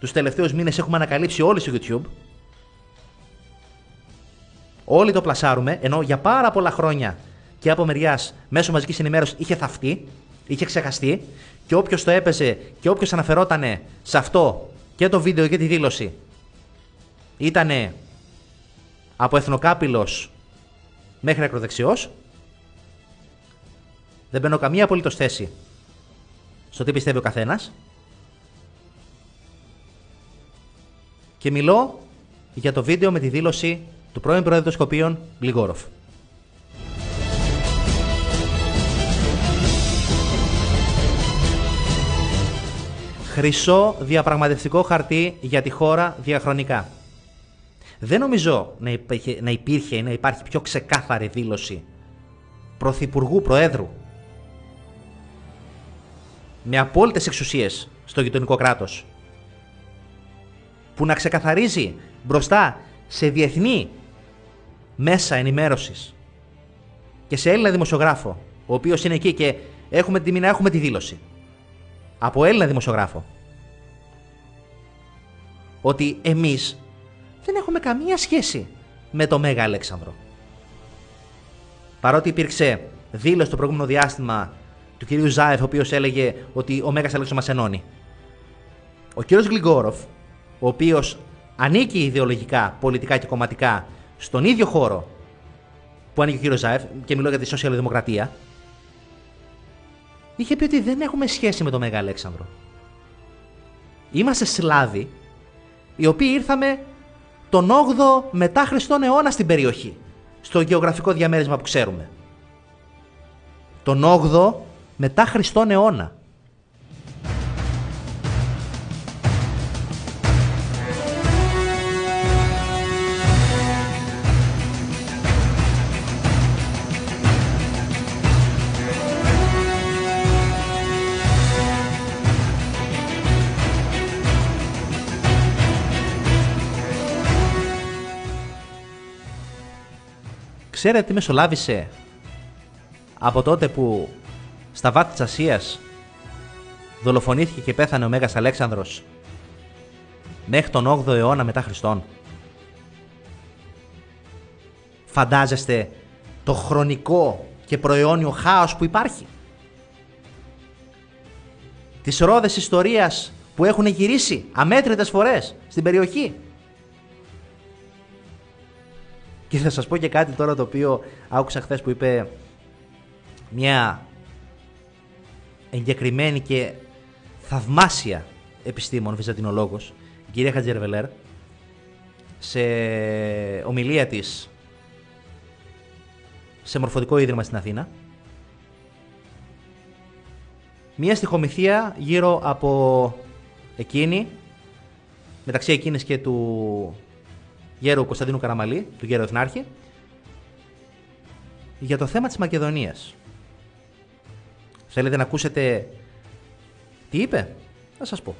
τους τελευταίους μήνες έχουμε ανακαλύψει όλοι στο YouTube. Όλοι το πλασάρουμε, ενώ για πάρα πολλά χρόνια και από μεριάς μέσω μαζικής ενημέρωσης είχε θαυτεί, είχε ξεχαστεί και όποιος το έπαιζε και όποιος αναφερόταν σε αυτό και το βίντεο και τη δήλωση ήταν από εθνοκάπηλος μέχρι ακροδεξιός. Δεν μπαίνω καμία απολύτως θέση στο τι πιστεύει ο καθένας. Και μιλώ για το βίντεο με τη δήλωση του πρώην Πρόεδρου Σκοπίων, Γλιγόροφ. Χρυσό διαπραγματευτικό χαρτί για τη χώρα διαχρονικά. Δεν νομίζω να υπήρχε, να ή να υπάρχει πιο ξεκάθαρη δήλωση Πρωθυπουργού Προέδρου με απόλυτες εξουσίες στο γειτονικό κράτος που να ξεκαθαρίζει μπροστά σε διεθνή μέσα ενημέρωσης και σε Έλληνα δημοσιογράφο, ο οποίος είναι εκεί και έχουμε τη να έχουμε τη δήλωση από Έλληνα δημοσιογράφο ότι εμείς δεν έχουμε καμία σχέση με το Μέγα Αλέξανδρο. Παρότι υπήρξε δήλωση το προηγούμενο διάστημα του κυρίου Ζάεφ, ο οποίος έλεγε ότι ο Μέγας Αλέξανδρος μας ενώνει. Ο κύριος Γλυγκόροφ, ο οποίος ανήκει ιδεολογικά, πολιτικά και κομματικά στον ίδιο χώρο που ανήκει ο κύριος Ζάεφ, και μιλώ για τη σοσιαλδημοκρατία, είχε πει ότι δεν έχουμε σχέση με τον Μέγα Αλέξανδρο. Είμαστε Σλάβοι, οι οποίοι ήρθαμε τον 8ο μετά Χριστόν αιώνα στην περιοχή, στο γεωγραφικό διαμέρισμα που ξέρουμε. Τον 8ο μετά Χριστόν αιώνα. Ξέρετε τι μεσολάβησε από τότε που στα βάθη της Ασίας δολοφονήθηκε και πέθανε ο Μέγας Αλέξανδρος μέχρι τον 8ο αιώνα μετά Χριστόν. Φαντάζεστε το χρονικό και προαιώνιο χάος που υπάρχει; Τις ρόδες ιστορίας που έχουν γυρίσει αμέτρητες φορές στην περιοχή; Και θα σας πω και κάτι τώρα το οποίο άκουσα χθες που είπε μια εγκεκριμένη και θαυμάσια επιστήμον, βυζαντινολόγος, η κυρία Χατζερβελέρ, σε ομιλία της σε μορφωτικό ίδρυμα στην Αθήνα. Μία στοιχομηθεία γύρω από εκείνη, μεταξύ εκείνης και του γέρου Κωνσταντίνου Καραμαλή, του γέρου Εθνάρχη, για το θέμα της Μακεδονίας. Θέλετε να ακούσετε τι είπε, θα σας πω.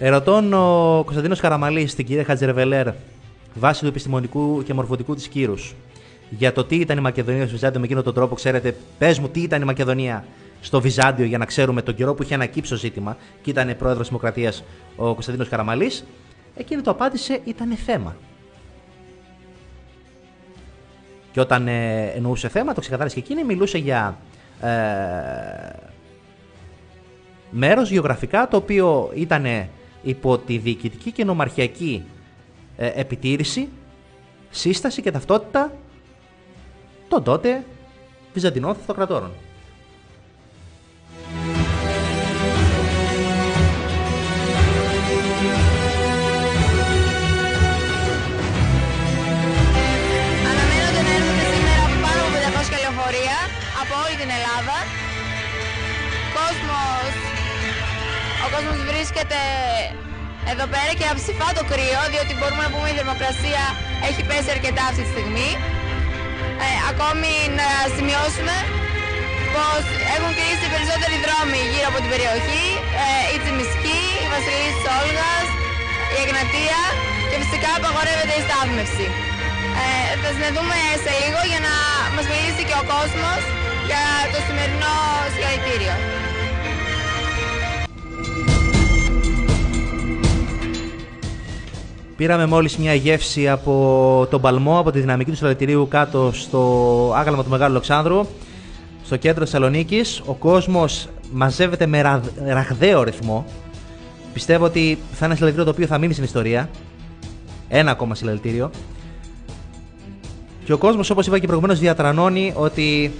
Ερωτών ο Κωνσταντίνος Καραμαλής στην κυρία Χατζερβελέρ βάσει του επιστημονικού και μορφωτικού της κύρους για το τι ήταν η Μακεδονία στο Βυζάντιο με εκείνον τον τρόπο, ξέρετε, πες μου τι ήταν η Μακεδονία στο Βυζάντιο για να ξέρουμε τον καιρό που είχε ανακύψει το ζήτημα και ήταν πρόεδρος Δημοκρατίας ο Κωνσταντίνος Καραμαλής. Εκείνη το απάντησε ήταν θέμα. Και όταν ε, εννοούσε θέμα, το ξεκαθάρισε και εκείνη, μιλούσε για ε, μέρος γεωγραφικά το οποίο ήταν υπό τη διοικητική και νομαρχιακή ε, επιτήρηση, σύσταση και ταυτότητα των τότε Βυζαντινών Θευτοκρατόρων. Αναμένονται να έρχονται σήμερα πάνω από 500 λεωφορεία από όλη την Ελλάδα. Κόσμος, ο κόσμος βρίσκεται εδώ πέρα και αψηφά το κρύο, διότι μπορούμε να πούμε η θερμοκρασία έχει πέσει αρκετά αυτή τη στιγμή. Ε, ακόμη να σημειώσουμε πως έχουν κλείσει περισσότεροι δρόμοι γύρω από την περιοχή, ε, η Τσιμισκή, η Βασιλής της Όλγας, η Εγνατία και φυσικά απαγορεύεται η στάθμευση. Ε, θα συνεδούμε σε λίγο για να μας μιλήσει και ο κόσμος για το σημερινό συγχαρητήριο. Πήραμε μόλις μια γεύση από τον Παλμό, από τη δυναμική του συλλαλητηρίου κάτω στο άγαλμα του Μεγάλου Αλεξάνδρου, στο κέντρο Θεσσαλονίκης. Ο κόσμος μαζεύεται με ρα- ραγδαίο ρυθμό. Πιστεύω ότι θα είναι ένα συλλαλητήριο το οποίο θα μείνει στην ιστορία. Ένα ακόμα συλλαλητήριο. Και ο κόσμος, όπως είπα και προηγουμένως, διατρανώνει ότι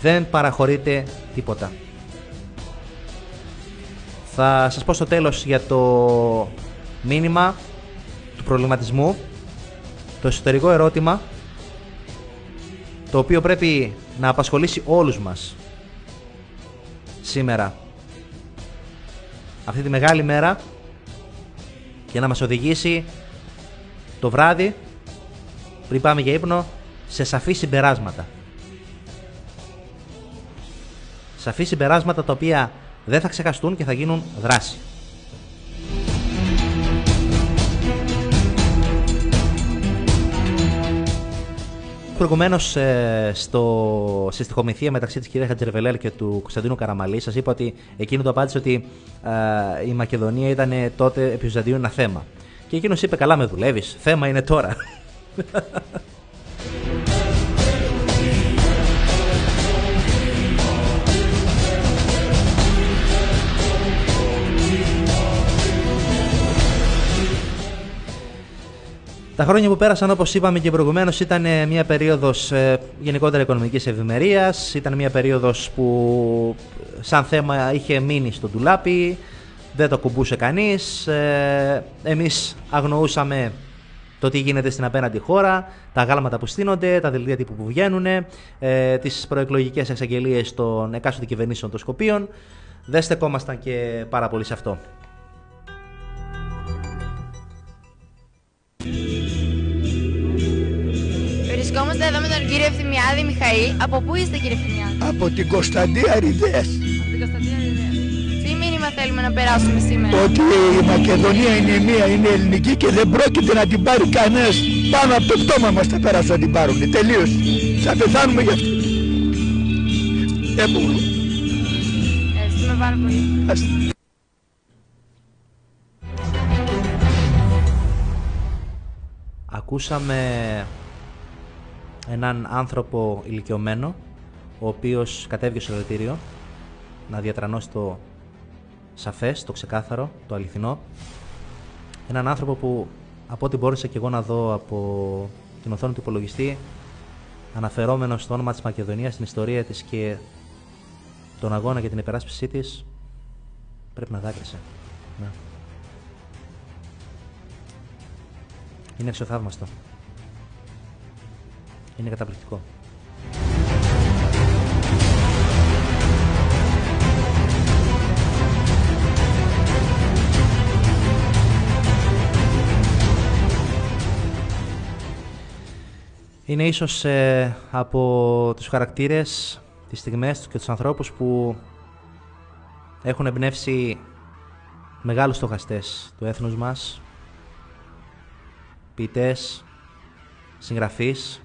δεν παραχωρείται τίποτα. Θα σας πω στο τέλος για το μήνυμα του προβληματισμού Το εσωτερικό ερώτημα το οποίο πρέπει να απασχολήσει όλους μας σήμερα αυτή τη μεγάλη μέρα και να μας οδηγήσει το βράδυ πριν πάμε για ύπνο σε σαφή συμπεράσματα. Σαφή συμπεράσματα τα οποία δεν θα ξεχαστούν και θα γίνουν δράση. Προηγουμένως ε, στη στοιχομηθεία μεταξύ της κυρίας Χατζερβελέλ και του Κωνσταντίνου Καραμαλή, σας είπα ότι εκείνο το απάντησε ότι ε, η Μακεδονία ήταν τότε επί Βυζαντίου ένα θέμα. Και εκείνος είπε: Καλά, με δουλεύεις. Θέμα είναι τώρα. Τα χρόνια που πέρασαν, όπως είπαμε και προηγουμένως, ήταν μια περίοδος ε, γενικότερα οικονομικής ευημερίας. Ήταν μια περίοδος που, σαν θέμα, είχε μείνει στο ντουλάπι. Δεν το κουμπούσε κανείς. Ε, Εμείς αγνοούσαμε το τι γίνεται στην απέναντι χώρα, τα γάλματα που στείνονται, τα δελτία τύπου που βγαίνουν, ε, τις προεκλογικές εξαγγελίες των εκάστοτε κυβερνήσεων των Σκοπίων. Δεν στεκόμασταν και πάρα πολύ σε αυτό. Βρισκόμαστε εδώ με τον κύριο Ευθυμιάδη Μιχαήλ. Από πού είστε κύριε Ευθυμιάδη; Από την Κωνσταντία Ριδές. Από την Κωνσταντία Ριδές. Τι μήνυμα θέλουμε να περάσουμε σήμερα; Ότι η Μακεδονία είναι μία, είναι ελληνική και δεν πρόκειται να την πάρει κανένας. Πάνω από το πτώμα μας θα πέρασουν να την πάρουν. Τελείως. Θα πεθάνουμε γι' αυτό. Δεν μπορούμε. Ευχαριστούμε πάρα πολύ. Ακούσαμε έναν άνθρωπο ηλικιωμένο, ο οποίος κατέβηκε στο ελευθερίο να διατρανώσει το σαφές, το ξεκάθαρο, το αληθινό. Έναν άνθρωπο που από ό,τι μπόρεσα και εγώ να δω από την οθόνη του υπολογιστή, αναφερόμενος στο όνομα της Μακεδονίας, στην ιστορία της και τον αγώνα για την υπεράσπιση της, πρέπει να δάκρυσε. Ναι. Είναι εξωθαύμαστο. Είναι καταπληκτικό. Είναι ίσως ε, από τους χαρακτήρες, τις στιγμές και τους ανθρώπους που έχουν εμπνεύσει μεγάλους στοχαστές του έθνους μας, ποιητές, συγγραφείς,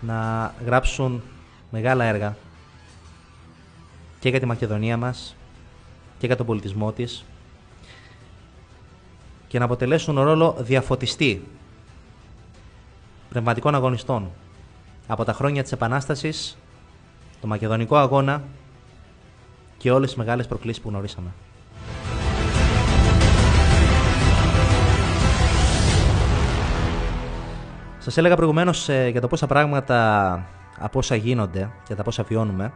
να γράψουν μεγάλα έργα και για τη Μακεδονία μας και για τον πολιτισμό της και να αποτελέσουν ρόλο διαφωτιστή πνευματικών αγωνιστών από τα χρόνια της Επανάστασης, το Μακεδονικό Αγώνα και όλες τις μεγάλες προκλήσεις που γνωρίσαμε. Σας έλεγα προηγουμένως ε, για το πόσα πράγματα από όσα γίνονται και τα πόσα βιώνουμε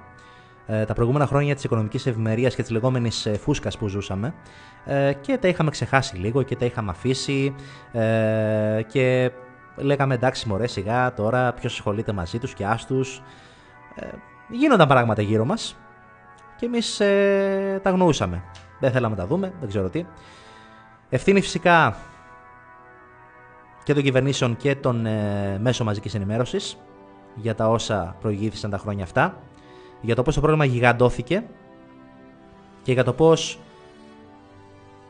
ε, τα προηγούμενα χρόνια της οικονομικής ευημερίας και της λεγόμενης ε, φούσκας που ζούσαμε ε, και τα είχαμε ξεχάσει λίγο και τα είχαμε αφήσει ε, και λέγαμε εντάξει μωρέ σιγά τώρα ποιος ασχολείται μαζί τους και άστους. Ε, γίνονταν πράγματα γύρω μας και εμείς ε, τα γνωρούσαμε. Δεν θέλαμε να τα δούμε, δεν ξέρω τι. Ευθύνη φυσικά και των κυβερνήσεων και των ε, μέσων μαζικής ενημέρωσης για τα όσα προηγήθησαν τα χρόνια αυτά, για το πώς το πρόβλημα γιγαντώθηκε και για το πώς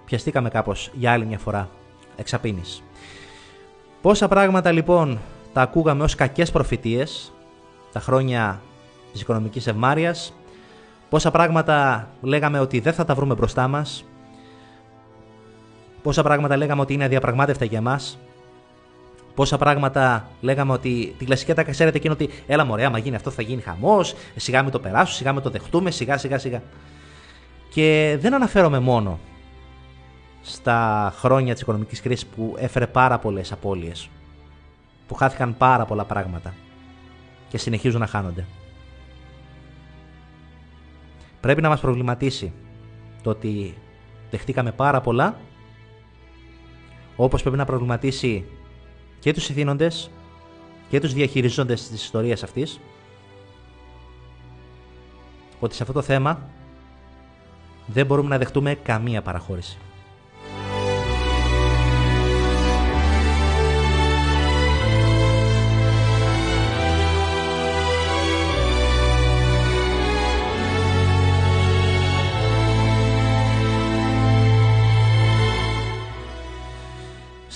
πιαστήκαμε κάπως για άλλη μια φορά εξαπίνης. Πόσα πράγματα λοιπόν τα ακούγαμε ως κακές προφητείες τα χρόνια της οικονομικής ευμάρειας, πόσα πράγματα λέγαμε ότι δεν θα τα βρούμε μπροστά μας, πόσα πράγματα λέγαμε ότι είναι αδιαπραγμάτευτα για μας, Πόσα πράγματα λέγαμε ότι την κλασική τα ξέρετε εκείνο ότι έλα μωρέ, άμα γίνει αυτό θα γίνει χαμός, σιγά με το περάσουμε, σιγά με το δεχτούμε, σιγά σιγά σιγά. Και δεν αναφέρομαι μόνο στα χρόνια της οικονομικής κρίσης που έφερε πάρα πολλές απώλειες, που χάθηκαν πάρα πολλά πράγματα και συνεχίζουν να χάνονται. Πρέπει να μας προβληματίσει το ότι δεχτήκαμε πάρα πολλά, όπως πρέπει να προβληματίσει και τους ηθήνοντες και τους διαχειριζόντες της ιστορίας αυτής ότι σε αυτό το θέμα δεν μπορούμε να δεχτούμε καμία παραχώρηση.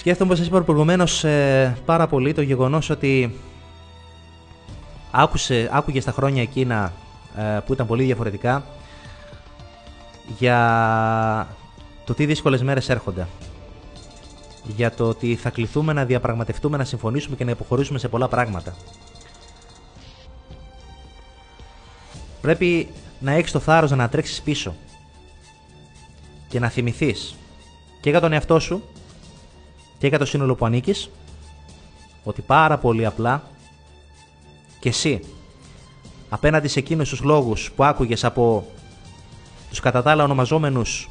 Σκέφτομαι, όπως σας είπα προηγουμένως, ε, πάρα πολύ το γεγονός ότι άκουσε, άκουγε στα χρόνια εκείνα ε, που ήταν πολύ διαφορετικά για το τι δύσκολες μέρες έρχονται. Για το ότι θα κληθούμε να διαπραγματευτούμε, να συμφωνήσουμε και να υποχωρήσουμε σε πολλά πράγματα. Πρέπει να έχεις το θάρρος να τρέξεις πίσω και να θυμηθείς και για τον εαυτό σου και για το σύνολο που ανήκεις ότι πάρα πολύ απλά και εσύ απέναντι σε εκείνους τους λόγους που άκουγες από τους κατά τα άλλα ονομαζόμενους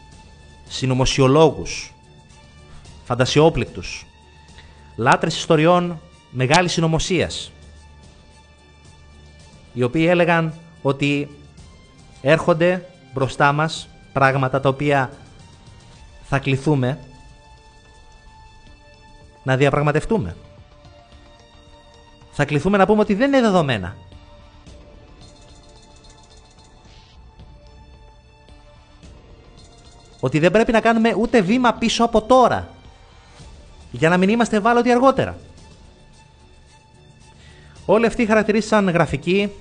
συνωμοσιολόγους, φαντασιόπληκτους, λάτρες ιστοριών μεγάλης συνωμοσίας, οι οποίοι έλεγαν ότι έρχονται μπροστά μας πράγματα τα οποία θα κληθούμε να διαπραγματευτούμε. Θα κληθούμε να πούμε ότι δεν είναι δεδομένα. Ότι δεν πρέπει να κάνουμε ούτε βήμα πίσω από τώρα. Για να μην είμαστε ευάλωτοι αργότερα. Όλοι αυτοί χαρακτηρίστηκαν γραφικοί,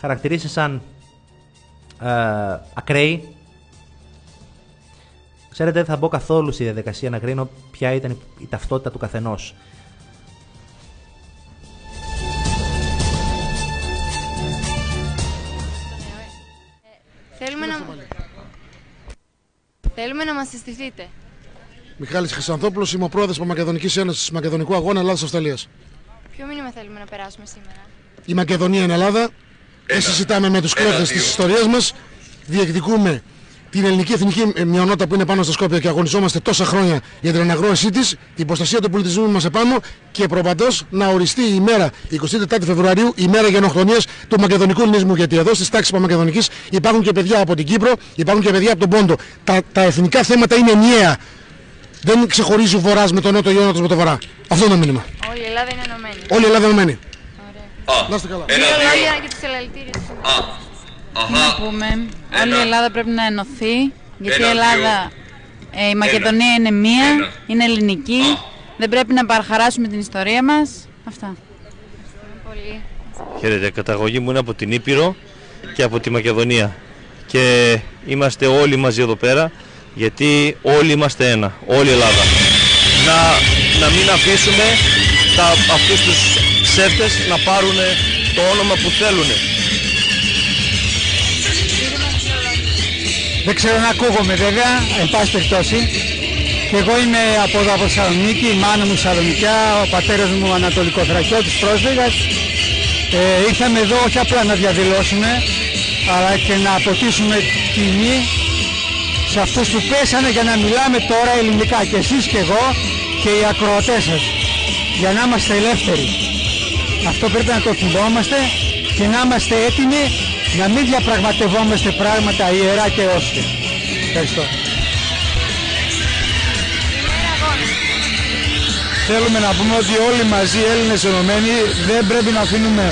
χαρακτηρίστηκαν ε, ακραίοι, Ξέρετε, δεν θα μπω καθόλου στη διαδικασία να κρίνω ποια ήταν η ταυτότητα του καθενός. Θέλουμε να... Θέλουμε να μας συστηθείτε. Μιχάλης Χρυσανθόπουλος, είμαι ο πρόεδρος της Μακεδονικής Ένωσης Μακεδονικού Αγώνα Ελλάδας-Αυστραλίας. Ποιο μήνυμα θέλουμε να περάσουμε σήμερα; Η Μακεδονία είναι Ελλάδα. Ε, συζητάμε με τους κλέφτες της ιστορίας μας. Διεκδικούμε την ελληνική εθνική μειονότητα που είναι πάνω στο Σκόπιο και αγωνιζόμαστε τόσα χρόνια για την αναγνώρισή της, την προστασία του πολιτισμού μας επάνω και προπαντός να οριστεί η μέρα 24 Φεβρουαρίου, η μέρα γενοκτονίας του μακεδονικού ελληνισμού. Γιατί εδώ στις τάξεις Παμακεδονική υπάρχουν και παιδιά από την Κύπρο, υπάρχουν και παιδιά από τον Πόντο. Τα, τα εθνικά θέματα είναι ενιαία. Δεν ξεχωρίζει ο Βορράς με τον Νότο ή ο Νότος με τον Βορρά. Αυτό είναι το μήνυμα. Όλη η Ελλάδα είναι ενωμένη. Όλη η Ελλάδα είναι ενωμένη. Ωραία. Να είστε καλά. Δύο λόγια για τις συλλαλητήρες. Τι να πούμε, όλη η Ελλάδα πρέπει να ενωθεί, γιατί η Ελλάδα, ε, η Μακεδονία είναι μία, είναι ελληνική, δεν πρέπει να παραχαράσουμε την ιστορία μας. Αυτά. Πολύ. Χαίρετε, καταγωγή μου είναι από την Ήπειρο και από τη Μακεδονία. Και είμαστε όλοι μαζί εδώ πέρα, γιατί όλοι είμαστε ένα, όλη η Ελλάδα. Να, να μην αφήσουμε τα, αυτούς τους ψεύτες να πάρουν το όνομα που θέλουν. Δεν ξέρω να ακούγομαι βέβαια, εν πάση περιπτώσει. Και εγώ είμαι από εδώ από Θεσσαλονίκη, η μάνα μου Θεσσαλονικιά, ο πατέρας μου Ανατολικοθρακιώτης πρόσφυγας. Ε, ήρθαμε εδώ όχι απλά να διαδηλώσουμε, αλλά και να αποτίσουμε τιμή σε αυτούς που πέσανε για να μιλάμε τώρα ελληνικά και εσείς και εγώ και οι ακροατές σας για να είμαστε ελεύθεροι. Αυτό πρέπει να το θυμόμαστε και να είμαστε έτοιμοι να μην διαπραγματευόμαστε πράγματα ιερά και όσια. Ευχαριστώ. Θέλουμε να πούμε ότι όλοι μαζί Έλληνες ενωμένοι δεν πρέπει να αφήνουμε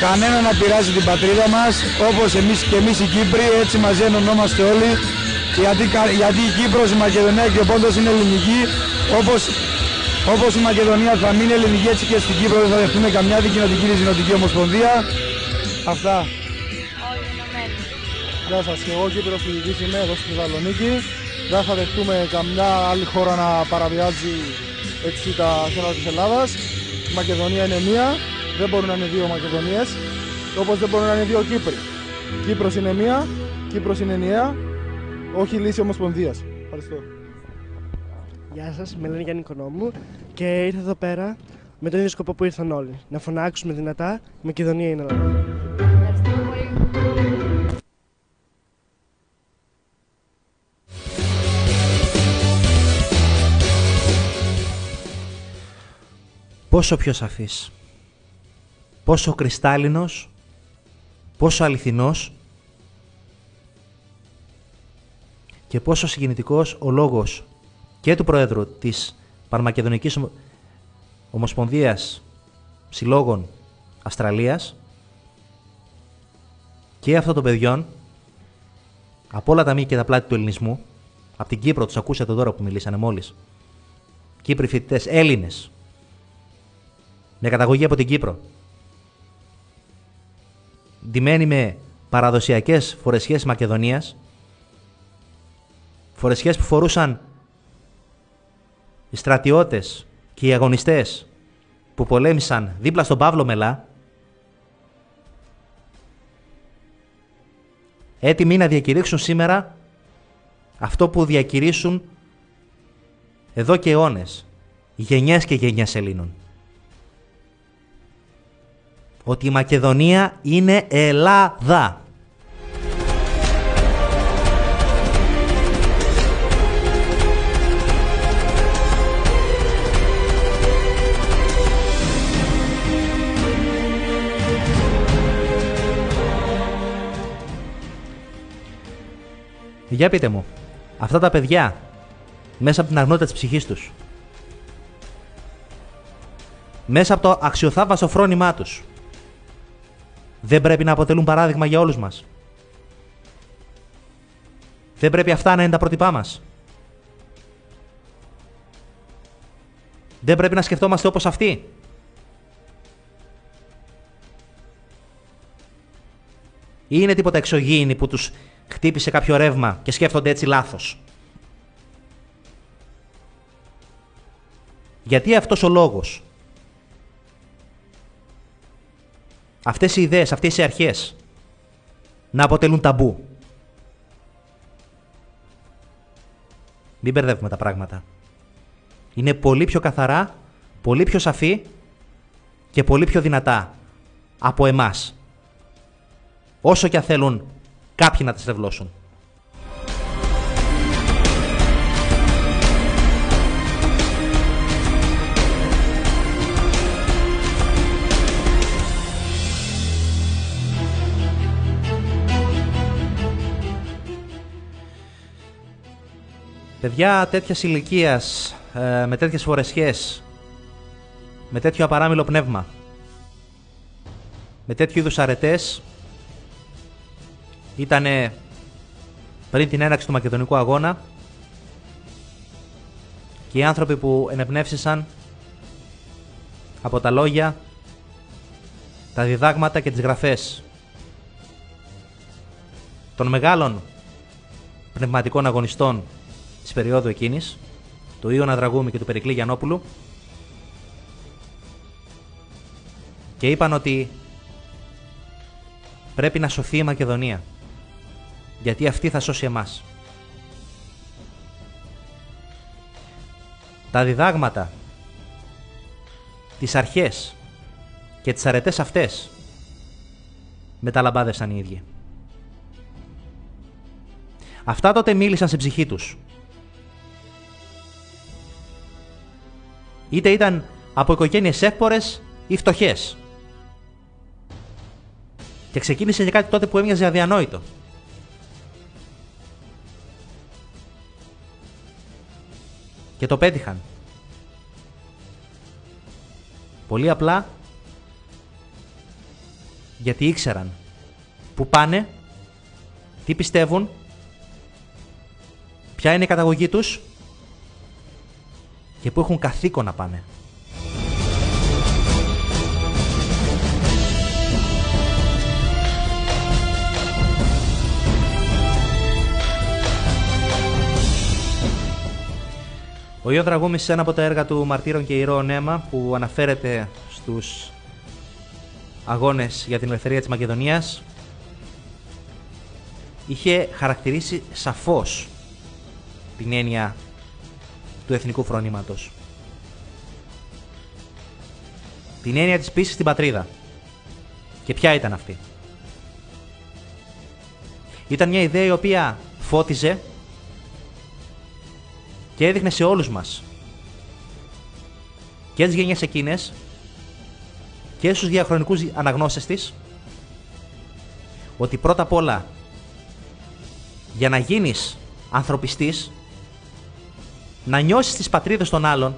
κανένα να πειράζει την πατρίδα μας όπως εμείς και εμείς οι Κύπροι έτσι μαζί ενωνόμαστε όλοι γιατί, γιατί η Κύπρος, η Μακεδονία και ο Πόντος είναι ελληνική όπως, όπως η Μακεδονία θα μείνει ελληνική έτσι και στην Κύπρο δεν θα δεχτούμε καμιά δικοινοτική ριζινοτική ομοσπονδία Αυτά. Όλοι ενωμένοι. Γεια σας, και εγώ Κύπρος φοιτητής είμαι εδώ στη Θεσσαλονίκη. Δεν θα δεχτούμε καμιά άλλη χώρα να παραβιάζει έτσι τα σύνορα της Ελλάδας. Η Μακεδονία είναι μία, δεν μπορούν να είναι δύο Μακεδονίες, όπως δεν μπορούν να είναι δύο Κύπροι. Κύπρος είναι μία, Κύπρος είναι ενιαία, όχι λύση ομοσπονδίας. Ευχαριστώ. Γεια σας, με λένε Γιάννη Κονόμου και ήρθα εδώ πέρα με τον ίδιο σκοπό που ήρθαν όλοι. Να φωνάξουμε δυνατά, η Μακεδονία είναι Ελλάδα. Ευχαριστούμε πολύ. πόσο πιο σαφής, πόσο κρυστάλλινος, πόσο αληθινός και πόσο συγκινητικός ο λόγος και του Προέδρου της Παρμακεδονικής Ομοσπονδίας Συλλόγων Αυστραλίας και αυτών των παιδιών από όλα τα μήκη και τα πλάτη του ελληνισμού, από την Κύπρο, τους ακούσατε τώρα που μιλήσανε μόλις. Κύπροι φοιτητές, Έλληνες. Με καταγωγή από την Κύπρο. Ντυμένοι με παραδοσιακές φορεσιές Μακεδονίας. Φορεσιές που φορούσαν οι στρατιώτες και οι αγωνιστές που πολέμησαν δίπλα στον Παύλο Μελά έτοιμοι να διακηρύξουν σήμερα αυτό που διακηρύσουν εδώ και αιώνες, γενιές και γενιές Ελλήνων. Ότι η Μακεδονία είναι Ελλάδα. Για πείτε μου, αυτά τα παιδιά, μέσα από την αγνότητα της ψυχής τους, μέσα από το αξιοθαύμαστο φρόνημά τους, δεν πρέπει να αποτελούν παράδειγμα για όλους μας. Δεν πρέπει αυτά να είναι τα πρότυπά μας. Δεν πρέπει να σκεφτόμαστε όπως αυτοί. Ή είναι τίποτα εξωγήινοι που τους χτύπησε κάποιο ρεύμα και σκέφτονται έτσι λάθος. Γιατί αυτός ο λόγος; Αυτές οι ιδέες, αυτές οι αρχές να αποτελούν ταμπού. Μην μπερδεύουμε τα πράγματα. Είναι πολύ πιο καθαρά, πολύ πιο σαφή και πολύ πιο δυνατά από εμάς. Όσο και αν θέλουν κάποιοι να τις στρεβλώσουν. Παιδιά τέτοιας ηλικίας, ε, με τέτοιες φορεσιές, με τέτοιο απαράμιλο πνεύμα, με τέτοιου είδους αρετές, ήταν πριν την έναξη του Μακεδονικού Αγώνα και οι άνθρωποι που ενευνεύσισαν από τα λόγια, τα διδάγματα και τις γραφές των μεγάλων πνευματικών αγωνιστών της περίοδου εκείνης, του Ιωνα Δραγούμη και του Περικλή Γιαννόπουλου και είπαν ότι πρέπει να σωθεί η Μακεδονία γιατί αυτή θα σώσει εμάς. Τα διδάγματα, τις αρχές και τις αρετές αυτές μεταλαμπάδευσαν οι ίδιοι. Αυτά τότε μίλησαν σε ψυχή τους. Είτε ήταν από οικογένειες εύπορες ή φτωχές. Και ξεκίνησε για κάτι τότε που έμοιαζε αδιανόητο. Και το πέτυχαν. Πολύ απλά γιατί ήξεραν που πάνε, τι πιστεύουν, ποια είναι η καταγωγή τους και που έχουν καθήκον να πάνε. Ο Ιω Δραγούμης σε ένα από τα έργα του Μαρτύρων και Ηρώων Αίμα που αναφέρεται στους αγώνες για την ελευθερία της Μακεδονίας είχε χαρακτηρίσει σαφώς την έννοια του εθνικού φρονήματος. Την έννοια της πίσης στην πατρίδα. Και ποια ήταν αυτή. Ήταν μια ιδέα η οποία φώτιζε και έδειχνε σε όλους μας. Και τις γενιές εκείνες. Και στους διαχρονικούς αναγνώστες της. Ότι πρώτα απ' όλα για να γίνεις ανθρωπιστής να νιώσεις τις πατρίδες των άλλων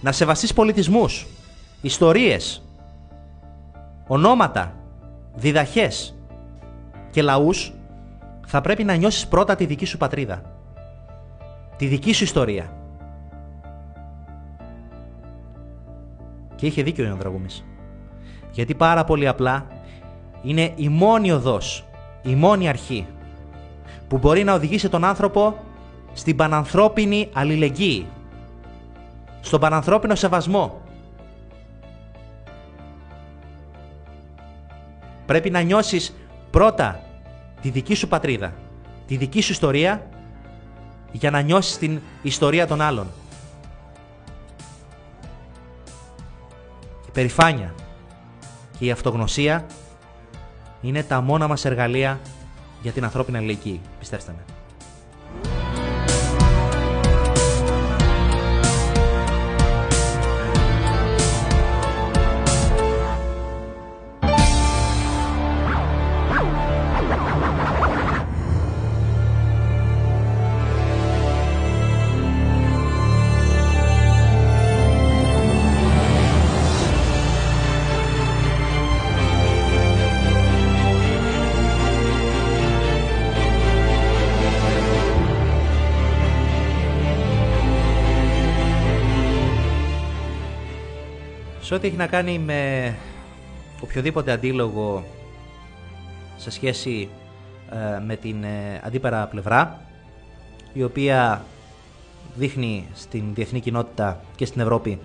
να σεβαστείς πολιτισμούς, ιστορίες, ονόματα, διδαχές και λαούς θα πρέπει να νιώσεις πρώτα τη δική σου πατρίδα. Τη δική σου ιστορία. Και είχε δίκιο ο Ανδραγούμης. Γιατί πάρα πολύ απλά είναι η μόνη οδός, η μόνη αρχή που μπορεί να οδηγήσει τον άνθρωπο στην πανανθρώπινη αλληλεγγύη, στον πανανθρώπινο σεβασμό. Πρέπει να νιώσεις πρώτα τη δική σου πατρίδα, τη δική σου ιστορία για να νιώσεις την ιστορία των άλλων. Η περηφάνεια και η αυτογνωσία είναι τα μόνα μας εργαλεία για την ανθρώπινη αλληλεγγύη, πιστέψτε με. Σε ό,τι έχει να κάνει με οποιοδήποτε αντίλογο σε σχέση ε, με την ε, αντίπερα πλευρά η οποία δείχνει στην διεθνή κοινότητα και στην Ευρώπη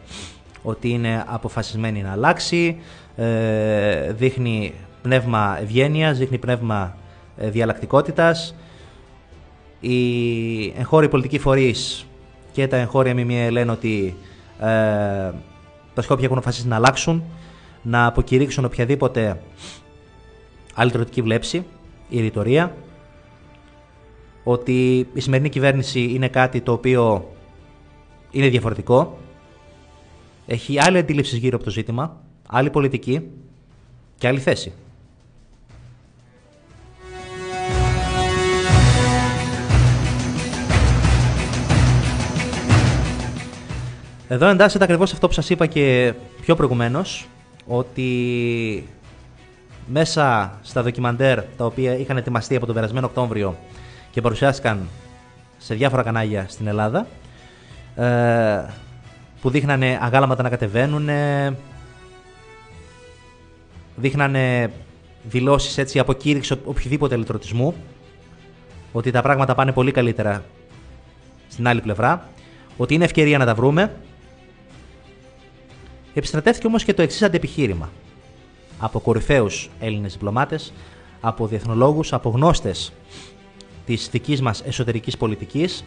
ότι είναι αποφασισμένη να αλλάξει, ε, δείχνει πνεύμα ευγένειας, δείχνει πνεύμα διαλλακτικότητας. Οι εγχώροι πολιτικοί φορείς και τα εγχώρια ΜΜΕ λένε ότι τα Σκόπια έχουν αποφασίσει να αλλάξουν, να αποκηρύξουν οποιαδήποτε άλλη τρωτική βλέψη ή ρητορία, ότι η σημερινή κυβέρνηση είναι κάτι το οποίο είναι διαφορετικό, έχει άλλη αντίληψη γύρω από το ζήτημα, άλλη πολιτική και άλλη θέση. Εδώ εντάσσεται ακριβώς αυτό που σας είπα και πιο προηγουμένως, ότι μέσα στα ντοκιμαντέρ τα οποία είχαν ετοιμαστεί από τον περασμένο Οκτώβριο και παρουσιάστηκαν σε διάφορα κανάλια στην Ελλάδα, ε, που δείχνανε αγάλματα να κατεβαίνουν, δείχνανε δηλώσεις έτσι αποκήρυξης οποιοδήποτε λιτρωτισμού, ότι τα πράγματα πάνε πολύ καλύτερα στην άλλη πλευρά, ότι είναι ευκαιρία να τα βρούμε Επιστρατεύτηκε όμως και το εξής αντεπιχείρημα. Από κορυφαίους Έλληνες διπλωμάτες, από διεθνολόγους, από γνώστες της δικής μας εσωτερικής πολιτικής,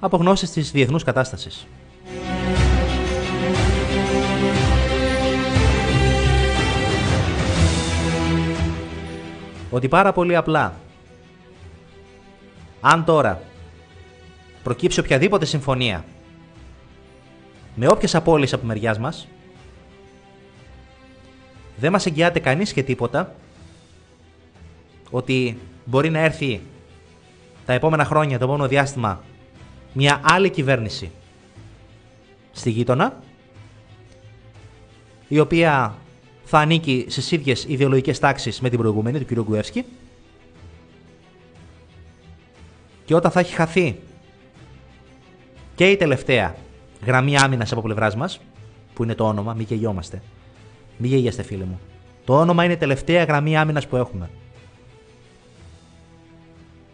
από γνώστες της διεθνούς κατάστασης. Ότι πάρα πολύ απλά, αν τώρα προκύψει οποιαδήποτε συμφωνία με όποιες απώλειες από μεριάς μας, δεν μας εγγυάται κανείς και τίποτα ότι μπορεί να έρθει τα επόμενα χρόνια, το επόμενο διάστημα, μια άλλη κυβέρνηση στη γείτονα, η οποία θα ανήκει στις ίδιες ιδεολογικές τάξεις με την προηγούμενη, του κ. Γκουεύσκη. Και όταν θα έχει χαθεί και η τελευταία γραμμή άμυνας από πλευράς μας, που είναι το όνομα, μην γελιόμαστε. Μην γελιάστε, φίλοι μου. Το όνομα είναι η τελευταία γραμμή άμυνας που έχουμε.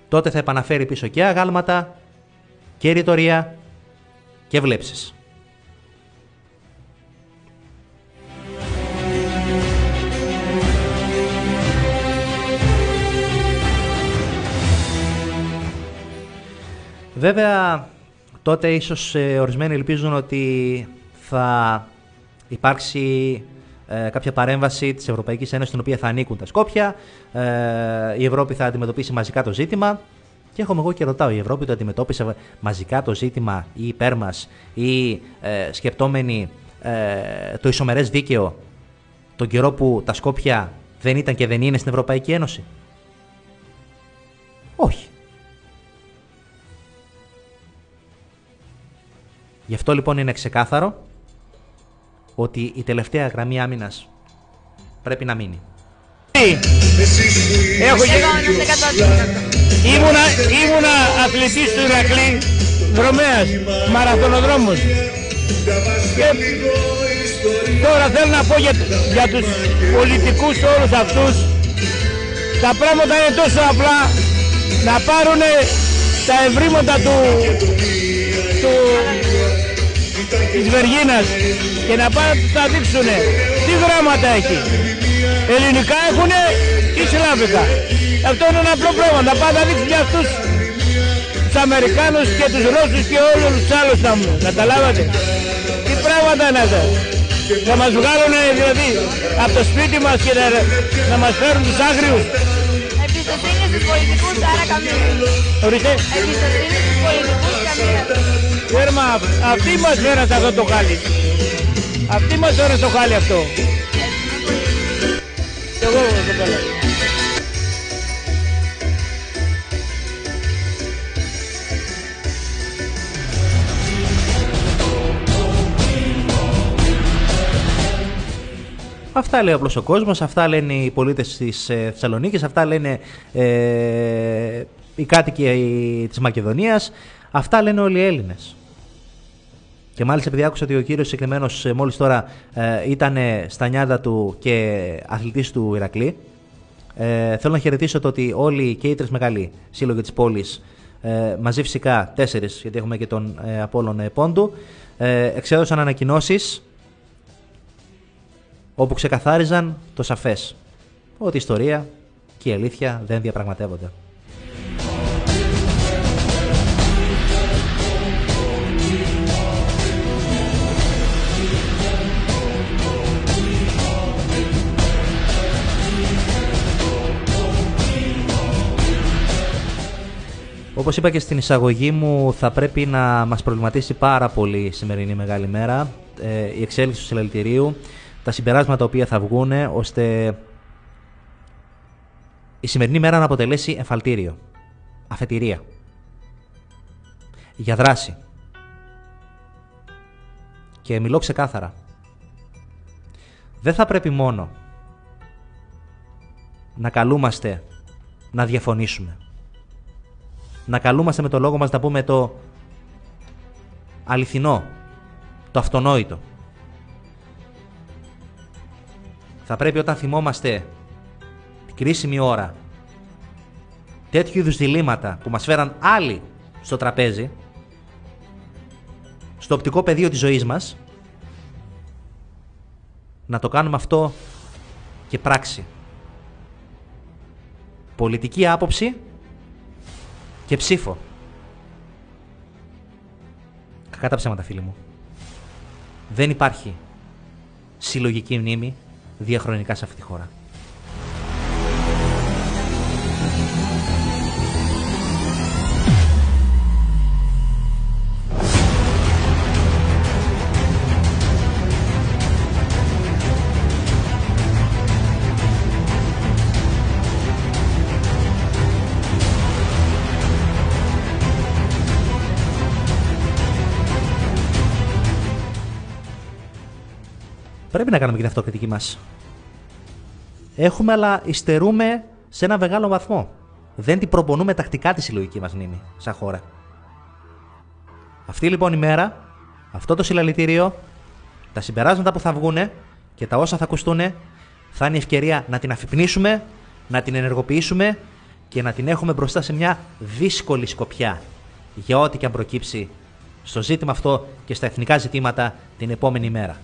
Τότε θα επαναφέρει πίσω και αγάλματα και ρητορία και βλέψεις. Βέβαια, τότε ίσως ε, ορισμένοι ελπίζουν ότι θα υπάρξει ε, κάποια παρέμβαση της Ευρωπαϊκής Ένωσης στην οποία θα ανήκουν τα Σκόπια, ε, η Ευρώπη θα αντιμετωπίσει μαζικά το ζήτημα και έχουμε εγώ και ρωτάω, η Ευρώπη το αντιμετώπισε μαζικά το ζήτημα ή υπέρ μας ή ε, σκεπτόμενοι το ισομερές δίκαιο τον καιρό που τα Σκόπια δεν ήταν και δεν είναι στην Ευρωπαϊκή Ένωση; Όχι. Γι' αυτό λοιπόν είναι ξεκάθαρο ότι η τελευταία γραμμή άμυνας πρέπει να μείνει. Έχω Ήμουνα, ήμουνα αθλητής του Ηρακλή, δρομέας, μαραθωνοδρόμος. Και τώρα θέλω να πω για, για τους πολιτικούς όλους αυτούς, τα πράγματα είναι τόσο απλά να πάρουν τα ευρήματα του, του της Βεργίνας και να πάνε να τα δείξουν τι γράμματα έχει. Ελληνικά έχουνε ή σλάβικα. Αυτό είναι ένα απλό πράγμα. Να πάνε να δείξουν για αυτούς τους Αμερικάνους και τους Ρώσους και όλους τους άλλους να μου. Καταλάβατε. Τι πράγματα είναι αυτά. Να μας βγάλουν δηλαδή από το σπίτι μας και να, να μας φέρουν τους άγριους. Εμπιστοσύνη στους πολιτικούς, άρα καμία. Ορίστε. Εμπιστοσύνη στους πολιτικούς, καμία. Φέρμα, αυτοί μας φέραν αυτό το χάλι. Αυτοί μας φέραν το χάλι αυτό. Εγώ το πέρα. Αυτά λέει απλώ ο κόσμος, αυτά λένε οι πολίτες της ε, Θεσσαλονίκης, αυτά λένε ε, οι κάτοικοι της Μακεδονίας, αυτά λένε όλοι οι Έλληνες. Και μάλιστα επειδή άκουσα ότι ο κύριος συγκεκριμένος μόλις τώρα ε, ήταν στα νιάτα του και αθλητής του Ηρακλή, ε, θέλω να χαιρετήσω το ότι όλοι και οι τρεις μεγάλοι σύλλογοι της πόλης, ε, μαζί φυσικά τέσσερις, γιατί έχουμε και τον ε, Απόλλων ε, Πόντου, ε, εξέδωσαν ανακοινώσεις όπου ξεκαθάριζαν το σαφές ότι η ιστορία και η αλήθεια δεν διαπραγματεύονται. Όπως είπα και στην εισαγωγή μου, θα πρέπει να μας προβληματίσει πάρα πολύ η σημερινή μεγάλη μέρα, ε, η εξέλιξη του συλλαλητηρίου, τα συμπεράσματα τα οποία θα βγουν, ώστε η σημερινή μέρα να αποτελέσει εφαλτήριο, αφετηρία, για δράση. Και μιλώ ξεκάθαρα. Δεν θα πρέπει μόνο να καλούμαστε να διαφωνήσουμε. Να καλούμαστε με το λόγο μας να πούμε το αληθινό, το αυτονόητο. Θα πρέπει όταν θυμόμαστε την κρίσιμη ώρα τέτοιου είδους διλήμματα που μας φέραν άλλοι στο τραπέζι, στο οπτικό πεδίο της ζωής μας, να το κάνουμε αυτό και πράξη. Πολιτική άποψη και ψήφο. Κακά τα ψέματα φίλοι μου. Δεν υπάρχει συλλογική μνήμη διαχρονικά σε αυτή τη χώρα. Πρέπει να κάνουμε και την αυτοκριτική μας. Έχουμε, αλλά υστερούμε σε ένα μεγάλο βαθμό. Δεν την προπονούμε τακτικά τη συλλογική μας μνήμη, σαν χώρα. Αυτή λοιπόν η μέρα, αυτό το συλλαλητήριο, τα συμπεράσματα που θα βγουν και τα όσα θα ακουστούν, θα είναι η ευκαιρία να την αφυπνίσουμε, να την ενεργοποιήσουμε και να την έχουμε μπροστά σε μια δύσκολη σκοπιά για ό,τι και αν προκύψει στο ζήτημα αυτό και στα εθνικά ζητήματα την επόμενη μέρα.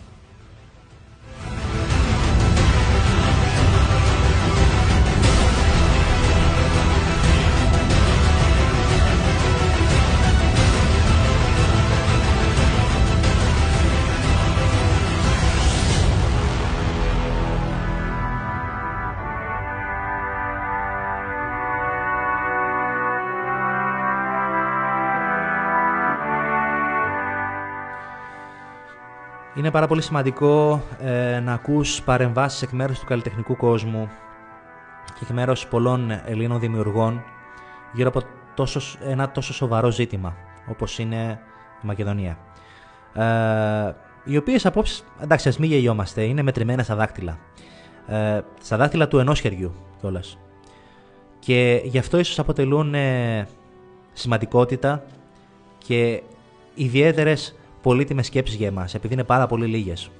Είναι πάρα πολύ σημαντικό ε, να ακούς παρεμβάσεις εκ μέρους του καλλιτεχνικού κόσμου και εκ μέρους πολλών Ελλήνων δημιουργών γύρω από τόσο, ένα τόσο σοβαρό ζήτημα όπως είναι η Μακεδονία. Ε, οι οποίες απόψεις, εντάξει ας μην γελιόμαστε, είναι μετρημένες στα δάκτυλα. Ε, στα δάκτυλα του ενός χεριού κιόλας. Και γι' αυτό ίσως αποτελούν ε, σημαντικότητα και ιδιαίτερες πολύτιμες σκέψεις για εμάς, επειδή είναι πάρα πολύ λίγες.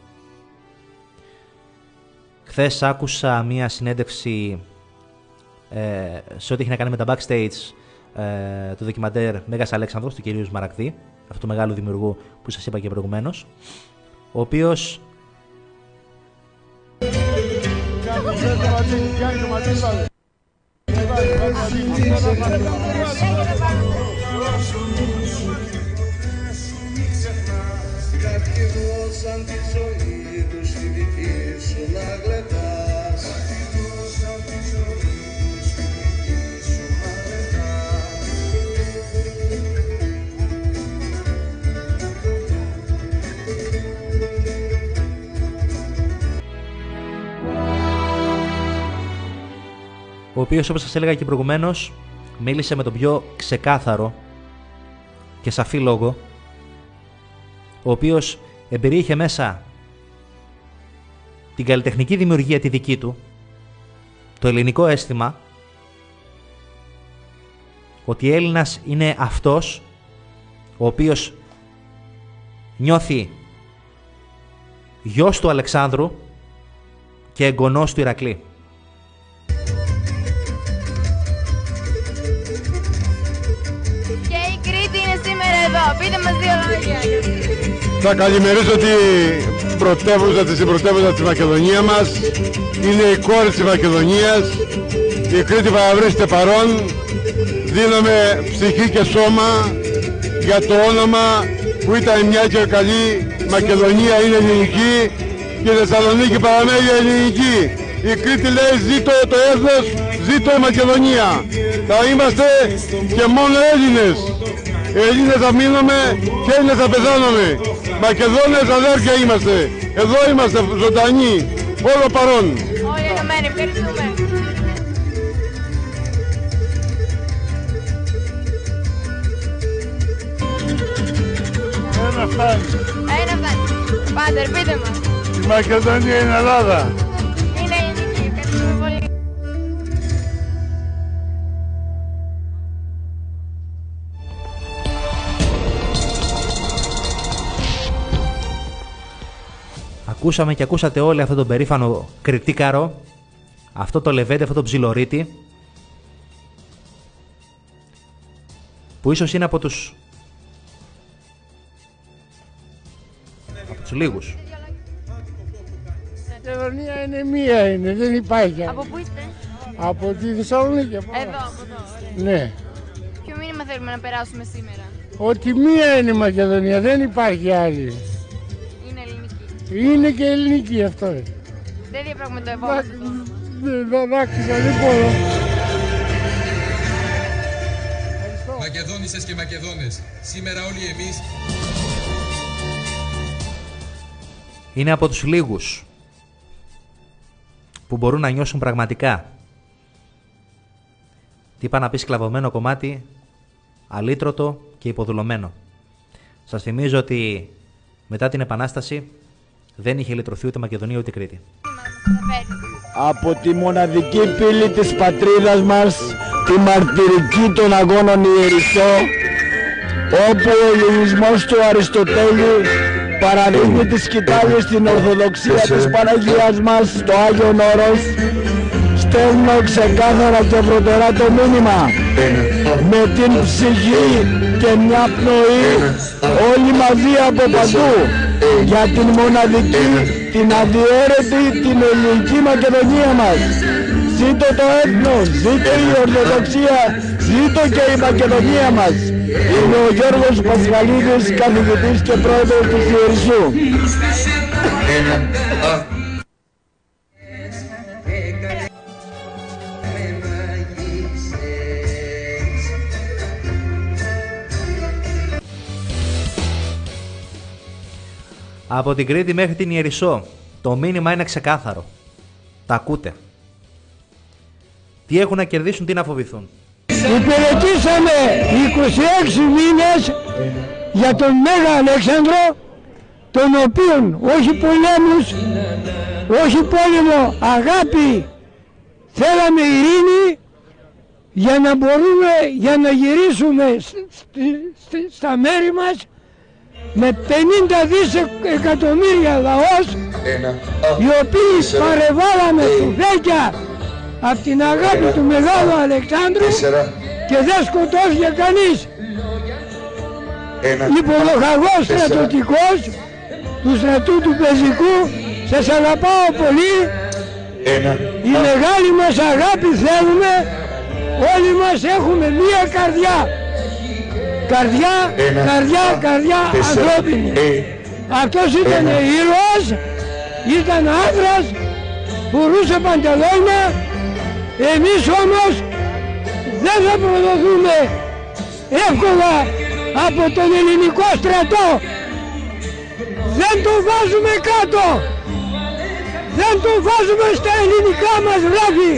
Χθες άκουσα μία συνέντευξη ε, σε ό,τι έχει να κάνει με τα backstage ε, του ντοκιμαντέρ Μέγας Αλέξανδρος του κυρίου Μαρακδί, αυτού του μεγάλου δημιουργού που σας είπα και προηγουμένως, ο οποίος σαν τη ζωή τους στη δική σου να γλεντάς. Ο οποίος όπως σας έλεγα και προηγουμένως μίλησε με τον πιο ξεκάθαρο και σαφή λόγο ο οποίος εμπεριείχε μέσα την καλλιτεχνική δημιουργία τη δική του, το ελληνικό αίσθημα, ότι Έλληνας είναι αυτός ο οποίος νιώθει γιος του Αλεξάνδρου και εγγονός του Ηρακλή. Και η Κρήτη είναι σήμερα εδώ. Πείτε μας δύο λόγια. Θα καλημερίσω τη πρωτεύουσα, τη συμπρωτεύουσα της Μακεδονίας μας. Είναι η κόρη της Μακεδονίας. Η Κρήτη θα βρίσκεται παρόν. Δίνουμε ψυχή και σώμα για το όνομα που ήταν μια και καλή Μακεδονία είναι ελληνική και η Θεσσαλονίκη παραμένει ελληνική. Η Κρήτη λέει ζήτω το έθνος, ζήτω η Μακεδονία. Θα είμαστε και μόνο Έλληνες. Έλληνες θα μείνουμε και Έλληνες θα πεθάνουμε. Μακεδόνες αδέρφια είμαστε. Εδώ είμαστε ζωντανοί. Όλο παρόν. Όλοι ενωμένοι. Ευχαριστούμε. Ένα φτάνει. Ένα φτάνει. Πάτερ, πείτε μας. Η Μακεδονία είναι Ελλάδα. Ακούσαμε και ακούσατε όλοι αυτό τον περήφανο κριτήκαρο, αυτό το λεβέντε, αυτό το ψιλορίτη, που ίσως είναι από τους από τους λίγους. Η Μακεδονία είναι μία είναι, δεν υπάρχει άλλη. Από πού είστε; Από τη Θεσσαλονίκη. από Εδώ, από εδώ. Ναι. Ποιο μήνυμα θέλουμε να περάσουμε σήμερα; Ότι μία είναι η Μακεδονία, δεν υπάρχει άλλη. Είναι ελληνική. Είναι και ελληνική αυτό. Δεν διαπραγματευόμαστε το. Δεν δάκρυσα, δεν μπορώ. Μακεδόνισσες και Μακεδόνες, σήμερα όλοι εμείς Είναι από τους λίγους που μπορούν να νιώσουν πραγματικά. Τι είπα να πεις σκλαβωμένο κομμάτι, αλήτρωτο και υποδουλωμένο. Σας θυμίζω ότι μετά την Επανάσταση δεν είχε λυτρωθεί ούτε Μακεδονία ούτε Κρήτη. από τη μοναδική πύλη της πατρίδας μας, τη μαρτυρική των αγώνων Ιερισσό, όπου ο ελληνισμός του Αριστοτέλη παραδείχνει τις σκητάλες στην Ορθοδοξία της Παναγίας μας, στο Άγιον Όρος, στέλνω ξεκάθαρα και πρωτορά το μήνυμα. Με την ψυχή και μια πνοή όλοι μαζί από παντού για την μοναδική, την αδιέρετη, την ελληνική Μακεδονία μας. Ζήτω το έθνος, ζήτω η Ορθοδοξία, ζήτω και η Μακεδονία μας. Είμαι ο Γιώργος Πασχαλίδης, καθηγητής και πρόεδρος του Ιερισσού. Από την Κρήτη μέχρι την Ιερισσό. Το μήνυμα είναι ξεκάθαρο. Τα ακούτε. Τι έχουν να κερδίσουν, τι να φοβηθούν. Υπηρετήσαμε 26 μήνες για τον Μέγα Αλέξανδρο τον οποίον όχι πολέμους, όχι πόλεμο, αγάπη, θέλαμε ειρήνη για να μπορούμε, για να γυρίσουμε στα μέρη μας με 50 δισεκατομμύρια λαός οι οποίοι παρεβάλαμε φέκια από την αγάπη του Μεγάλου Αλεξάνδρου και δεν σκοτώθηκε κανείς. Υποδοχαγός στρατοτικός του στρατού του πεζικού σας αγαπάω πολύ. Η μεγάλη μας αγάπη θέλουμε. Όλοι μας έχουμε μία καρδιά καρδιά, καρδιά, καρδιά ανθρώπινη. Αυτός ήταν ήρωας ήταν άντρας φορούσε παντελόνια. Εμείς όμως δεν θα προδοθούμε εύκολα από τον ελληνικό στρατό. Δεν το βάζουμε κάτω. Δεν το βάζουμε στα ελληνικά μας βράδυ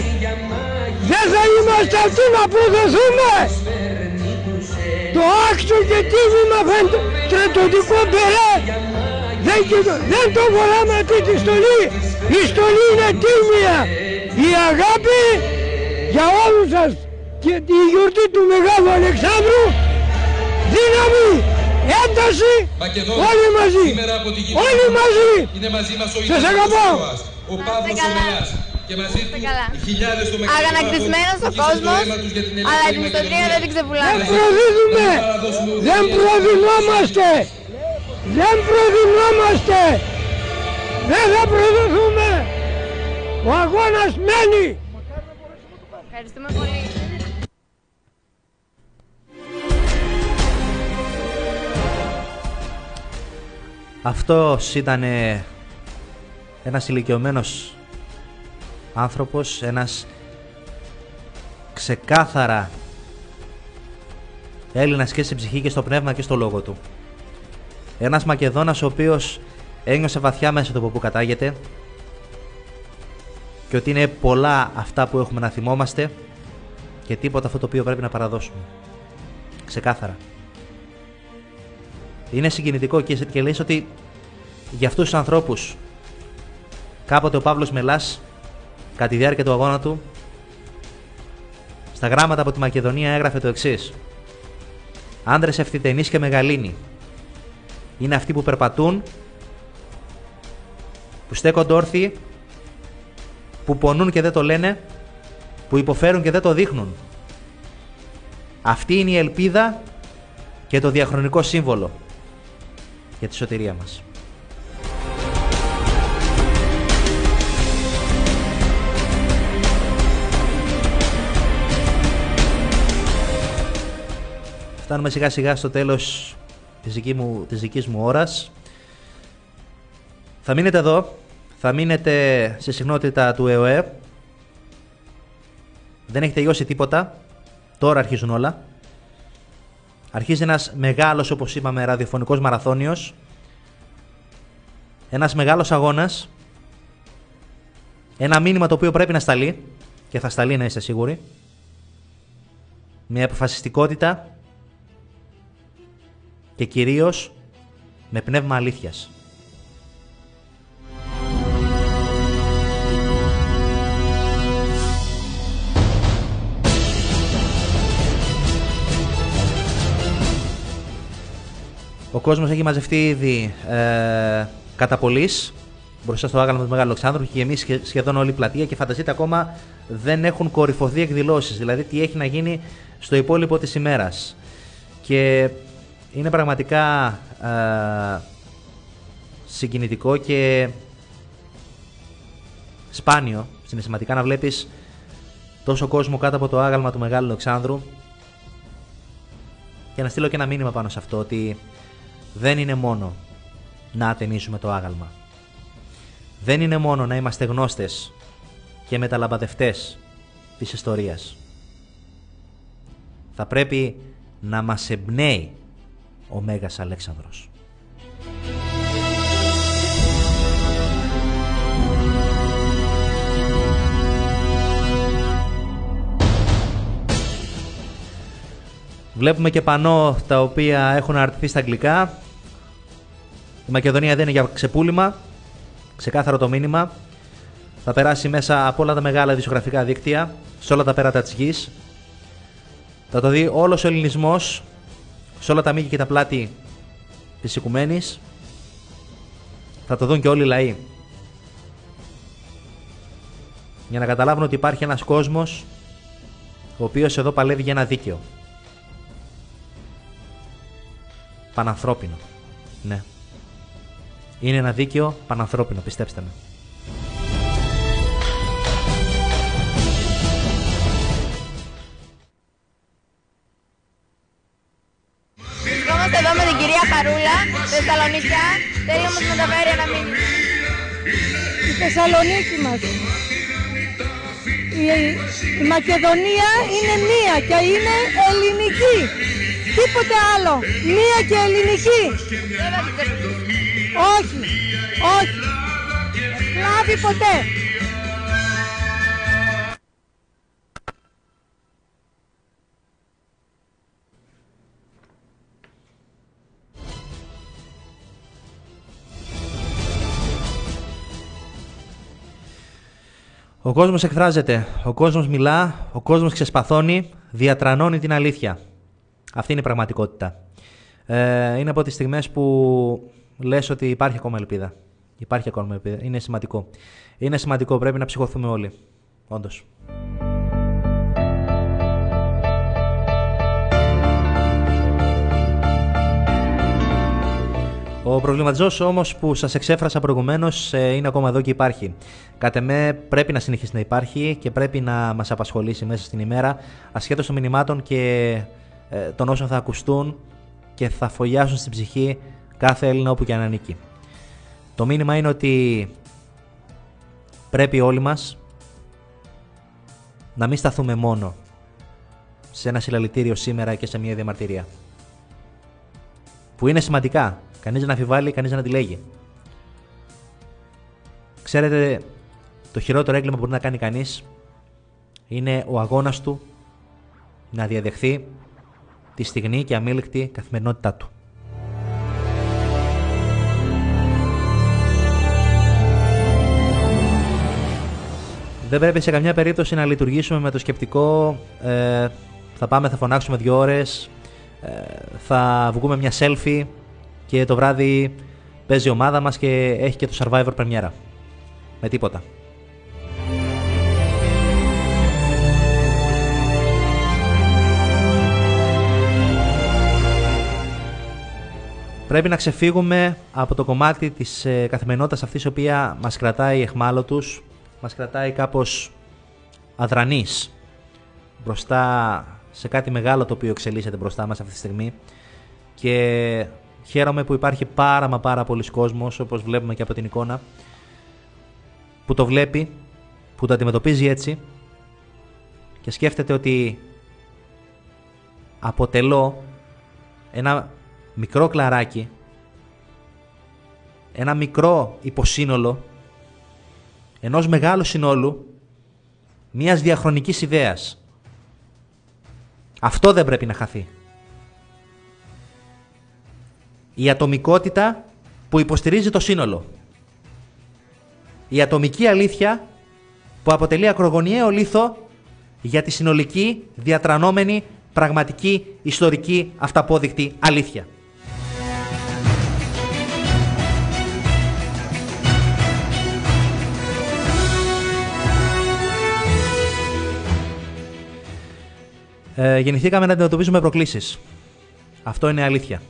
δεν θα είμαστε αυτοί να προδοθούμε το άξιο και τίμημα στρατιωτικό μπερέ δεν, δεν το φοράμε αυτή τη στολή. Η στολή είναι τίμια. Η αγάπη για όλους σας και τη γιορτή του Μεγάλου Αλεξάνδρου. Δύναμη, ένταση, όλοι μαζί, όλοι μαζί, σας αγαπώ. Ο Παύλος Ομελάς και μαζί του χιλιάδες στο Αγανακτισμένος ο κόσμος, αλλά την ιστορία δεν την ξεπουλάμε. Δεν προδίδουμε, δεν προδινόμαστε, δεν προδινόμαστε, δεν θα προδοθούμε. Ο αγώνας μένει. Ευχαριστούμε πολύ. Αυτός ήταν ένας ηλικιωμένος άνθρωπος, ένας ξεκάθαρα Έλληνας και στην ψυχή και στο πνεύμα και στο λόγο του. Ένας Μακεδόνας ο οποίος ένιωσε βαθιά μέσα του από που κατάγεται και ότι είναι πολλά αυτά που έχουμε να θυμόμαστε και τίποτα αυτό το οποίο πρέπει να παραδώσουμε. Ξεκάθαρα. Είναι συγκινητικό και, και λες ότι για αυτούς τους ανθρώπους κάποτε ο Παύλος Μελάς κατά τη διάρκεια του αγώνα του στα γράμματα από τη Μακεδονία έγραφε το εξής. Άντρες ευθυτενείς και μεγαλύνοι είναι αυτοί που περπατούν που στέκονται όρθιοι που πονούν και δεν το λένε, που υποφέρουν και δεν το δείχνουν. Αυτή είναι η ελπίδα και το διαχρονικό σύμβολο για τη σωτηρία μας. Φτάνουμε σιγά σιγά στο τέλος της, δική μου, της δικής μου ώρας. Θα μείνετε εδώ θα μείνετε σε συχνότητα του ΕΟΕ. Δεν έχει τελειώσει τίποτα. Τώρα αρχίζουν όλα. Αρχίζει ένας μεγάλος, όπως είπαμε, ραδιοφωνικός μαραθώνιος. Ένας μεγάλος αγώνας. Ένα μήνυμα το οποίο πρέπει να σταλεί και θα σταλεί να είστε σίγουροι. Με αποφασιστικότητα και κυρίως με πνεύμα αλήθειας. Ο κόσμος έχει μαζευτεί ήδη ε, κατά πολλής μπροστά στο άγαλμα του Μεγάλου Αλεξάνδρου και εμεί σχεδόν όλη η πλατεία και φανταστείτε ακόμα δεν έχουν κορυφωθεί εκδηλώσεις. Δηλαδή τι έχει να γίνει στο υπόλοιπο της ημέρας. Και είναι πραγματικά ε, συγκινητικό και σπάνιο συναισθηματικά να βλέπεις τόσο κόσμο κάτω από το άγαλμα του Μεγάλου Αλεξάνδρου και να στείλω και ένα μήνυμα πάνω σε αυτό ότι δεν είναι μόνο να ατενίσουμε το άγαλμα. Δεν είναι μόνο να είμαστε γνώστες και μεταλαμπαδευτές της ιστορίας. Θα πρέπει να μας εμπνέει ο Μέγας Αλέξανδρος. Βλέπουμε και πανό τα οποία έχουν αρτηθεί στα αγγλικά. Η Μακεδονία δεν είναι για ξεπούλημα. Ξεκάθαρο το μήνυμα. Θα περάσει μέσα από όλα τα μεγάλα δισογραφικά δίκτυα, σε όλα τα πέρατα της γης. Θα το δει όλος ο ελληνισμός σε όλα τα μήκη και τα πλάτη της οικουμένης. Θα το δουν και όλοι οι λαοί. Για να καταλάβουν ότι υπάρχει ένας κόσμος ο οποίος εδώ παλεύει για ένα δίκαιο. Πανανθρώπινο. Ναι. Είναι ένα δίκαιο πανανθρώπινο, πιστέψτε με. Κυρία Χαρούλα, Θεσσαλονίκια. Θέλει όμως να μεταφέρει ένα μήνυμα. Η Θεσσαλονίκη μας. Η, η Μακεδονία είναι μία και είναι ελληνική. Τίποτε άλλο. Μία και ελληνική. Όχι, όχι. Λάβει ποτέ. Ο κόσμος εκφράζεται, ο κόσμος μιλά, ο κόσμος ξεσπαθώνει, διατρανώνει την αλήθεια. Αυτή είναι η πραγματικότητα. Ε, είναι από τις στιγμές που λες ότι υπάρχει ακόμα ελπίδα. Υπάρχει ακόμα ελπίδα. Είναι σημαντικό. Είναι σημαντικό, πρέπει να ψυχοθούμε όλοι. Όντως. Ο προβληματισμό όμως που σας εξέφρασα προηγουμένως είναι ακόμα εδώ και υπάρχει. Κατ' εμέ πρέπει να συνεχίσει να υπάρχει και πρέπει να μας απασχολήσει μέσα στην ημέρα, ασχέτως των μηνυμάτων και ε, των όσων θα ακουστούν και θα φωλιάσουν στην ψυχή κάθε Έλληνα όπου και αν ανήκει. Το μήνυμα είναι ότι πρέπει όλοι μας να μην σταθούμε μόνο σε ένα συλλαλητήριο σήμερα και σε μια διαμαρτυρία. Που είναι σημαντικά, Κανείς δεν αφιβάλλει, κανείς δεν αντιλέγει. Ξέρετε, το χειρότερο έγκλημα που μπορεί να κάνει κανείς είναι ο αγώνας του να διαδεχθεί τη στιγμή και αμήλικτη καθημερινότητά του. Δεν πρέπει σε καμιά περίπτωση να λειτουργήσουμε με το σκεπτικό ε, θα πάμε, θα φωνάξουμε δύο ώρες, ε, θα βγούμε μια selfie και το βράδυ παίζει η ομάδα μας και έχει και το Survivor πρεμιέρα. Με τίποτα. Πρέπει να ξεφύγουμε από το κομμάτι της ε, καθημερινότητας αυτής η οποία μας κρατάει εχμάλωτους, μας κρατάει κάπως αδρανείς μπροστά σε κάτι μεγάλο το οποίο εξελίσσεται μπροστά μας αυτή τη στιγμή και Χαίρομαι που υπάρχει πάρα μα πάρα πολλοί κόσμος, όπως βλέπουμε και από την εικόνα, που το βλέπει, που το αντιμετωπίζει έτσι και σκέφτεται ότι αποτελώ ένα μικρό κλαράκι, ένα μικρό υποσύνολο ενός μεγάλου συνόλου μιας διαχρονικής ιδέας. Αυτό δεν πρέπει να χαθεί η ατομικότητα που υποστηρίζει το σύνολο. Η ατομική αλήθεια που αποτελεί ακρογωνιαίο λίθο για τη συνολική, διατρανόμενη, πραγματική, ιστορική, αυταπόδεικτη αλήθεια. Ε, γεννηθήκαμε να αντιμετωπίζουμε προκλήσεις. Αυτό είναι αλήθεια.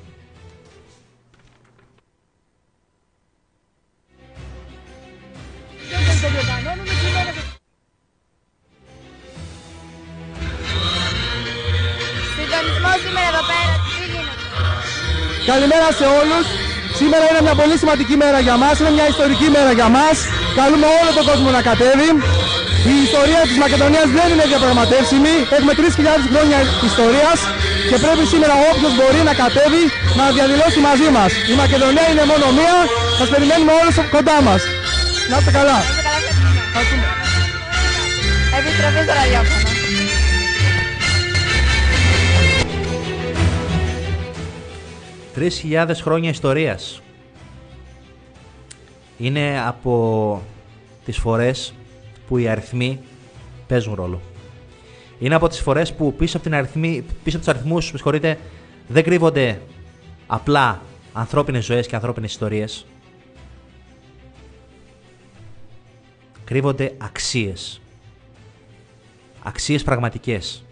Καλημέρα σε όλους. Σήμερα είναι μια πολύ σημαντική μέρα για μας, είναι μια ιστορική μέρα για μας. Καλούμε όλο τον κόσμο να κατέβει. Η ιστορία της Μακεδονίας δεν είναι διαπραγματεύσιμη. Έχουμε 3.000 χρόνια ιστορίας και πρέπει σήμερα όποιος μπορεί να κατέβει να διαδηλώσει μαζί μας. Η Μακεδονία είναι μόνο μία. Σας περιμένουμε όλους κοντά μας. Να είστε καλά. Επιστροφή στο ραδιόφωνο. 3.000 χρόνια ιστορίας. Είναι από τις φορές που οι αριθμοί παίζουν ρόλο. Είναι από τις φορές που πίσω από, την αριθμή, πίσω από τους αριθμούς δεν κρύβονται απλά ανθρώπινες ζωές και ανθρώπινες ιστορίες. Κρύβονται αξίες. Αξίες πραγματικές.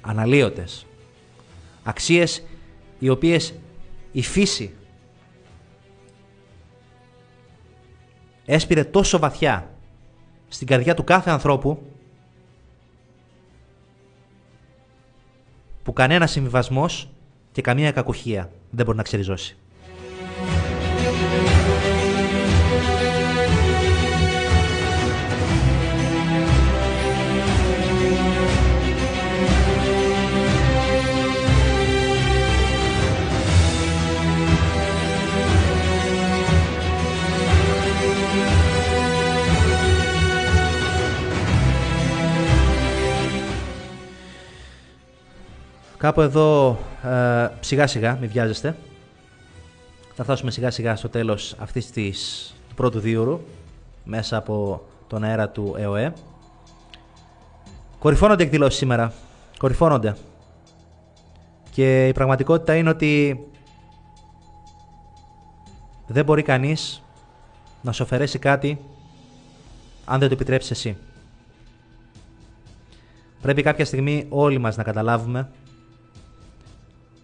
Αναλύωτες. Αξίες οι οποίες η φύση έσπηρε τόσο βαθιά στην καρδιά του κάθε ανθρώπου που κανένας συμβιβασμός και καμία κακουχία δεν μπορεί να ξεριζώσει. Κάπου εδώ ε, σιγά σιγά, μην βιάζεστε. Θα φτάσουμε σιγά σιγά στο τέλος αυτής της, του πρώτου δίωρου μέσα από τον αέρα του ΕΟΕ. Κορυφώνονται εκδηλώσεις σήμερα. Κορυφώνονται. Και η πραγματικότητα είναι ότι δεν μπορεί κανείς να σου αφαιρέσει κάτι αν δεν το επιτρέψεις εσύ. Πρέπει κάποια στιγμή όλοι μας να καταλάβουμε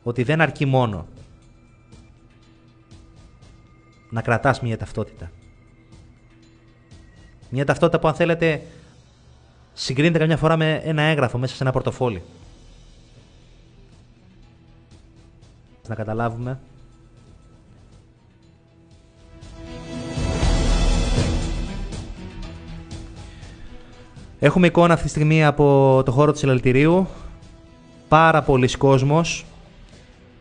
ότι δεν αρκεί μόνο να κρατάς μια ταυτότητα. Μια ταυτότητα που αν θέλετε συγκρίνεται καμιά φορά με ένα έγγραφο μέσα σε ένα πορτοφόλι. Να καταλάβουμε Έχουμε εικόνα αυτή τη στιγμή από το χώρο του συλλαλητηρίου. Πάρα πολλοί κόσμος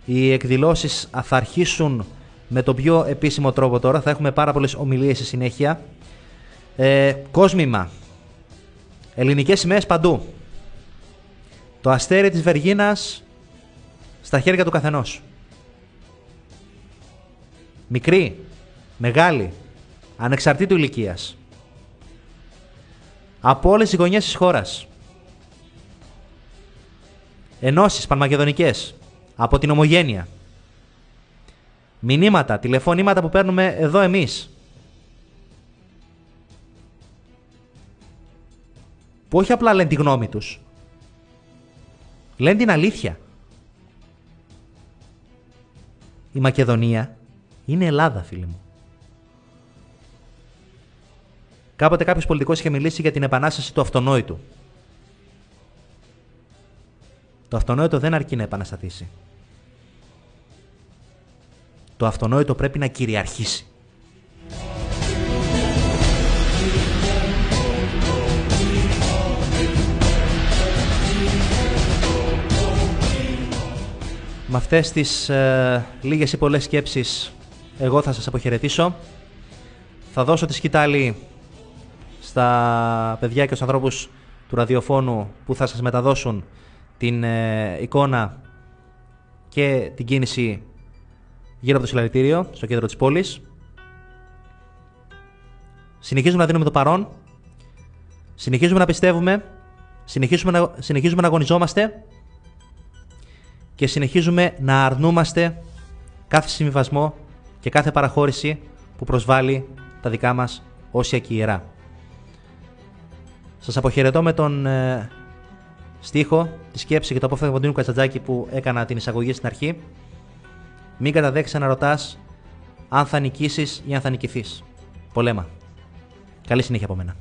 οι εκδηλώσεις θα αρχίσουν με τον πιο επίσημο τρόπο τώρα. Θα έχουμε πάρα πολλές ομιλίες στη συνέχεια. Ε, κόσμημα. Ελληνικές σημαίες παντού. Το αστέρι της Βεργίνας στα χέρια του καθενός. Μικρή, μεγάλη, ανεξαρτήτου ηλικίας. Από όλες τις γωνιές της χώρας. Ενώσεις πανμακεδονικές από την ομογένεια. Μηνύματα, τηλεφωνήματα που παίρνουμε εδώ εμείς. Που όχι απλά λένε τη γνώμη τους. Λένε την αλήθεια. Η Μακεδονία είναι Ελλάδα, φίλοι μου. Κάποτε κάποιος πολιτικός είχε μιλήσει για την επανάσταση του αυτονόητου. Το αυτονόητο δεν αρκεί να επαναστατήσει. Το αυτονόητο πρέπει να κυριαρχήσει. Με αυτές τις ε, λίγες ή πολλές σκέψεις εγώ θα σας αποχαιρετήσω. Θα δώσω τη σκητάλη στα παιδιά και στους ανθρώπους του ραδιοφώνου που θα σας μεταδώσουν την ε, εικόνα και την κίνηση γύρω από το συλλαλητήριο, στο κέντρο της πόλης. Συνεχίζουμε να δίνουμε το παρόν. Συνεχίζουμε να πιστεύουμε. Συνεχίζουμε να, συνεχίζουμε να αγωνιζόμαστε. Και συνεχίζουμε να αρνούμαστε κάθε συμβιβασμό και κάθε παραχώρηση που προσβάλλει τα δικά μας όσια και ιερά. Σας αποχαιρετώ με τον ε, στίχο, τη σκέψη και το απόφθεγμα του Κατσατζάκη που έκανα την εισαγωγή στην αρχή. Μην καταδέξεις να ρωτάς αν θα νικήσεις ή αν θα νικηθείς. Πολέμα. Καλή συνέχεια από μένα.